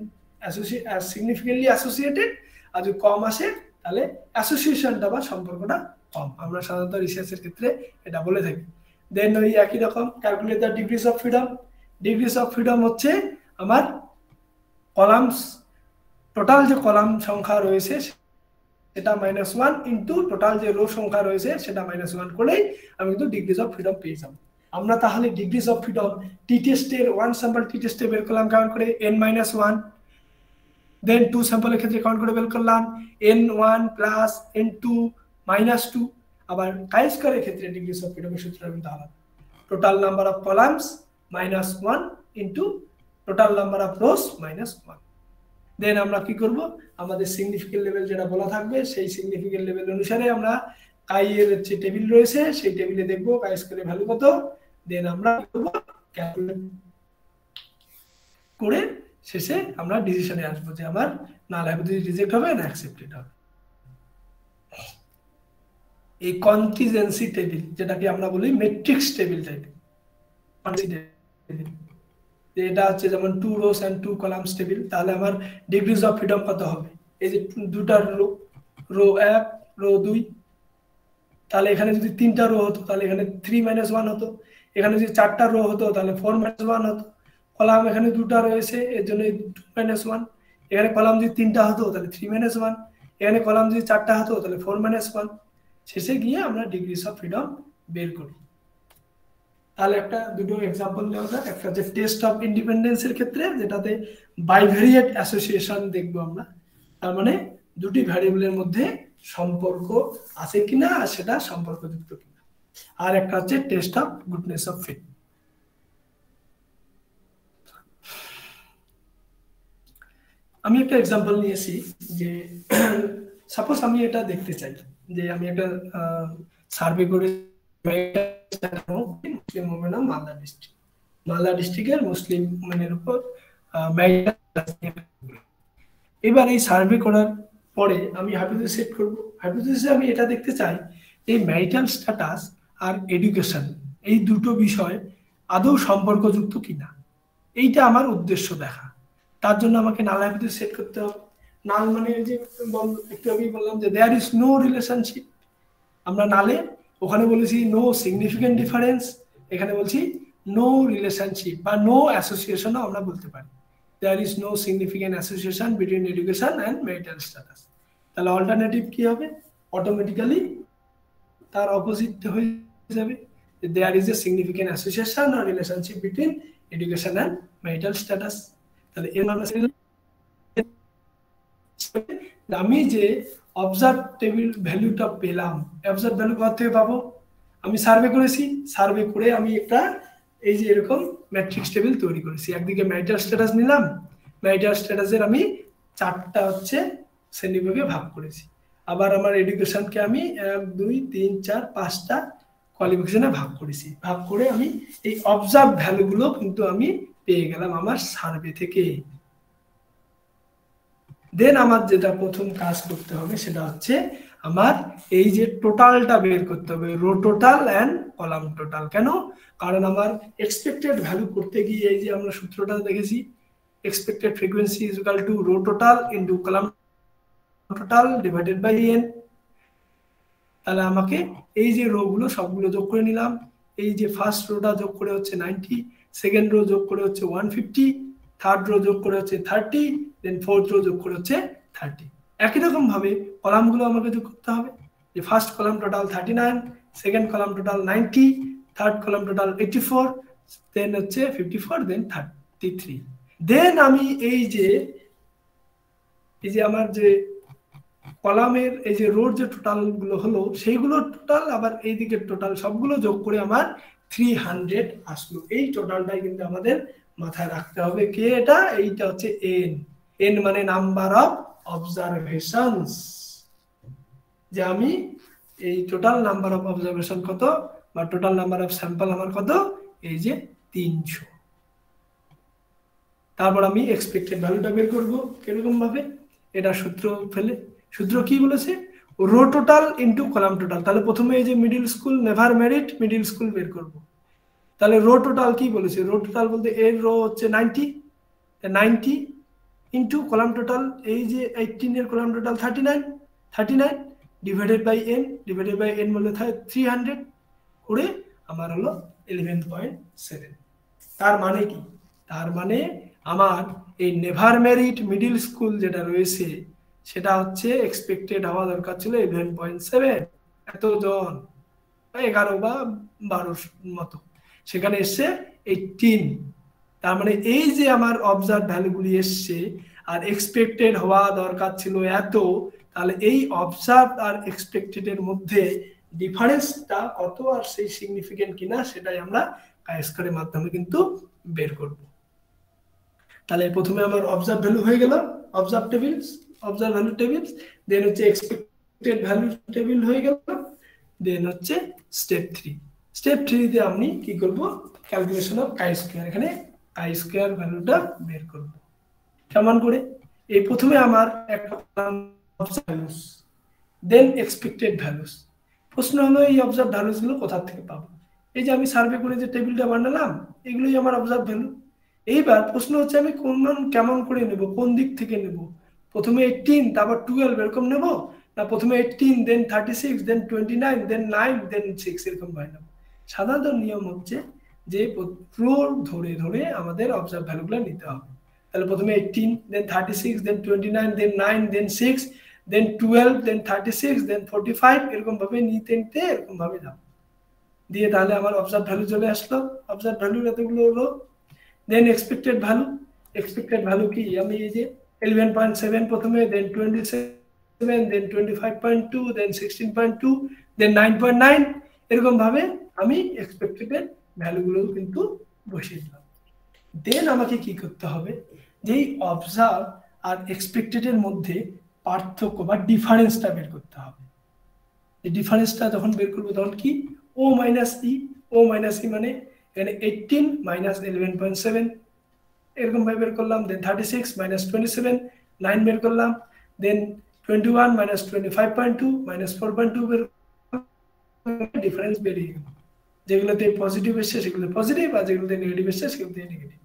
সিগনিফিকেন্টলি অ্যাসোসিয়েটেড আর যদি কম আসে, তাহলে অ্যাসোসিয়েশনটা বা সম্পর্কটা কম। আমরা সাধারণত রিসার্চের ক্ষেত্রে এটা বলে থাকি। দেন ওই একই রকম calculate the degrees of freedom degrees of freedom হচ্ছে আমার কলামস টোটাল যে কলাম সংখ্যা রয়েছে, সেটা মাইনাস ওয়ান ইন্টু টোটাল যে রো সংখ্যা রয়েছে, সেটা মাইনাস ওয়ান করেই আমি কিন্তু ডিগ্রিস অফ ফ্রিডম পেয়ে যাব। আমরা তাহলে ডিগ্রিস অফ ফ্রিডম টি টেস্টের ওয়ান স্যাম্পল টি টেস্টে বের করলাম কাউন্ট করে? N minus one then two স্যাম্পলের ক্ষেত্রে কাউন্ট করে বের করলাম N one plus N two minus two আবার কাই স্কোয়ারের ক্ষেত্রে ডিগ্রিজ অফ ফ্রিডমের সূত্রটা কিন্তু আলাদা total number of columns minus one into total number of rows minus one then আমরা কি করব? আমাদের সিগনিফিকেন্ট লেভেল যেটা বলা থাকবে, সেই সিগনিফিকেন্ট লেভেল অনুসারে আমরা কাই এর যে টেবিল রয়েছে, সেই টেবিলে দেখব কাই স্কোয়ারের ভ্যালু কত। দেন আমরা করব? ক্যালকুলেট করে শেষে আমরা ডিসিশনে আসব যে আমার নাল হাইপোথিসিস রিজেক্ট হবে না অ্যাকসেপ্টেড হবে। এই কন্টিজেন্সি টেবিল যেটাকে আমরা বলি মেট্রিক্স টেবিল টাইপ এটা হচ্ছে যেমন two rows and two columns table তাহলে আমার ডিগ্রিজ অফ ফ্রিডম কত হবে? এই যে দুটা রো রো এক রো দুই, তাহলে এখানে যদি তিনটা রো হতো, তাহলে এখানে থ্রি মাইনাস ওয়ান হতো। এখানে যদি চারটা রো হতো, তাহলে ফোর মাইনাস ওয়ান হতো। কলাম এখানে দুটা রয়েছে, এর জন্য টু মাইনাস ওয়ান এখানে কলাম যদি তিনটা হতো, তাহলে থ্রি মাইনাস ওয়ান এখানে কলাম যদি চারটা হতো, তাহলে ফোর মাইনাস ওয়ান শেষে গিয়ে আমরা ডিগ্রিজ অফ ফ্রিডম বের করি। তাহলে একটা, দুটো এক্সাম্পল নেওয়া যাক। একটা হচ্ছে টেস্ট অফ ইন্ডিপেন্ডেন্সের ক্ষেত্রে, যেটাতে বাইভেরিয়েট অ্যাসোসিয়েশন দেখব আমরা। তার মানে দুটি ভ্যারিয়েবলের মধ্যে সম্পর্ক আছে কিনা, আর সেটা সম্পর্কযুক্ত কিনা। আর একটা হচ্ছে test of goodness of fit আমি একটা এক্সাম্পল নিয়েছি যে সাপোজ আমি এটা দেখতে চাই, যে আমি একটা সার্ভে করে Muslim women Malda district Malda ডিস্ট্রিক্টের মুসলিম ওমেনের উপর এবার এই সার্ভে করার পরে আমি হাইপোথিস সেট করব হাইপোথিসে আমি এটা দেখতে চাই, এই ম্যারিটাল স্ট্যাটাস আর এডুকেশন এই দুটো বিষয় আদৌ সম্পর্কযুক্ত কিনা? এইটা আমার উদ্দেশ্য দেখা। তার জন্য আমাকে নাল হাইপোথিস সেট করতে হবে। নাল মানে যে একটু আমি বললাম যে দেয়ার ইজ নো রিলেশনশিপ আমরা নালে, ওখানে বলেছি নো সিগনিফিকেন্ট ডিফারেন্স এখানে বলছি নো রিলেশনশিপ বা নো অ্যাসোসিয়েশনও আমরা বলতে পারি। There is no significant association between education and marital status তাহলে অল্টারনেটিভ কি হবে? অটোমেটিক্যালি তার অপোজিট হয়ে যাবে। There is a significant association R relationship between education and marital status তাহলে এর মানে আমি যে অবজার্ভ টেবিল ভ্যালুটা পেলাম অবজার্ভ ভ্যালু কোথা থেকে পাবো? আমি সার্ভে করেছি সার্ভে করে আমি একটা এই যে এরকম ম্যাট্রিক্স টেবিল তৈরি করেছি। একদিকে ম্যারিটাল স্ট্যাটাস নিলাম ম্যারিটাল স্ট্যাটাসের আমি চারটা হচ্ছে শ্রেণীভাগে ভাগ করেছি। আবার আমার এডুকেশনকে আমি এক, দুই, তিন, চার, পাঁচটা কোয়ালিফিকেশনে ভাগ করেছি। ভাগ করে আমি এই অবজার্ভ ভ্যালুগুলো কিন্তু আমি পেয়ে গেলাম আমার সার্ভে থেকে দেন আমার যেটা প্রথম কাজ করতে হবে সেটা হচ্ছে আমার এই যে টোটালটা বের করতে হবে, row total and column total. কেন? কারণ আমার এক্সপেক্টেড ভ্যালু করতে গিয়ে এই যে আমরা সূত্রটা দেখেছি expected frequency is equal to row total into column total divided by N তাহলে আমাকে এই যে রো গুলো সবগুলো যোগ করে নিলাম, এই যে ফার্স্ট রোটা যোগ করে হচ্ছে নাইনটি সেকেন্ড রো যোগ করে হচ্ছে ওয়ান ফিফটি থার্ড রো যোগ করে হচ্ছে থার্টি দেন ফোর্থ রো যোগ করে হচ্ছে থার্টি একই রকম ভাবে কলামগুলো আমাকে যোগ করতে হবে। যে first column total thirty nine second column total ninety third column total eighty four then হচ্ছে fifty four then thirty three then আমি এই যে এই যে আমার যে কলামের এই যে রোড যে টোটালগুলো হলো সেইগুলো টোটাল আবার এই দিকের টোটাল সবগুলো যোগ করে আমার থ্রি হান্ড্রেড আসলো। এই টোটালটাই কিন্তু আমাদের মাথায় রাখতে হবে। কে এটা? এইটা হচ্ছে এন এন মানে নাম্বার অফ অবজারভেশনস যে আমি এই টোটাল নাম্বার অফ অবজারভেশন কত? বা টোটাল নাম্বার অফ স্যাম্পল আমার কত? এই যে তিনশো। তারপর আমি এক্সপেক্টেড ভ্যালুটা বের করব। কীরকম ভাবে এটা সূত্র ফেলে সূত্র কি বলেছে? Row total into column total তাহলে প্রথমে এই যে middle school never married middle school বের করব। তাহলে রো টোটাল কি বলেছে? রো টোটাল বলতে এর রো হচ্ছে ninety ninety into column total এই যে এইটিন এর column total thirty nine thirty nine divided by N divided by N থাকে থ্রি হান্ড্রেড করে আমার হলো ইলেভেন পয়েন্ট সেভেন তার মানে কি? তার মানে আমার এই নেভার মেরিট মিডিল স্কুল যেটা রয়েছে সেটা হচ্ছে এক্সপেক্টেড হওয়া দরকার ছিল ইলেভেন পয়েন্ট সেভেন এত জন এগারো বা বারো মতো। সেখানে এসছে এইটিন তার মানে এই যে আমার অবজার্ভ ভ্যালুগুলি এসছে আর এক্সপেক্টেড হওয়া দরকার ছিল এত, তাহলে এই অবজার্ভ আর এক্সপেক্টেড এর মধ্যে ডিফারেন্সটা কত আর সেই সিগনিফিকেন্ট কিনা সেটাই আমরা কাই মাধ্যমে কিন্তু বের করব। তাহলে প্রথমে আমার অবজার্ভ ভ্যালু হয়ে গেল। Observe tables observe value table then হচ্ছে এক্সপেক্টেড ভ্যালু টেবিল হয়ে গেল দেন হচ্ছে স্টেপ থ্রি স্টেপ থ্রিতে আমি কি করব? ক্যালকুলেশন অফ আই স্কোয়ার এখানে আই স্কোয়ার ভ্যালুটা বের করব। কেমন করে। এই প্রথমে আমার একটা ভ্যালুস দেন এক্সপেক্টেড ভ্যালুস প্রশ্ন হলো, এই অবজার্ভ ভ্যালুসগুলো কোথা থেকে পাবো? এই যে আমি সার্ভে করে যে টেবিলটা বানালাম, এগুলোই আমার অবজার্ভ ভ্যালু এইবার প্রশ্ন হচ্ছে আমি কোন কেমন করে নেব? কোন দিক থেকে নেব? প্রথমে এইটিন তারপর টুয়েলভ এরকম নেব? না, প্রথমে eighteen then thirty six then twenty nine then nine then six এরকম ভাবে নেব। সাধারণত নিয়ম হচ্ছে যে ফ্লোর ধরে ধরে আমাদের অবজার্ভ ভ্যালুগুলো নিতে হবে। তাহলে প্রথমে eighteen then thirty six then twenty nine then nine then six then twelve then thirty six then forty five এরকম ভাবে নিতে নিতে এরকম ভাবে দিয়ে তাহলে আমার অবজার্ভ ভ্যালু চলে আসলো। অবজার্ভ ভ্যালু এতগুলো হলো। Then expected value expected value কি? আমি এই যে ইলেভেন পয়েন্ট সেভেন প্রথমে then twenty seven then twenty five point two then sixteen point two then nine point nine এরকম ভাবে আমি এক্সপেক্টেড ভ্যালুগুলো কিন্তু বসিয়ে দিলাম। দেন আমাকে কি করতে হবে? যেই অবজার্ভ আর এক্সপেক্টেড এর মধ্যে পার্থক্য বা ডিফারেন্সটা বের করতে হবে। ডিফারেন্সটা যখন বের করব তখন কি? ও মাইনাস ই ও মাইনাস ই মানে এখানে eighteen minus eleven point seven এরকম ভাবে বের করলাম then thirty six minus twenty seven nine বের করলাম then twenty one minus twenty five point two minus four point two বের ডিফারেন্স বেরিয়ে গেল। যেগুলোতে পজিটিভ এসছে সেগুলো পজিটিভ আর যেগুলোতে নেগেটিভ এসছে, সেগুলোতে নেগেটিভ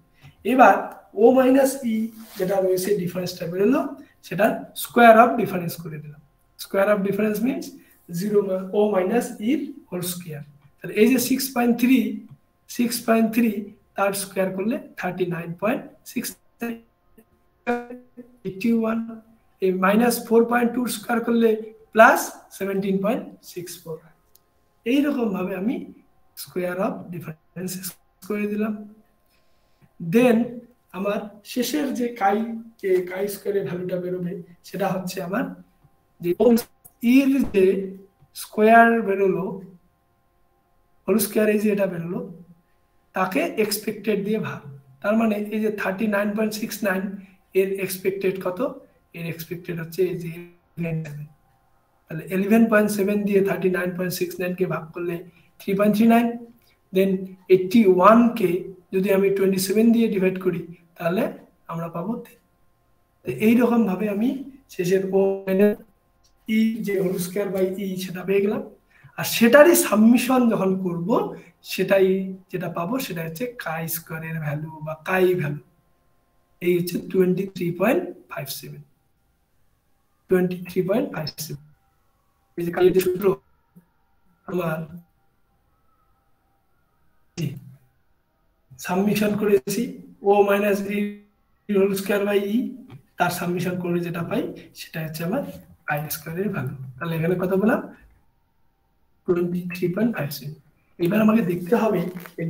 এবার ও মাইনাস ই যেটা রয়েছে ডিফারেন্সটা বেরোলো সেটা স্কোয়ার অফ ডিফারেন্স করে দিলাম। Square of difference means zero O minus ইর হোল স্কোয়ার তাহলে এই যে six point three six point three তার স্কোয়ার করলে thirty nine point six eighty one এই minus four point two square করলে plus seventeen point six four এইরকম ভাবে আমি স্কোয়ার অফ ডিফারেন্স করে দিলাম। দেন আমার শেষের যে কাই কাই স্কোয়ারের ভ্যালুটা বেরোবে, সেটা হচ্ছে আমার যে ইর যে স্কোয়ার বেরোলো হোল স্কোয়ার যে এটা বেরোলো তাকে এক্সপেক্টেড দিয়ে ভাগ। তার মানে এই যে thirty nine point six nine এর এক্সপেক্টেড কত? এর এক্সপেক্টেড হচ্ছে এই যে তাহলে ইলেভেন পয়েন্ট সেভেন দিয়ে থার্টি নাইন পয়েন্ট সিক্স নাইনকে ভাগ করলে three point three nine then eighty ওয়ানকে যদি আমি টোয়েন্টি সেভেন দিয়ে ডিভাইড করি, তাহলে আমরা পাবো এইরকম ভাবে আমি শেষের ও ই যে হোল স্কোয়ার বাই ই সেটা পেয়ে গেলাম। আর সেটারই সাবমিশন যখন করব সেটাই যেটা পাবো সেটা হচ্ছে কাই স্কোয়ারের ভ্যালু বা কাই ভ্যালু এই হচ্ছে twenty three point five seven twenty three point five seven এই যে সাবমিশন করেছি O minus E whole square by E তার সাবমিশন করে যেটা পাই, সেটা হচ্ছে আমার আই স্কোয়ারের ভ্যালু তাহলে এখানে কত বললাম? Twenty three point five seven এবার আমাকে দেখতে হবে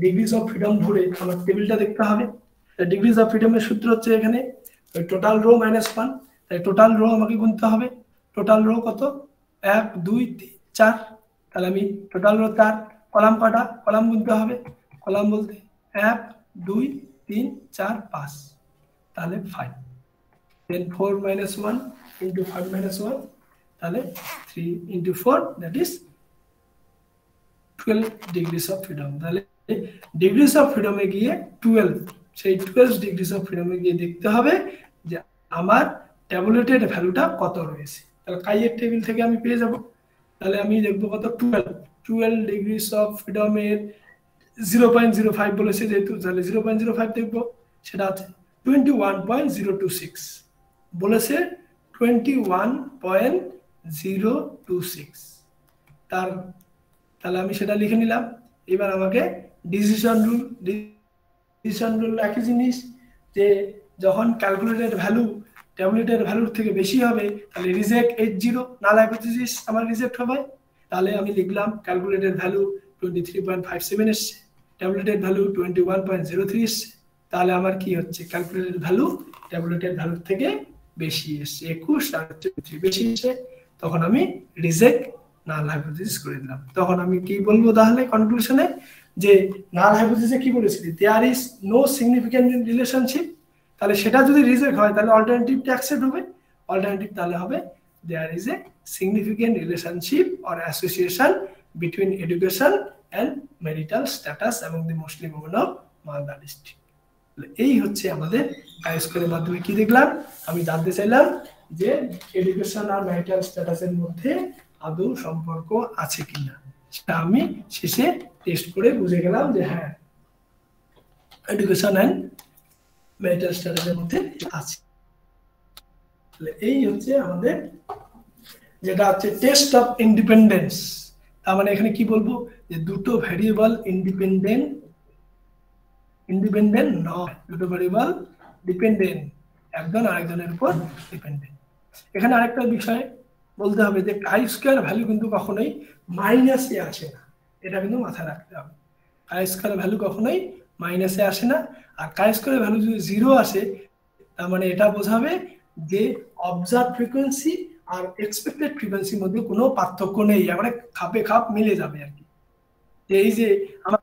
ডিগ্রিজ অফ ফ্রিডম ধরে আমার টেবিলটা দেখতে হবে। ডিগ্রিজ অফ ফ্রিডমের সূত্র হচ্ছে এখানে টোটাল রো মাইনাস ওয়ান তাই টোটাল রো আমাকে গুনতে হবে। টোটাল রো কত? এক, দুই, তিন, চার। তাহলে আমি টোটাল রো চার, কলাম কটা? কলাম গুনতে হবে। কলাম বলতে এক, দুই, তিন, চার, পাঁচ। তাহলে five then four minus one into five minus one তাহলে three into four that is twelve degrees of freedom তাহলে ডিগ্রিস অফ ফ্রিডমে গিয়ে টুয়েলভ সেই টুয়েলভ ডিগ্রিস অফ ফ্রিডমে গিয়ে দেখতে হবে যে আমার ট্যাবলেটের ভ্যালুটা কত রয়েছে। তাহলে কাইয়ের টেবিল থেকে আমি পেয়ে যাব। তাহলে আমি দেখব কত? টুয়েলভ টুয়েলভ ডিগ্রিস অফ ফ্রিডমের জিরো পয়েন্ট জিরো ফাইভ বলেছে যেহেতু, তাহলে জিরো পয়েন্ট জিরো ফাইভ দেখব। সেটা আছে twenty one point zero two six বলেছে twenty one point zero two six তার তাহলে আমি সেটা লিখে নিলাম। এবার আমাকে ডিসিশন রুল ডিসিশন রুল একই জিনিস যে যখন ক্যালকুলেটেড ভ্যালু ট্যাবলেটের ভ্যালুর থেকে বেশি হবে, তাহলে reject eight zero null hypothesis আমার রিজেক্ট হবে। তাহলে আমি লিখলাম calculated value twenty three point five seven এসছে tabulated value twenty one point zero three এসছে। তাহলে আমার কি হচ্ছে? ক্যালকুলেটেড ভ্যালু ট্যাবলেটেড ভ্যালুর থেকে বেশি এসছে, একুশ, আর হচ্ছে বেশি এসছে। তখন আমি রিজেক্ট নাল হাইপোথিসিস করে দিলাম। তখন আমি কি বলব তাহলে কনক্লুশনে যে নাল হাইপোথিসিসে কি বলেছিলি there is no significant relationship তাহলে সেটা যদি রিজেক্ট হয়, তাহলে অল্টারনেটিভটা অ্যাকসেপ্ট হবে। অল্টারনেটিভ তাহলে হবে there is a significant relationship or association between education and marital status এবং the Muslim women of Malda district এই হচ্ছে আমাদের হাই স্কুলের মাধ্যমে কি দেখলাম? আমি জানতে চাইলাম যে এডুকেশন আর ম্যারিটাল স্ট্যাটাসের মধ্যে আদৌ সম্পর্ক আছে কিনা? সেটা আমি শেষে টেস্ট করে বুঝে গেলাম যে হ্যাঁ এডুকেশন অ্যান্ড ম্যারিটাল স্ট্যাটাসের মধ্যে আছে। এই হচ্ছে আমাদের যেটা হচ্ছে টেস্ট অফ ইন্ডিপেন্ডেন্স তার মানে এখানে কি বলব? যে দুটো ভ্যারিয়েবল ইন্ডিপেন্ডেন্ট ইন্ডিপেন্ডেন্ট নয়। দুটো ভ্যারিয়েবল ডিপেন্ডেন্ট একজন আরেকজনের উপর ডিপেন্ডেন্ট এখানে আরেকটা বিষয় বলতে হবে যে কাই স্কোয়ার ভ্যালু কিন্তু কখনোই মাইনাসে আসে না। এটা কিন্তু মাথায় রাখতে হবে। কাই স্কোয়ার ভ্যালু কখনোই মাইনাসে আসে না। আর কাই স্কোয়ার ভ্যালু যদি জিরো আসে, তার মানে এটা বোঝাবে যে অবজার্ভ ফ্রিকোয়েন্সি আর এক্সপেক্টেড ফ্রিকোয়েন্সির মধ্যে কোনো পার্থক্য নেই। মানে খাপে খাপ মিলে যাবে আর কি। এই যে আমার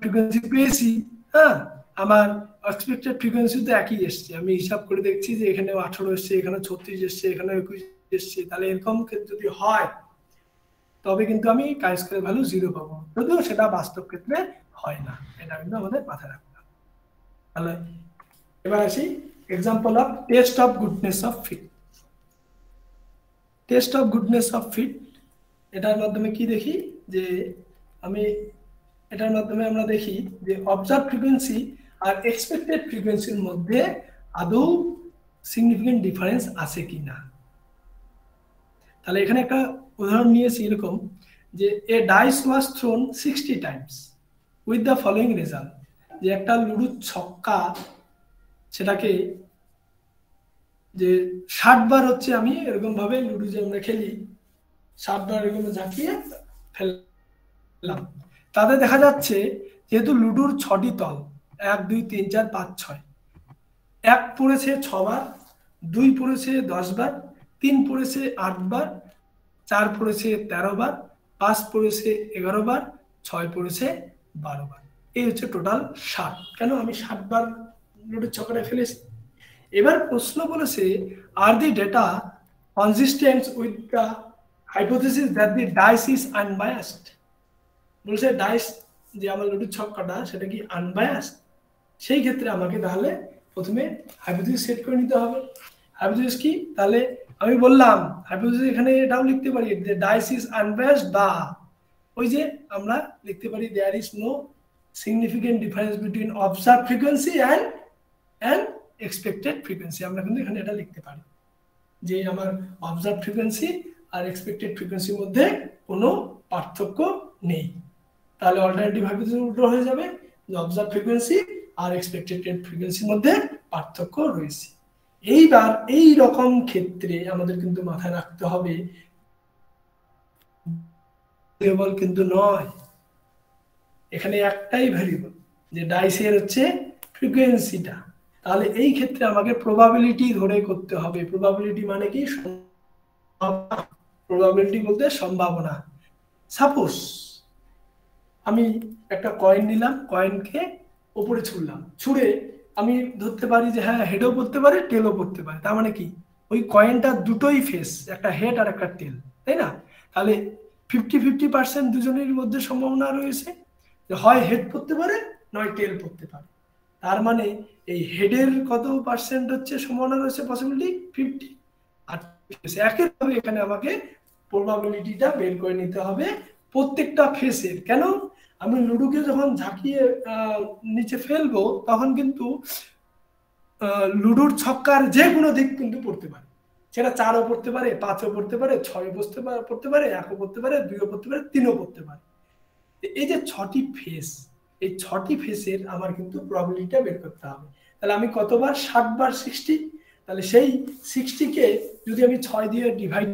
ফ্রিকোয়েন্সি পেয়েছি হ্যাঁ আমার এক্সপেক্টেড ফ্রিকোয়েন্সি তো একই এসছে। আমি হিসাব করে দেখছি যে এখানে আঠারো এসছে এখানে ছত্রিশ এসছে এখানে একুশ এসছে, তাহলে এরকম যদি হয়, তবে কিন্তু আমি কাই ভ্যালু জিরো পাবো। যদিও সেটা বাস্তব ক্ষেত্রে হয় না, এটা কিন্তু আমাদের মাথায় রাখতে হবে। তাহলে এবার আসি example of test of goodness of fit test of goodness of fit এটার মাধ্যমে কি দেখি? যে আমি, এটার মাধ্যমে আমরা দেখি যে অবজার্ভ ফ্রিকোয়েন্সি আর এক্সপেক্টেড ফ্রিকোয়েন্সির মধ্যে আদৌ সিগনিফিকেন্ট ডিফারেন্স আছে কি না তাহলে এখানে একটা উদাহরণ নিয়েছি এরকম যে a dice was thrown sixty times with the following result. যে একটা লুডুর ছক্কা সেটাকে যে ষাট বার হচ্ছে আমি এরকম ভাবে লুডু যে আমরা খেলি, ষাট বার এরকম ঝাঁকিয়ে ফেললাম। তাতে দেখা যাচ্ছে যেহেতু লুডুর ছটি তল, এক, দুই, তিন, চার, পাঁচ, ছয়, এক পড়েছে ছবার দুই পড়েছে দশ বার তিন পড়েছে আট বার, চার পড়েছে তেরো বার, পাঁচ পড়েছে এগারো বার, ছয় পড়েছে বারো বার। এই হচ্ছে টোটাল ষাট কেন আমি ষাট বার লুডুর ছকাটা ফেলেছি? এবার প্রশ্ন বলেছে আর the data consistent with the hypothesis that the dice is unbiased বলছে ডাইস যে আমার লুডুর ছক্কাটা সেটা কি আনবায়াসড সেই ক্ষেত্রে আমাকে তাহলে প্রথমে হাইপোথিসিস সেট করে নিতে হবে। হাইপোথিসিস কি? তাহলে আমি বললাম হাইপোথিসিস এখানে এটাও লিখতে পারি, যে ডাইস ইজ আনবায়াসড বা ওই যে আমরা লিখতে পারি there is no significant difference between observe frequency and and expected frequency আমরা কিন্তু এখানে এটা লিখতে পারি, যে আমার অবজার্ভ ফ্রিকোয়েন্সি আর এক্সপেক্টেড ফ্রিকোয়েন্সির মধ্যে কোনো পার্থক্য নেই। তাহলে অল্টারনেটিভ হাইপোথিসিস উল্টো হয়ে যাবে, যে অবজার্ভ ফ্রিকোয়েন্সি আর এক্সপেক্টেড ফ্রিকোয়েন্সির মধ্যে পার্থক্য রয়েছে। এইবার এই রকম ক্ষেত্রে আমাদের কিন্তু মাথায় রাখতে হবে। কিন্তু নয়। এখানে একটাই ভেরিয়েবল যে ডাইসের হচ্ছে ফ্রিকোয়েন্সিটা তাহলে এই ক্ষেত্রে আমাকে প্রবাবিলিটি ধরে করতে হবে। প্রবাবিলিটি মানে কি? প্রবাবিলিটি বলতে সম্ভাবনা। সাপোজ আমি একটা কয়েন নিলাম কয়েনকে ওপরে ছুড়লাম। ছুড়ে আমি ধরতে পারি যে হ্যাঁ হেডও পড়তে পারে টেলও পড়তে পারে। তার মানে কি? ওই কয়েনটা দুটোই ফেস একটা হেড আর একটা টেল তাই না? তাহলে ফিফটি ফিফটি পার্সেন্ট দুজনের মধ্যে সম্ভাবনা রয়েছে যে হয় হেড পড়তে পারে, নয় টেল পড়তে পারে। তার মানে এই হেডের কত পার্সেন্ট হচ্ছে সম্ভাবনা রয়েছে পসিবিলিটি ফিফটি আর একইভাবে এখানে আমাকে প্রবাবিলিটিটা বের করে নিতে হবে প্রত্যেকটা ফেসের কেন? আমি লুডুকে যখন ঝাঁকিয়ে নিচে ফেলব, তখন কিন্তু লুডুর ছক্কার যে কোনো দিক কিন্তু পড়তে পারে। সেটা চারও পড়তে পারে, পাঁচও পড়তে পারে ছয় বসতে পড়তে পারে, একও পড়তে পারে, দুইও পড়তে পারে, তিনও পড়তে পারে। এই যে ছটি ফেস এই ছটি ফেসের আমার কিন্তু প্রবলিটিটা বের করতে হবে। তাহলে আমি কতবার? ষাট বার সিক্সটি তাহলে সেই সিক্সটিকে যদি আমি ছয় দিয়ে ডিভাইড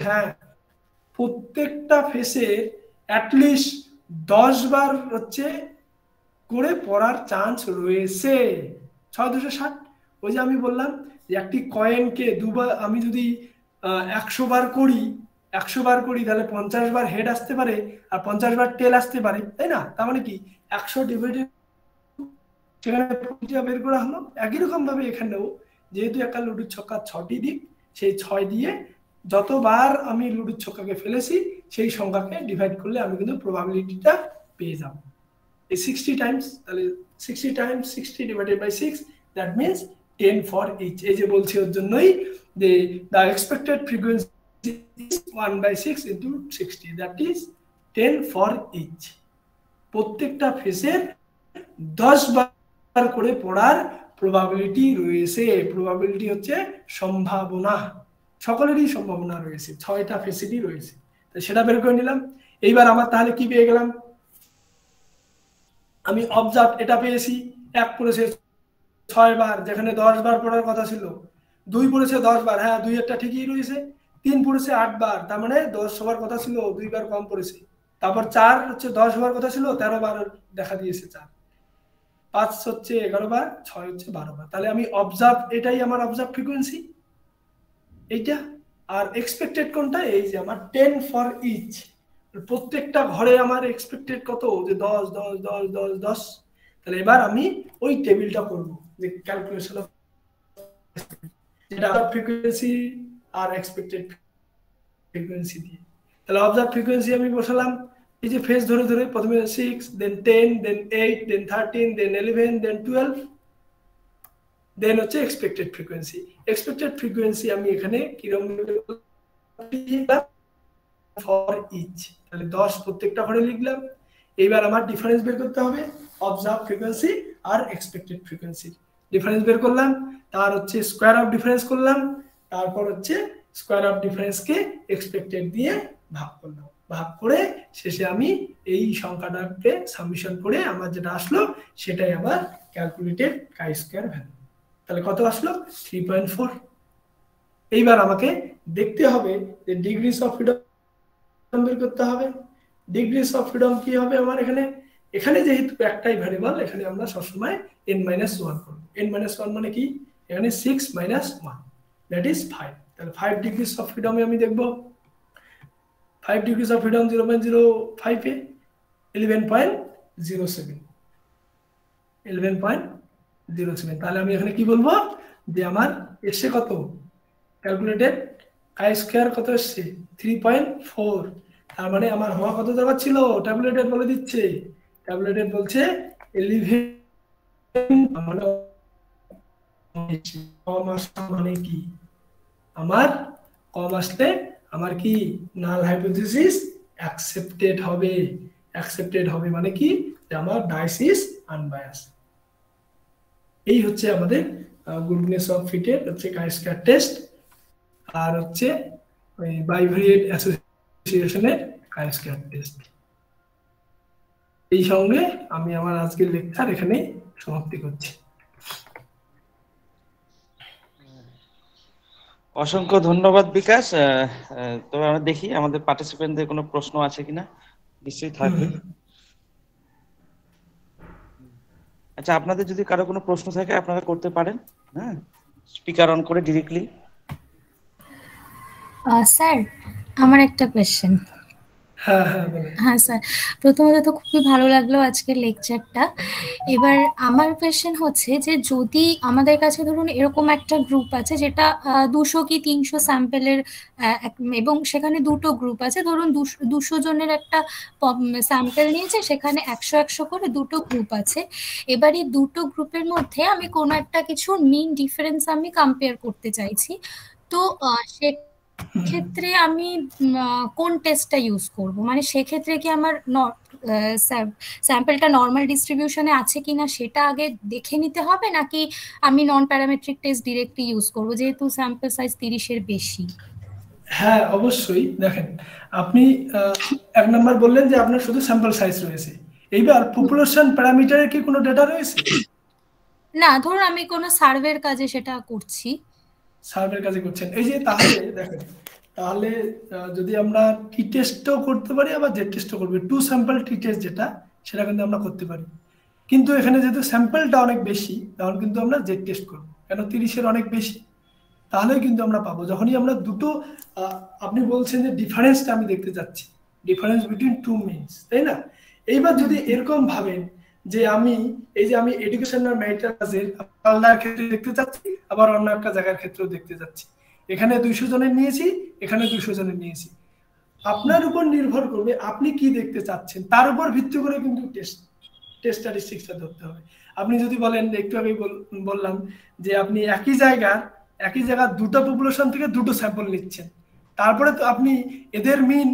হ্যাঁ প্রত্যেকটা ফেসে অ্যাটলিস্ট দশ বার হচ্ছে করে পড়ার চান্স রয়েছে। ছয় দুশো ষাট। ওই যে আমি বললাম যে একটি কয়েনকে দুবার আমি যদি একশো বার করি, একশো বার করি তাহলে পঞ্চাশ বার হেড আসতে পারে আর পঞ্চাশ বার টেল আসতে পারে, তাই না? তার মানে কি? একশো ডিভাইডেড সেখানে বের করা হলো। একই রকম ভাবে এখানেও যেহেতু একটা লুডুর ছক্কা ছটি দিক, সেই ছয় দিয়ে যতবার আমি লুডুর ছক্কাকে ফেলেছি, সেই সংখ্যাকে ডিভাইড করলে আমি কিন্তু প্রবাবিলিটিটা পেয়ে যাব। এই সিক্সটি টাইমস তাহলে sixty times sixty divided by six that means ten for each এই যে বলছি ওর জন্যই যে the expected frequency one by six into sixty that is ten for each প্রত্যেকটা ফেসের দশ বার করে পড়ার প্রবাবিলিটি রয়েছে। প্রবাবিলিটি হচ্ছে সম্ভাবনা। সকলেরই সম্ভাবনা রয়েছে, ছয়টা ফেসিটি রয়েছে। সেটা বের করে নিলাম। এইবার আমার তাহলে কি পেয়ে গেলাম? আমি অবজার্ভ এটা পেয়েছি, এক পড়েছে ছয় বার, যেখানে দশ বার পড়ার কথা ছিল। দুই পড়েছে দশ বার হ্যাঁ দুই একটা ঠিকই রয়েছে। তিন পড়েছে আট বার, তার মানে দশ হওয়ার কথা ছিল দুইবার কম পড়েছে। তারপর চার হচ্ছে দশ হওয়ার কথা ছিল, তেরো বার দেখা দিয়েছে চার। পাঁচ হচ্ছে এগারো বার, ছয় হচ্ছে বারো বার। তাহলে আমি অবজার্ভ এটাই আমার অবজার্ভ ফ্রিকোয়েন্সি এইটা আর এক্সপেক্টেড কোনটা? এই যে আমার টেন ফর ইচ প্রত্যেকটা ঘরে আমার এক্সপেক্টেড কত? যে দশ দশ দশ দশ দশ। তাহলে এবার আমি ওই টেবিলটা করব, যে ক্যালকুলেশন অফ যেটা ফ্রিকোয়েন্সি আর এক্সপেক্টেড ফ্রিকোয়েন্সি দিয়ে। তাহলে অবজার্ভ ফ্রিকোয়েন্সি আমি বসালাম। এই যে ফেস ধরে ধরে প্রথমে six then ten then eight then thirteen then eleven then twelve then হচ্ছে এক্সপেক্টেড ফ্রিকোয়েন্সি এক্সপেক্টেড ফ্রিকোয়েন্সি আমি এখানে কীরকম ফর ইচ তাহলে দশ প্রত্যেকটা ঘরে লিখলাম। এইবার আমার ডিফারেন্স বের করতে হবে। অবজার্ভ ফ্রিকোয়েন্সি আর এক্সপেক্টেড ফ্রিকোয়েন্সি ডিফারেন্স বের করলাম। তার হচ্ছে স্কোয়ার অফ ডিফারেন্স করলাম। তারপর হচ্ছে স্কোয়ার অফ ডিফারেন্সকে এক্সপেক্টেড দিয়ে ভাগ করলাম। ভাগ করে শেষে আমি এই সংখ্যাটাকে সাবমিশন করে আমার যেটা আসলো, সেটাই আমার ক্যালকুলেটেড কাই স্কোয়ার ভ্যালু তাহলে কত আসলো? থ্রি পয়েন্ট ফোর এইবার আমাকে দেখতে হবে যে ডিগ্রিস অফ ফ্রিডম বের করতে হবে। ডিগ্রিস অফ ফ্রিডম কি হবে আমার এখানে? এখানে যেহেতু একটাই ভ্যারিয়েবল এখানে আমরা সবসময় এন মাইনাস ওয়ান করব। এন মাইনাস ওয়ান মানে কি? এখানে six minus one that is five তাহলে ফাইভ ডিগ্রিস অফ ফ্রিডমে আমি দেখব। Five degrees of freedom zero point zero ফাইভে eleven point zero seven eleven point zero seven তাহলে আমি এখানে কি বলব? যে আমার এসছে কত? ক্যালকুলেটেড আই স্কোয়ার কত এসছে থ্রি পয়েন্ট ফোর তার মানে আমার হওয়া কত দরকার ছিল? ট্যাবলেটেড বলে দিচ্ছে। ট্যাবলেটেড বলছে মানে মানে কি? আমার কম আসলে আমার কি? নাল হাইপোথিসিস অ্যাকসেপ্টেড হবে। অ্যাকসেপ্টেড হবে মানে কি? আমার ডাইসিস আনবায়াস এই হচ্ছে আমাদের গুডনেস অফ ফিটের হচ্ছে কাইস্কার টেস্ট আর হচ্ছে ওই বাইভেরিয়েট অ্যাসোসিয়েশনের কাইস্কার টেস্ট এই সঙ্গে আমি আমার আজকের লেকচার এখানে সমাপ্তি করছি। অসংখ্য ধন্যবাদ বিকাশ। তবে আমরা দেখি আমাদের পার্টিসিপেন্টদের কোনো প্রশ্ন আছে কিনা? নিশ্চয়ই থাকবে। আচ্ছা আপনাদের যদি কারও কোনো প্রশ্ন থাকে, আপনারা করতে পারেন হ্যাঁ? স্পিকার অন করে ডিরেক্টলি স্যার আমার একটা কোয়েশ্চেন হ্যাঁ হ্যাঁ হ্যাঁ স্যার। প্রথমত তো খুবই ভালো লাগল আজকের লেকচারটা। এবার আমার কোয়েশ্চেন হচ্ছে যে, যদি আমাদের কাছে ধরুন এরকম একটা গ্রুপ আছে যেটা দুশো কি তিনশো স্যাম্পেলের এবং সেখানে দুটো গ্রুপ আছে, ধরুন দুশো জনের একটা স্যাম্পেল নিয়েছে, সেখানে একশো একশো করে দুটো গ্রুপ আছে। এবার এই দুটো গ্রুপের মধ্যে আমি কোনো একটা কিছু মিন ডিফারেন্স আমি কম্পেয়ার করতে চাইছি। তো সে ক্ষেত্রে আমি কোন টেস্টটা ইউজ করব? মানে সেক্ষেত্রে কি আমার স্যাম্পলটা নর্মাল ডিস্ট্রিবিউশনে আছে কিনা সেটা আগে দেখে নিতে হবে? নাকি আমি non parametric test directly use করব? যেহেতু স্যাম্পল সাইজ তিরিশের বেশি। হ্যাঁ অবশ্যই। দেখেন আপনি এক নম্বর বললেন যে আপনার শুধু স্যাম্পল সাইজ রয়েছে। এইবার পপুলেশন প্যারামিটারের কি কোনো ডেটা রয়েছে? না ধরুন আমি কোনো সার্ভের কাজে সেটা করছি। সার্ভের কাছে করছেন। এই যে তাহলে, দেখেন, তাহলে যদি আমরা টি টেস্টও করতে পারি, আবার জেড টেস্টও করব। টু স্যাম্পল টি টেস্ট যেটা, সেটা কিন্তু আমরা করতে পারি। কিন্তু এখানে যেহেতু স্যাম্পলটা অনেক বেশি তখন কিন্তু আমরা জেড টেস্ট করব। কেন? তিরিশের অনেক বেশি। তাহলে কিন্তু আমরা পাবো। যখনই আমরা দুটো আপনি বলছেন যে ডিফারেন্সটা আমি দেখতে চাচ্ছি। ডিফারেন্স বিটুইন টু মিনস তাই না? এইবার যদি এরকম ভাবেন যে আমি, এই যে আমি এডুকেশনাল ম্যারিটাসের আলাদার ক্ষেত্রে দেখতে চাচ্ছি, আবার অন্য একটা জায়গার ক্ষেত্রেও দেখতে যাচ্ছি এখানে দুইশো জনের নিয়েছি, এখানে দুইশো জনের নিয়েছি। আপনার উপর নির্ভর করবে আপনি কি দেখতে চাচ্ছেন। তার উপর ভিত্তি করে কিন্তু টেস্ট টেস্ট স্ট্যাটিস্টিক্সটা ধরতে হবে। আপনি যদি বলেন, একটু আগে বললাম যে আপনি একই জায়গার একই জায়গার দুটো পপুলেশন থেকে দুটো স্যাম্পল নিচ্ছেন। তারপরে তো আপনি, এদের মিন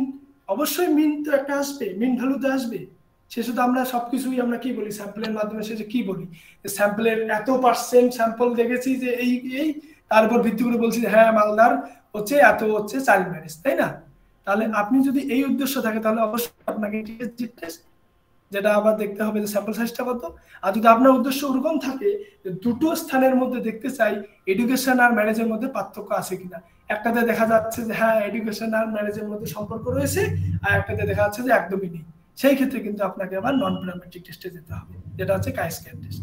অবশ্যই মিন তো একটা আসবে মিন ভ্যালু তো আসবে। শেষে তো আমরা সবকিছুই আমরা কি বলি? স্যাম্পলের মাধ্যমে শেষে কি বলি? স্যাম্পলের এত পার্সেন্ট স্যাম্পল দেখেছি যে এই এই, তার উপর ভিত্তি করে বলছি হ্যাঁ মালদার হচ্ছে এত হচ্ছে চাইল্ড ম্যারেজ তাই না? তাহলে আপনি যদি এই উদ্দেশ্য থাকে, তাহলে অবশ্যই আপনাকে টেস্ট যেটা আবার দেখতে হবে যে স্যাম্পল সাইজটা কত। আর যদি আপনার উদ্দেশ্য ওরকম থাকে যে দুটো স্থানের মধ্যে দেখতে চাই এডুকেশন আর ম্যারেজের মধ্যে পার্থক্য আছে কিনা? একটাতে দেখা যাচ্ছে যে হ্যাঁ এডুকেশন আর ম্যারেজের মধ্যে সম্পর্ক রয়েছে, আর একটাতে দেখা যাচ্ছে যে একদমই নেই। সেই ক্ষেত্রে কিন্তু আপনাকে আবার নন প্যারামেট্রিক টেস্টে যেতে হবে যেটা হচ্ছে কাই স্ক্যান টেস্ট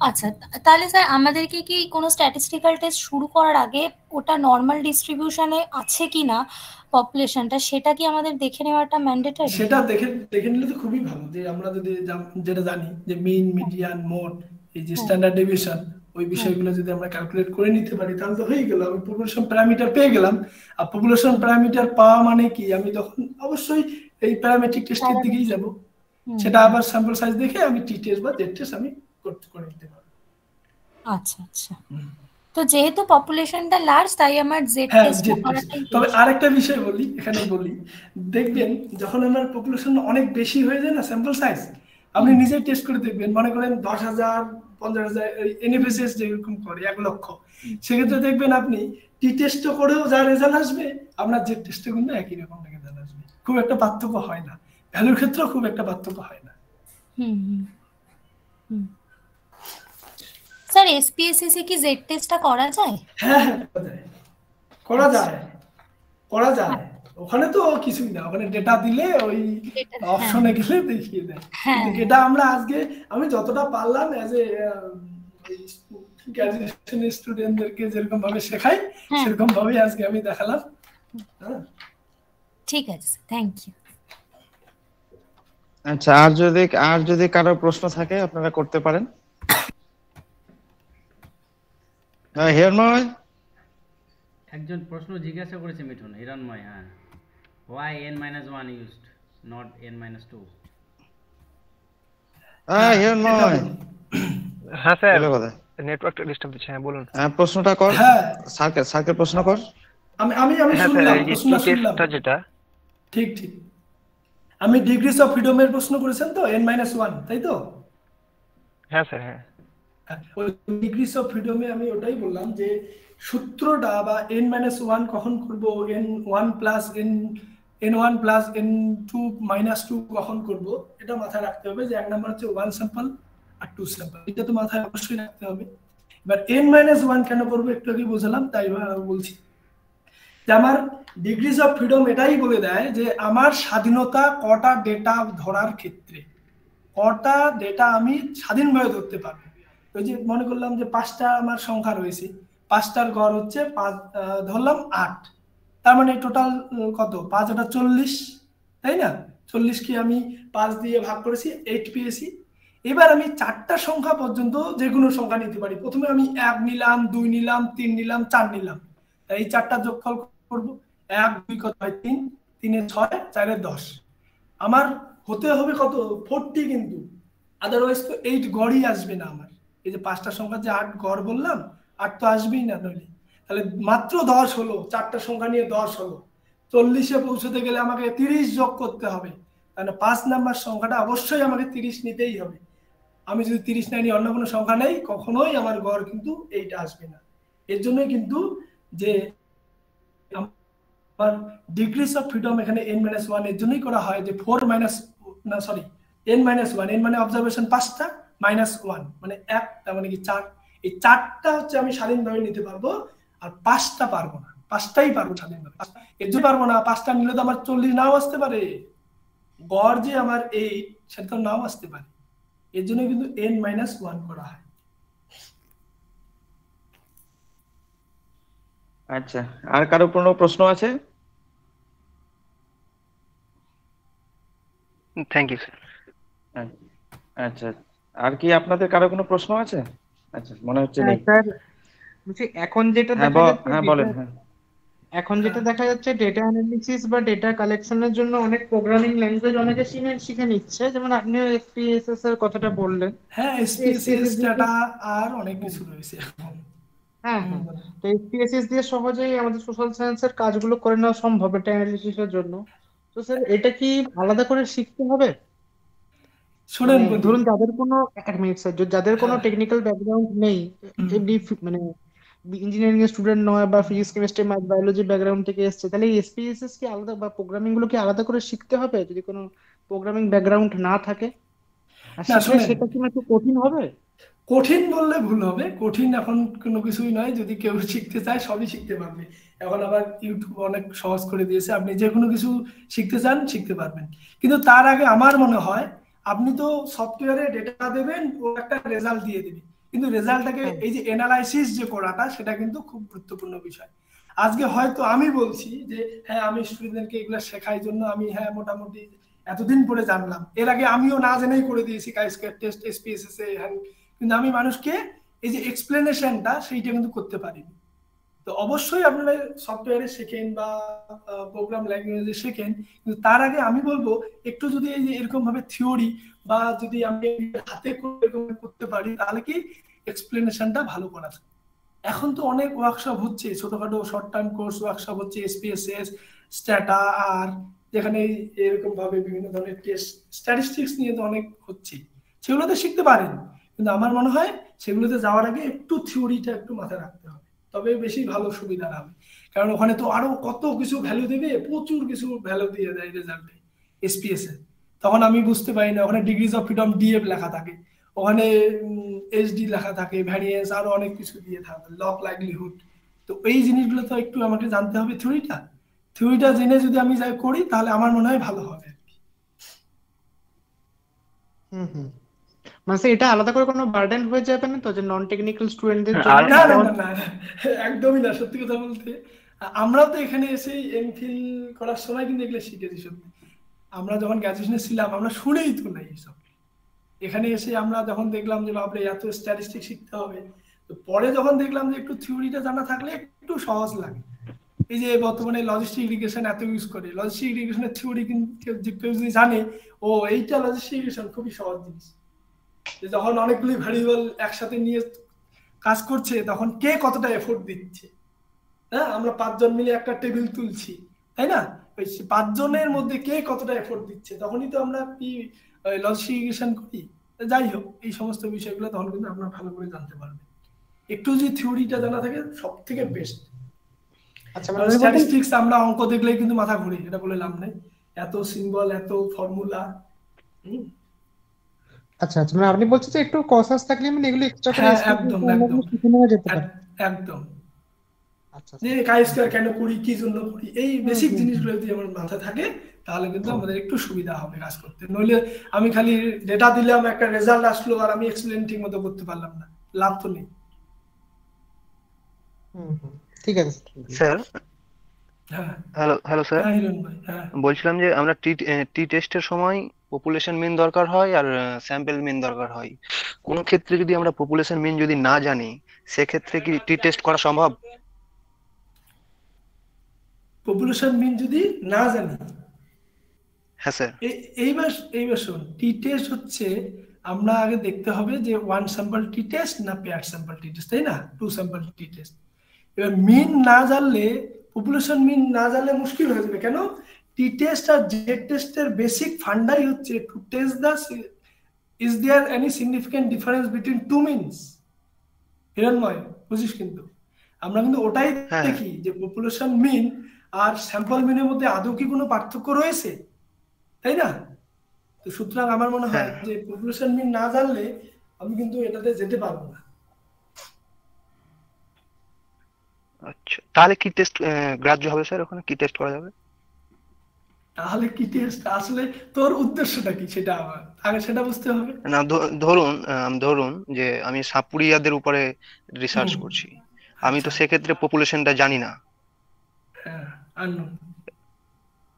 আচ্ছা তাহলে স্যার আমাদেরকে কি কোনো স্ট্যাটিস্টিক্যাল টেস্ট শুরু করার আগে ওটা নর্মাল ডিস্ট্রিবিউশনে আছে কিনা পপুলেশনটা সেটা কি আমাদের দেখে নেওয়াটা ম্যান্ডেটরি সেটা দেখে দেখে নিলে তো খুবই ভালো যে আমরা যদি যেটা জানি যে মিন মিডিয়ান মোড এই যে স্ট্যান্ডার্ড ডেভিয়েশন ওই বিষয়গুলো যদি আমরা ক্যালকুলেট করে নিতে পারি তাহলে তো হয়ে গেল। আমি পপুলেশন প্যারামিটার পেয়ে গেলাম। আর পপুলেশন প্যারামিটার পাওয়া মানে কি? আমি তখন অবশ্যই এই প্যারামেট্রিক টেস্টের দিকেই যাব। সেটা আবার স্যাম্পল সাইজ দেখে আমি টি টেস্ট বা জেড টেস্ট আমি করতে করে নিতে পারব। আচ্ছা আচ্ছা। তো যেহেতু পপুলেশনটা লার্জ তাই আমার জেড টেস্ট করাটাই তবে আরেকটা বিষয় বলি এখানে বলি। দেখবেন যখন আমার পপুলেশন অনেক বেশি হয়ে যায় না স্যাম্পল সাইজ আপনি নিজে টেস্ট করে দেখবেন। মনে করেন দশ হাজার পঞ্চাশ হাজার এনএফএসএস যেরকম করে এক লক্ষ। সেক্ষেত্রে দেখবেন আপনি টি টেস্ট করেও যা রেজাল্ট আসবে আপনার জেড টেস্টে কিন্তু একই রকম রেজাল্ট আসবে। খুব একটা পার্থক্য হয় না। ভ্যালুর ক্ষেত্রেও খুব একটা পার্থক্য হয় না। হুম হুম স্যার এসপিএসসি কি জেড টেস্টটা করা যায়? হ্যাঁ হ্যাঁ করা যায়। করা যায়। ওখানে তো কিছুই না ওখানে ডেটা দিলে ওই অপশনে হ্যাঁ। গেলে দেখিয়ে দেয়। হ্যাঁ। এটা আমরা আজকে আমি যতটা পারলাম অ্যাজ এ গ্র্যাজুয়েশন স্টুডেন্টদেরকে যেরকম ভাবে শেখাই হ্যাঁ। সেরকম ভাবে আজকে আমি দেখালাম। ঠিক আছে থ্যাংক ইউ আচ্ছা আর যদি আর যদি কারও প্রশ্ন থাকে আপনারা করতে পারেন। হিরণময়? একজন প্রশ্ন জিজ্ঞাসা করেছে মিঠুন হিরণময় হ্যাঁ। Why n minus 1 used not n minus 2 হ্যাঁ হিরণময় হ্যাঁ স্যার নেটওয়ার্কটা ডিস্টার্ব দিচ্ছে হ্যাঁ বলুন। হ্যাঁ প্রশ্নটা কর। হ্যাঁ। স্যারকে স্যারকে প্রশ্ন কর। আমি আমি আমি হ্যাঁ, শুনলাম প্রশ্ন শুনলাম। যেটা। ঠিক ঠিক। আমি ডিগ্রিস অফ ফ্রিডমের প্রশ্ন করেছেন তো n 1 তাই তো? হ্যাঁ স্যার হ্যাঁ। ওই ডিগ্রিস অফ ফ্রিডমে আমি ওটাই বললাম যে সূত্রটা বা এন মাইনাস ওয়ান কখন করব n one plus n one plus n two minus two কখন করব, এটা মাথায় রাখতে হবে যে এক নাম্বার হচ্ছে ওয়ান স্যাম্পল আর টু স্যাম্পল এটা তো মাথায় অবশ্যই রাখতে হবে। এবার এন মাইনাস ওয়ান কেন করব একটু আগে বোঝালাম, তাই বলছি। যে আমার ডিগ্রিজ অফ ফ্রিডম এটাই বলে দেয় যে আমার স্বাধীনতা কটা ডেটা ধরার ক্ষেত্রে। কটা ডেটা আমি স্বাধীনভাবে ধরতে পারব। ওই যে মনে করলাম যে পাঁচটা আমার সংখ্যা রয়েছে। পাঁচটার গড় হচ্ছে পাঁচ ধরলাম আট। তার মানে টোটাল কত? পাঁচ ওটা চল্লিশ, তাই না? চল্লিশকে আমি পাঁচ দিয়ে ভাগ করেছি? এইট পেয়েছি। এবার আমি চারটা সংখ্যা পর্যন্ত যে কোনো সংখ্যা নিতে পারি। প্রথমে আমি এক নিলাম, দুই নিলাম, তিন নিলাম, চার নিলাম। এই চারটা যোগফল করব। এক, দুই কত হয়? তিন। তিনে ছয়, চারে দশ। আমার হতে হবে কত? ফোরটি কিন্তু। আদারওয়াইজ তো এইট গড়ই আসবে না আমার। এই যে পাঁচটা সংখ্যা যে আট গড় বললাম, আট তো আসবেই না নইলে। তাহলে মাত্র দশ হলো, চারটা সংখ্যা নিয়ে দশ হলো। চল্লিশে পৌঁছতে গেলে আমাকে তিরিশ যোগ করতে হবে। তাহলে পাঁচ নাম্বার সংখ্যাটা অবশ্যই আমাকে তিরিশ নিতেই হবে। আমি যদি তিরিশ না নিয়ে অন্য কোনো সংখ্যা নেই, কখনোই আমার গড় কিন্তু এইটা আসবে না। এর জন্যই কিন্তু যে আমার ডিগ্রিস অফ ফ্রিডম এখানে এন মাইনাস ওয়ানের জন্যই করা হয় যে ফোর মাইনাস না sorry n minus one n মানে অবজারভেশন পাঁচটা মাইনাস ওয়ান মানে এক, তার মানে কি চার। এই চারটা হচ্ছে আমি স্বাধীনভাবে নিতে পারব। আর পাঁচটা পারব না পাঁচটাই পারব স্বাধীনভাবে। এর জন্য পারব না পাঁচটা নিলে তো আমার চল্লিশ নাও আসতে পারে। গড় যে আমার এইট সেটা তো নাও আসতে পারে। এর জন্য কিন্তু এন মাইনাস ওয়ান করা হয়। আচ্ছা আর কারও কোনো প্রশ্ন আছে? থ্যাংক ইউ স্যার আচ্ছা। আর কি আপনাদের কারও কোনো প্রশ্ন আছে? আচ্ছা মনে হচ্ছে হ্যাঁ নেই। স্যার বলছি এখন যেটা হ্যাঁ দেখা যাচ্ছে হ্যাঁ data- বলেন হ্যাঁ। এখন যেটা দেখা যাচ্ছে ডেটা অ্যানালিসিস বা ডেটা কালেকশনের জন্য অনেক প্রোগ্রামিং ল্যাঙ্গুয়েজ অনেকে শিখে শিখে নিচ্ছে। যেমন আপনি এসপিএসএস এর কথাটা বললেন। হ্যাঁ এসপিএসএস ডাটা আর অনেক কিছু রয়েছে এখন। হ্যাঁ হ্যাঁ। তো এসপিএসএস দিয়ে সহজেই আমাদের সোশ্যাল সায়েন্সের কাজগুলো করে নেওয়া সম্ভব ডেটা অ্যানালিসিসের জন্য। তো স্যার এটা কি আলাদা করে শিখতে হবে? শোনেন মানে ধরুন যাদের কোনো এক মিনিট স্যার যাদের কোনো। টেকনিক্যাল ব্যাকগ্রাউন্ড নেই এমনি মানে ইঞ্জিনিয়ারিং এর স্টুডেন্ট নয় বা physics chemistry math biology background থেকে এসছে তাহলে এসপিএসএস কি আলাদা বা প্রোগ্রামিংগুলো কি আলাদা করে শিখতে হবে যদি কোনো প্রোগ্রামিং ব্যাকগ্রাউন্ড না থাকে? সেটা কি একটু কঠিন হবে? কঠিন বললে ভুল হবে। কঠিন এখন কোনো কিছুই নয়। যদি কেউ শিখতে চায় সবই শিখতে পারবে। এখন আবার ইউটিউব অনেক সহজ করে দিয়েছে। আপনি যে কোনো কিছু শিখতে চান শিখতে পারবেন। কিন্তু তার আগে আমার মনে হয় আপনি তো সফটওয়্যারে ডেটা দেবেন ও একটা রেজাল্ট দিয়ে দেবে কিন্তু রেজাল্টটাকে হ্যাঁ। এই যে অ্যানালাইসিস যে করাটা সেটা কিন্তু খুব গুরুত্বপূর্ণ বিষয়। আজকে হয়তো আমি বলছি যে হ্যাঁ আমি স্টুডেন্টদেরকে এগুলো শেখাই জন্য আমি হ্যাঁ মোটামুটি এতদিন পরে জানলাম। এর আগে আমিও না জেনেই করে দিয়েছি কাই স্কোয়ার টেস্ট এসপিএসএস এ হ্যাঁ কিন্তু আমি মানুষকে এই যে এক্সপ্লেনেশনটা সেইটা কিন্তু করতে পারিনি। তো অবশ্যই আপনারা সফটওয়্যারে শেখেন বা প্রোগ্রাম ল্যাঙ্গুয়েজে শেখেন। কিন্তু তার আগে আমি বলব, একটু যদি এরকম ভাবে থিওরি বা যদি আমি হাতে করতে পারি, তাহলে কি এক্সপ্লেনেশনটা ভালো করা যায়। এখন তো অনেক ওয়ার্কশপ হচ্ছে, ছোটখাটো শর্ট টার্ম কোর্স ওয়ার্কশপ হচ্ছে এসপিএসএস স্ট্যাটা আর যেখানে এরকম ভাবে বিভিন্ন ধরনের টেস্ট স্ট্যাটিস্টিক্স নিয়ে তো অনেক হচ্ছে। সেগুলোতে শিখতে পারেন। কিন্তু আমার মনে হয় সেগুলোতে যাওয়ার আগে একটু থিওরিটা একটু মাথায় রাখতে হবে। তবে বেশি ভালো সুবিধা হবে। কারণ ওখানে তো আরও কত কিছু ভ্যালু দেবে, প্রচুর কিছু ভ্যালু দিয়ে দেয় রেজাল্টে এসপিএস এ। তখন আমি বুঝতে পারি না, ওখানে ডিগ্রিজ অফ ফ্রিডম ডিএফ লেখা থাকে। ওখানে এইচডি লেখা থাকে ভ্যারিয়েন্স আরও অনেক কিছু দিয়ে থাকে লক লাইভলিহুড তো এই জিনিসগুলো তো একটু আমাকে জানতে হবে থিওরিটা থিওরিটা জেনে যদি আমি যাই করি, তাহলে আমার মনে হয় ভালো হবে হুম হুম। মানে এটা আলাদা করে কোনো বার্ডেন হয়ে যাবে না তো যে নন টেকনিক্যাল স্টুডেন্টদের জন্য না না না একদমই না সত্যি কথা বলতে। আমরাও তো এখানে এসে এমফিল করার সময় কিন্তু এগুলো শিখেছি সত্যি। আমরা যখন গ্র্যাজুয়েশনে ছিলাম আমরা শুনেই তো নাই এসব। এখানে এসে আমরা যখন দেখলাম যে বাপরে এত স্ট্যাটিস্টিক শিখতে হবে তো পরে যখন দেখলাম যে একটু থিওরিটা জানা থাকলে একটু সহজ লাগে। এই যে বর্তমানে লজিস্টিক ইরিগেশন এত ইউজ করে লজিস্টিক ইরিগেশনের থিওরি কিন্তু কেউ- যে কেউ যদি জানে ও এইটা লজিস্টিক ইরিগেশন খুবই সহজ জিনিস। যে যখন অনেকগুলি ভ্যারিয়েবল একসাথে নিয়ে কাজ করছে তখন কে কতটা এফোর্ট দিচ্ছে? হ্যাঁ আমরা পাঁচজন মিলে একটা টেবিল তুলছি তাই না? ওই পাঁচজনের মধ্যে কে কতটা এফোর্ট দিচ্ছে? তখনই তো আমরা কি লজিস্টিকেশন করি? যাই হোক এই সমস্ত বিষয়গুলো তখন কিন্তু আমরা ভালো করে জানতে পারবেন। একটু যদি থিওরিটা জানা থাকে সব থেকে বেস্ট স্ট্যাটিস্টিক্স আমরা অঙ্ক দেখলেই কিন্তু মাথা ঘুরি এটা বলে লাভ নেই। এত সিম্বল এত ফর্মুলা আচ্ছা আচ্ছা মানে আপনি বলছেন যে একটু কসাস থাকলে মানে এগুলো এক্সট্রা করে হ্যাঁ, একদম, করে একদম। শিখে নেওয়া যেতে পারে। একদম। আচ্ছা যে কাই স্কোয়ার কেন করি কি জন্য করি এই বেসিক জিনিসগুলো যদি আমার মাথায় থাকে তাহলে কিন্তু আমাদের একটু সুবিধা হবে কাজ করতে। নইলে আমি খালি ডেটা দিলাম একটা রেজাল্ট আসলো আর আমি এক্সপ্লেন ঠিক মতো করতে পারলাম না। লাভ তো নেই। হুম হুম। ঠিক আছে স্যার। স্যার? হ্যাঁ। Hello hello sir. হ্যাঁ হ্যাঁ। বলছিলাম যে আমরা টি টি টেস্টের সময় পপুলেশন মিন দরকার হয় আর স্যাম্পল মিন দরকার হয়। কোনো ক্ষেত্রে যদি আমরা পপুলেশন মিন যদি না জানি সেক্ষেত্রে কি টি টেস্ট করা সম্ভব? পপুলেশন মিন যদি না জানি হ্যাঁ স্যার। এ- এইবার এইবার শোন টি টেস্ট হচ্ছে আমরা আগে দেখতে হবে যে ওয়ান স্যাম্পল টি টেস্ট না পেয়ার স্যাম্পল টি টেস্ট তাই না? টু স্যাম্পল টি টেস্ট এবার মিন না জানলে পপুলেশন মিন না জানলে মুশকিল হয়ে যাবে। কেন? টি টেস্ট আর জেড টেস্টের বেসিক ফান্ডাই হচ্ছে to test the is there any significant difference between two means Hiranmoy বুঝিস কিন্তু। আমরা কিন্তু ওটাই হ্যাঁ। দেখি যে পপুলেশন মিন আর স্যাম্পল মিনের মধ্যে আদৌ কি কোনো পার্থক্য রয়েছে? তাই না? তো সুতরাং আমার মনে হয় হ্যাঁ। যে পপুলেশন মিন না জানলে আমি কিন্তু এটাতে যেতে পারব না। আচ্ছা তাহলে কি টেস্ট গ্রাহ্য হবে স্যার ওখানে? কি টেস্ট করা যাবে? তাহলে কি টেস্ট আসলে তোর উদ্দেশ্যটা কি সেটা আমার? আগে সেটা বুঝতে হবে। না ধরুন ধরুন যে আমি সাপুরিয়াদের উপরে রিসার্চ করছি। আমি তো আচ্ছা। সেক্ষেত্রে পপুলেশনটা জানি না। হ্যাঁ।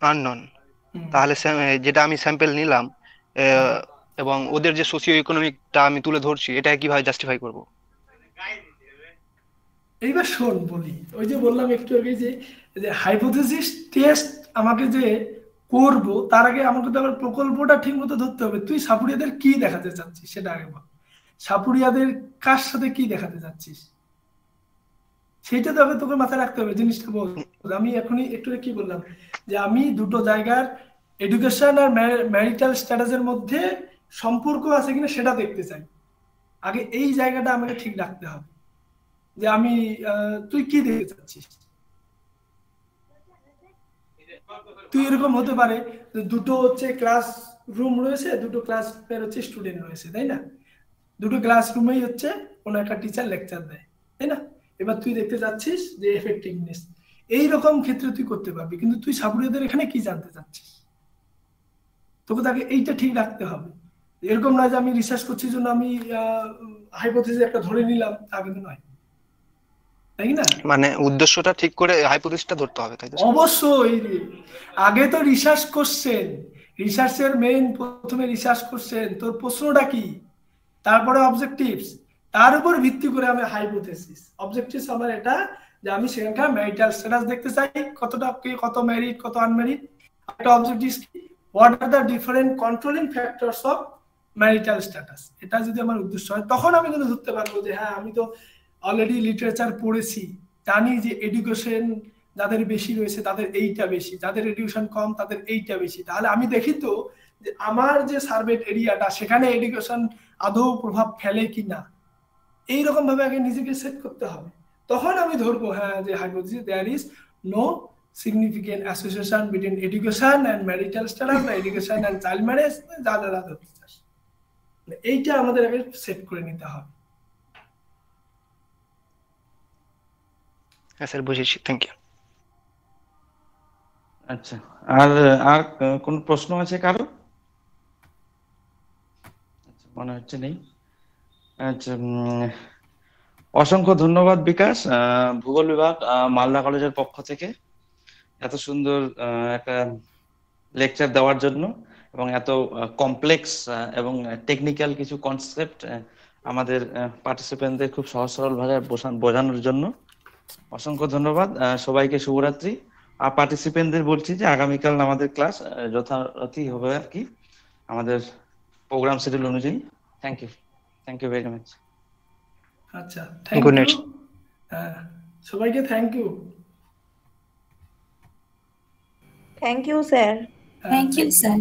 আননন তাহলে যেটা আমি স্যাম্পল নিলাম এবং ওদের যে সোশিও ইকোনমিকটা আমি তুলে ধরছি এটা কীভাবে জাস্টিফাই করব? এইবার শোন বলি। ওই যে বললাম একটু আগে যে যে হাইপোথেসিস টেস্ট আমাকে যে করব, তার আগে আমাকে তো আবার প্রকল্পটা ঠিক মতো ধরতে হবে। তুই সাপুরিয়াদের কি দেখাতে চাচ্ছিস? সেটা আগে বল। সাপুরিয়াদের কার সাথে কি দেখাতে চাচ্ছিস? সেটা তো তোকে মাথায় রাখতে হবে, জিনিসটা বল। আমি এখনই একটু কি বললাম, যে আমি দুটো জায়গার এডুকেশন আর ম্যারিটাল স্ট্যাটাসের মধ্যে সম্পর্ক আছে কিনা সেটা দেখতে চাই। আগে এই জায়গাটা আমাকে ঠিক রাখতে হবে। যে আমি তুই কি দেখতে চাচ্ছিস? তুই এরকম হতে পারে দুটো হচ্ছে ক্লাস রুম রয়েছে, দুটো ক্লাসের হচ্ছে স্টুডেন্ট রয়েছে, তাই না? দুটো ক্লাসরুমেই হচ্ছে কোনো একটা টিচার লেকচার দেয়, তাই না? এবার তুই দেখতে চাচ্ছিস যে এফেক্টিভনেস এই রকম ক্ষেত্রে তুই করতে পারবি, কিন্তু তুই সাপুরিয়াদের এখানে কি জানতে চাচ্ছিস? তোকে তাকে এইটা ঠিক রাখতে হবে। এরকম নয় যে আমি রিসার্চ করছি জন্য আমি হাইপোথিস একটা ধরে নিলাম, তা কিন্তু নয়। তাই না? মানে উদ্দেশ্যটা ঠিক করে হাইপোথিসটা ধরতে হবে তাই তো? অবশ্যই। আগে তো রিসার্চ করছেন রিসার্চের মেইন প্রথমে রিসার্চ করছেন তোর প্রশ্নটা কি? তারপরে অবজেক্টিভস তার উপর ভিত্তি করে আমি হাইপোথেসিস অবজেক্টিভস আমার এটা যে আমি সেখানকার ম্যারিটাল স্ট্যাটাস দেখতে চাই কতটা কে কত ম্যারিড কত আনম্যারিড একটা অবজেক্টিভস কি? What are the different controlling factors of marital status এটা যদি আমার উদ্দেশ্য হয় তখন আমি কিন্তু ধরতে পারব যে হ্যাঁ আমি তো অলরেডি লিটারেচার পড়েছি, জানি যে এডুকেশন যাদের বেশি রয়েছে তাদের এইটা বেশি, যাদের এডুকেশন কম তাদের এইটা বেশি। তাহলে আমি দেখি তো যে আমার যে সার্ভেট এরিয়াটা সেখানে এডুকেশন আদৌ প্রভাব ফেলে কি না এইরকম ভাবে আগে নিজেকে সেট করতে হবে। তখন আমি ধরবো হ্যাঁ যে hypothesis there is no significant association between education and marital status বা এডুকেশন অ্যান্ড চাইল্ড ম্যারেজ যা যা এইটা আমাদের আগে সেট করে নিতে হবে। হ্যাঁ স্যার বুঝেছি থ্যাংক ইউ আচ্ছা আর আর কোন প্রশ্ন আছে কারও? আচ্ছা, মনে হচ্ছে নেই। আচ্ছা অসংখ্য ধন্যবাদ বিকাশ ভূগোল বিভাগ মালদা কলেজের পক্ষ থেকে এত সুন্দর একটা লেকচার দেওয়ার জন্য এবং এত কমপ্লেক্স এবং টেকনিক্যাল কিছু কনসেপ্ট আমাদের পার্টিসিপেন্টদের খুব সহজ সরল ভাষায় বোঝানোর জন্য। অসংখ্য ধন্যবাদ। সবাইকে শুভরাত্রি। আর পার্টিসিপেন্টদের বলছি যে আগামীকাল আমাদের ক্লাস যথারীতি হবে আর কি আমাদের প্রোগ্রাম শিডিউল অনুযায়ী। Thank you thank you very much আচ্ছা থ্যাংক ইউ. হ্যাঁ সবাইকে thank you thank you sir thank you sir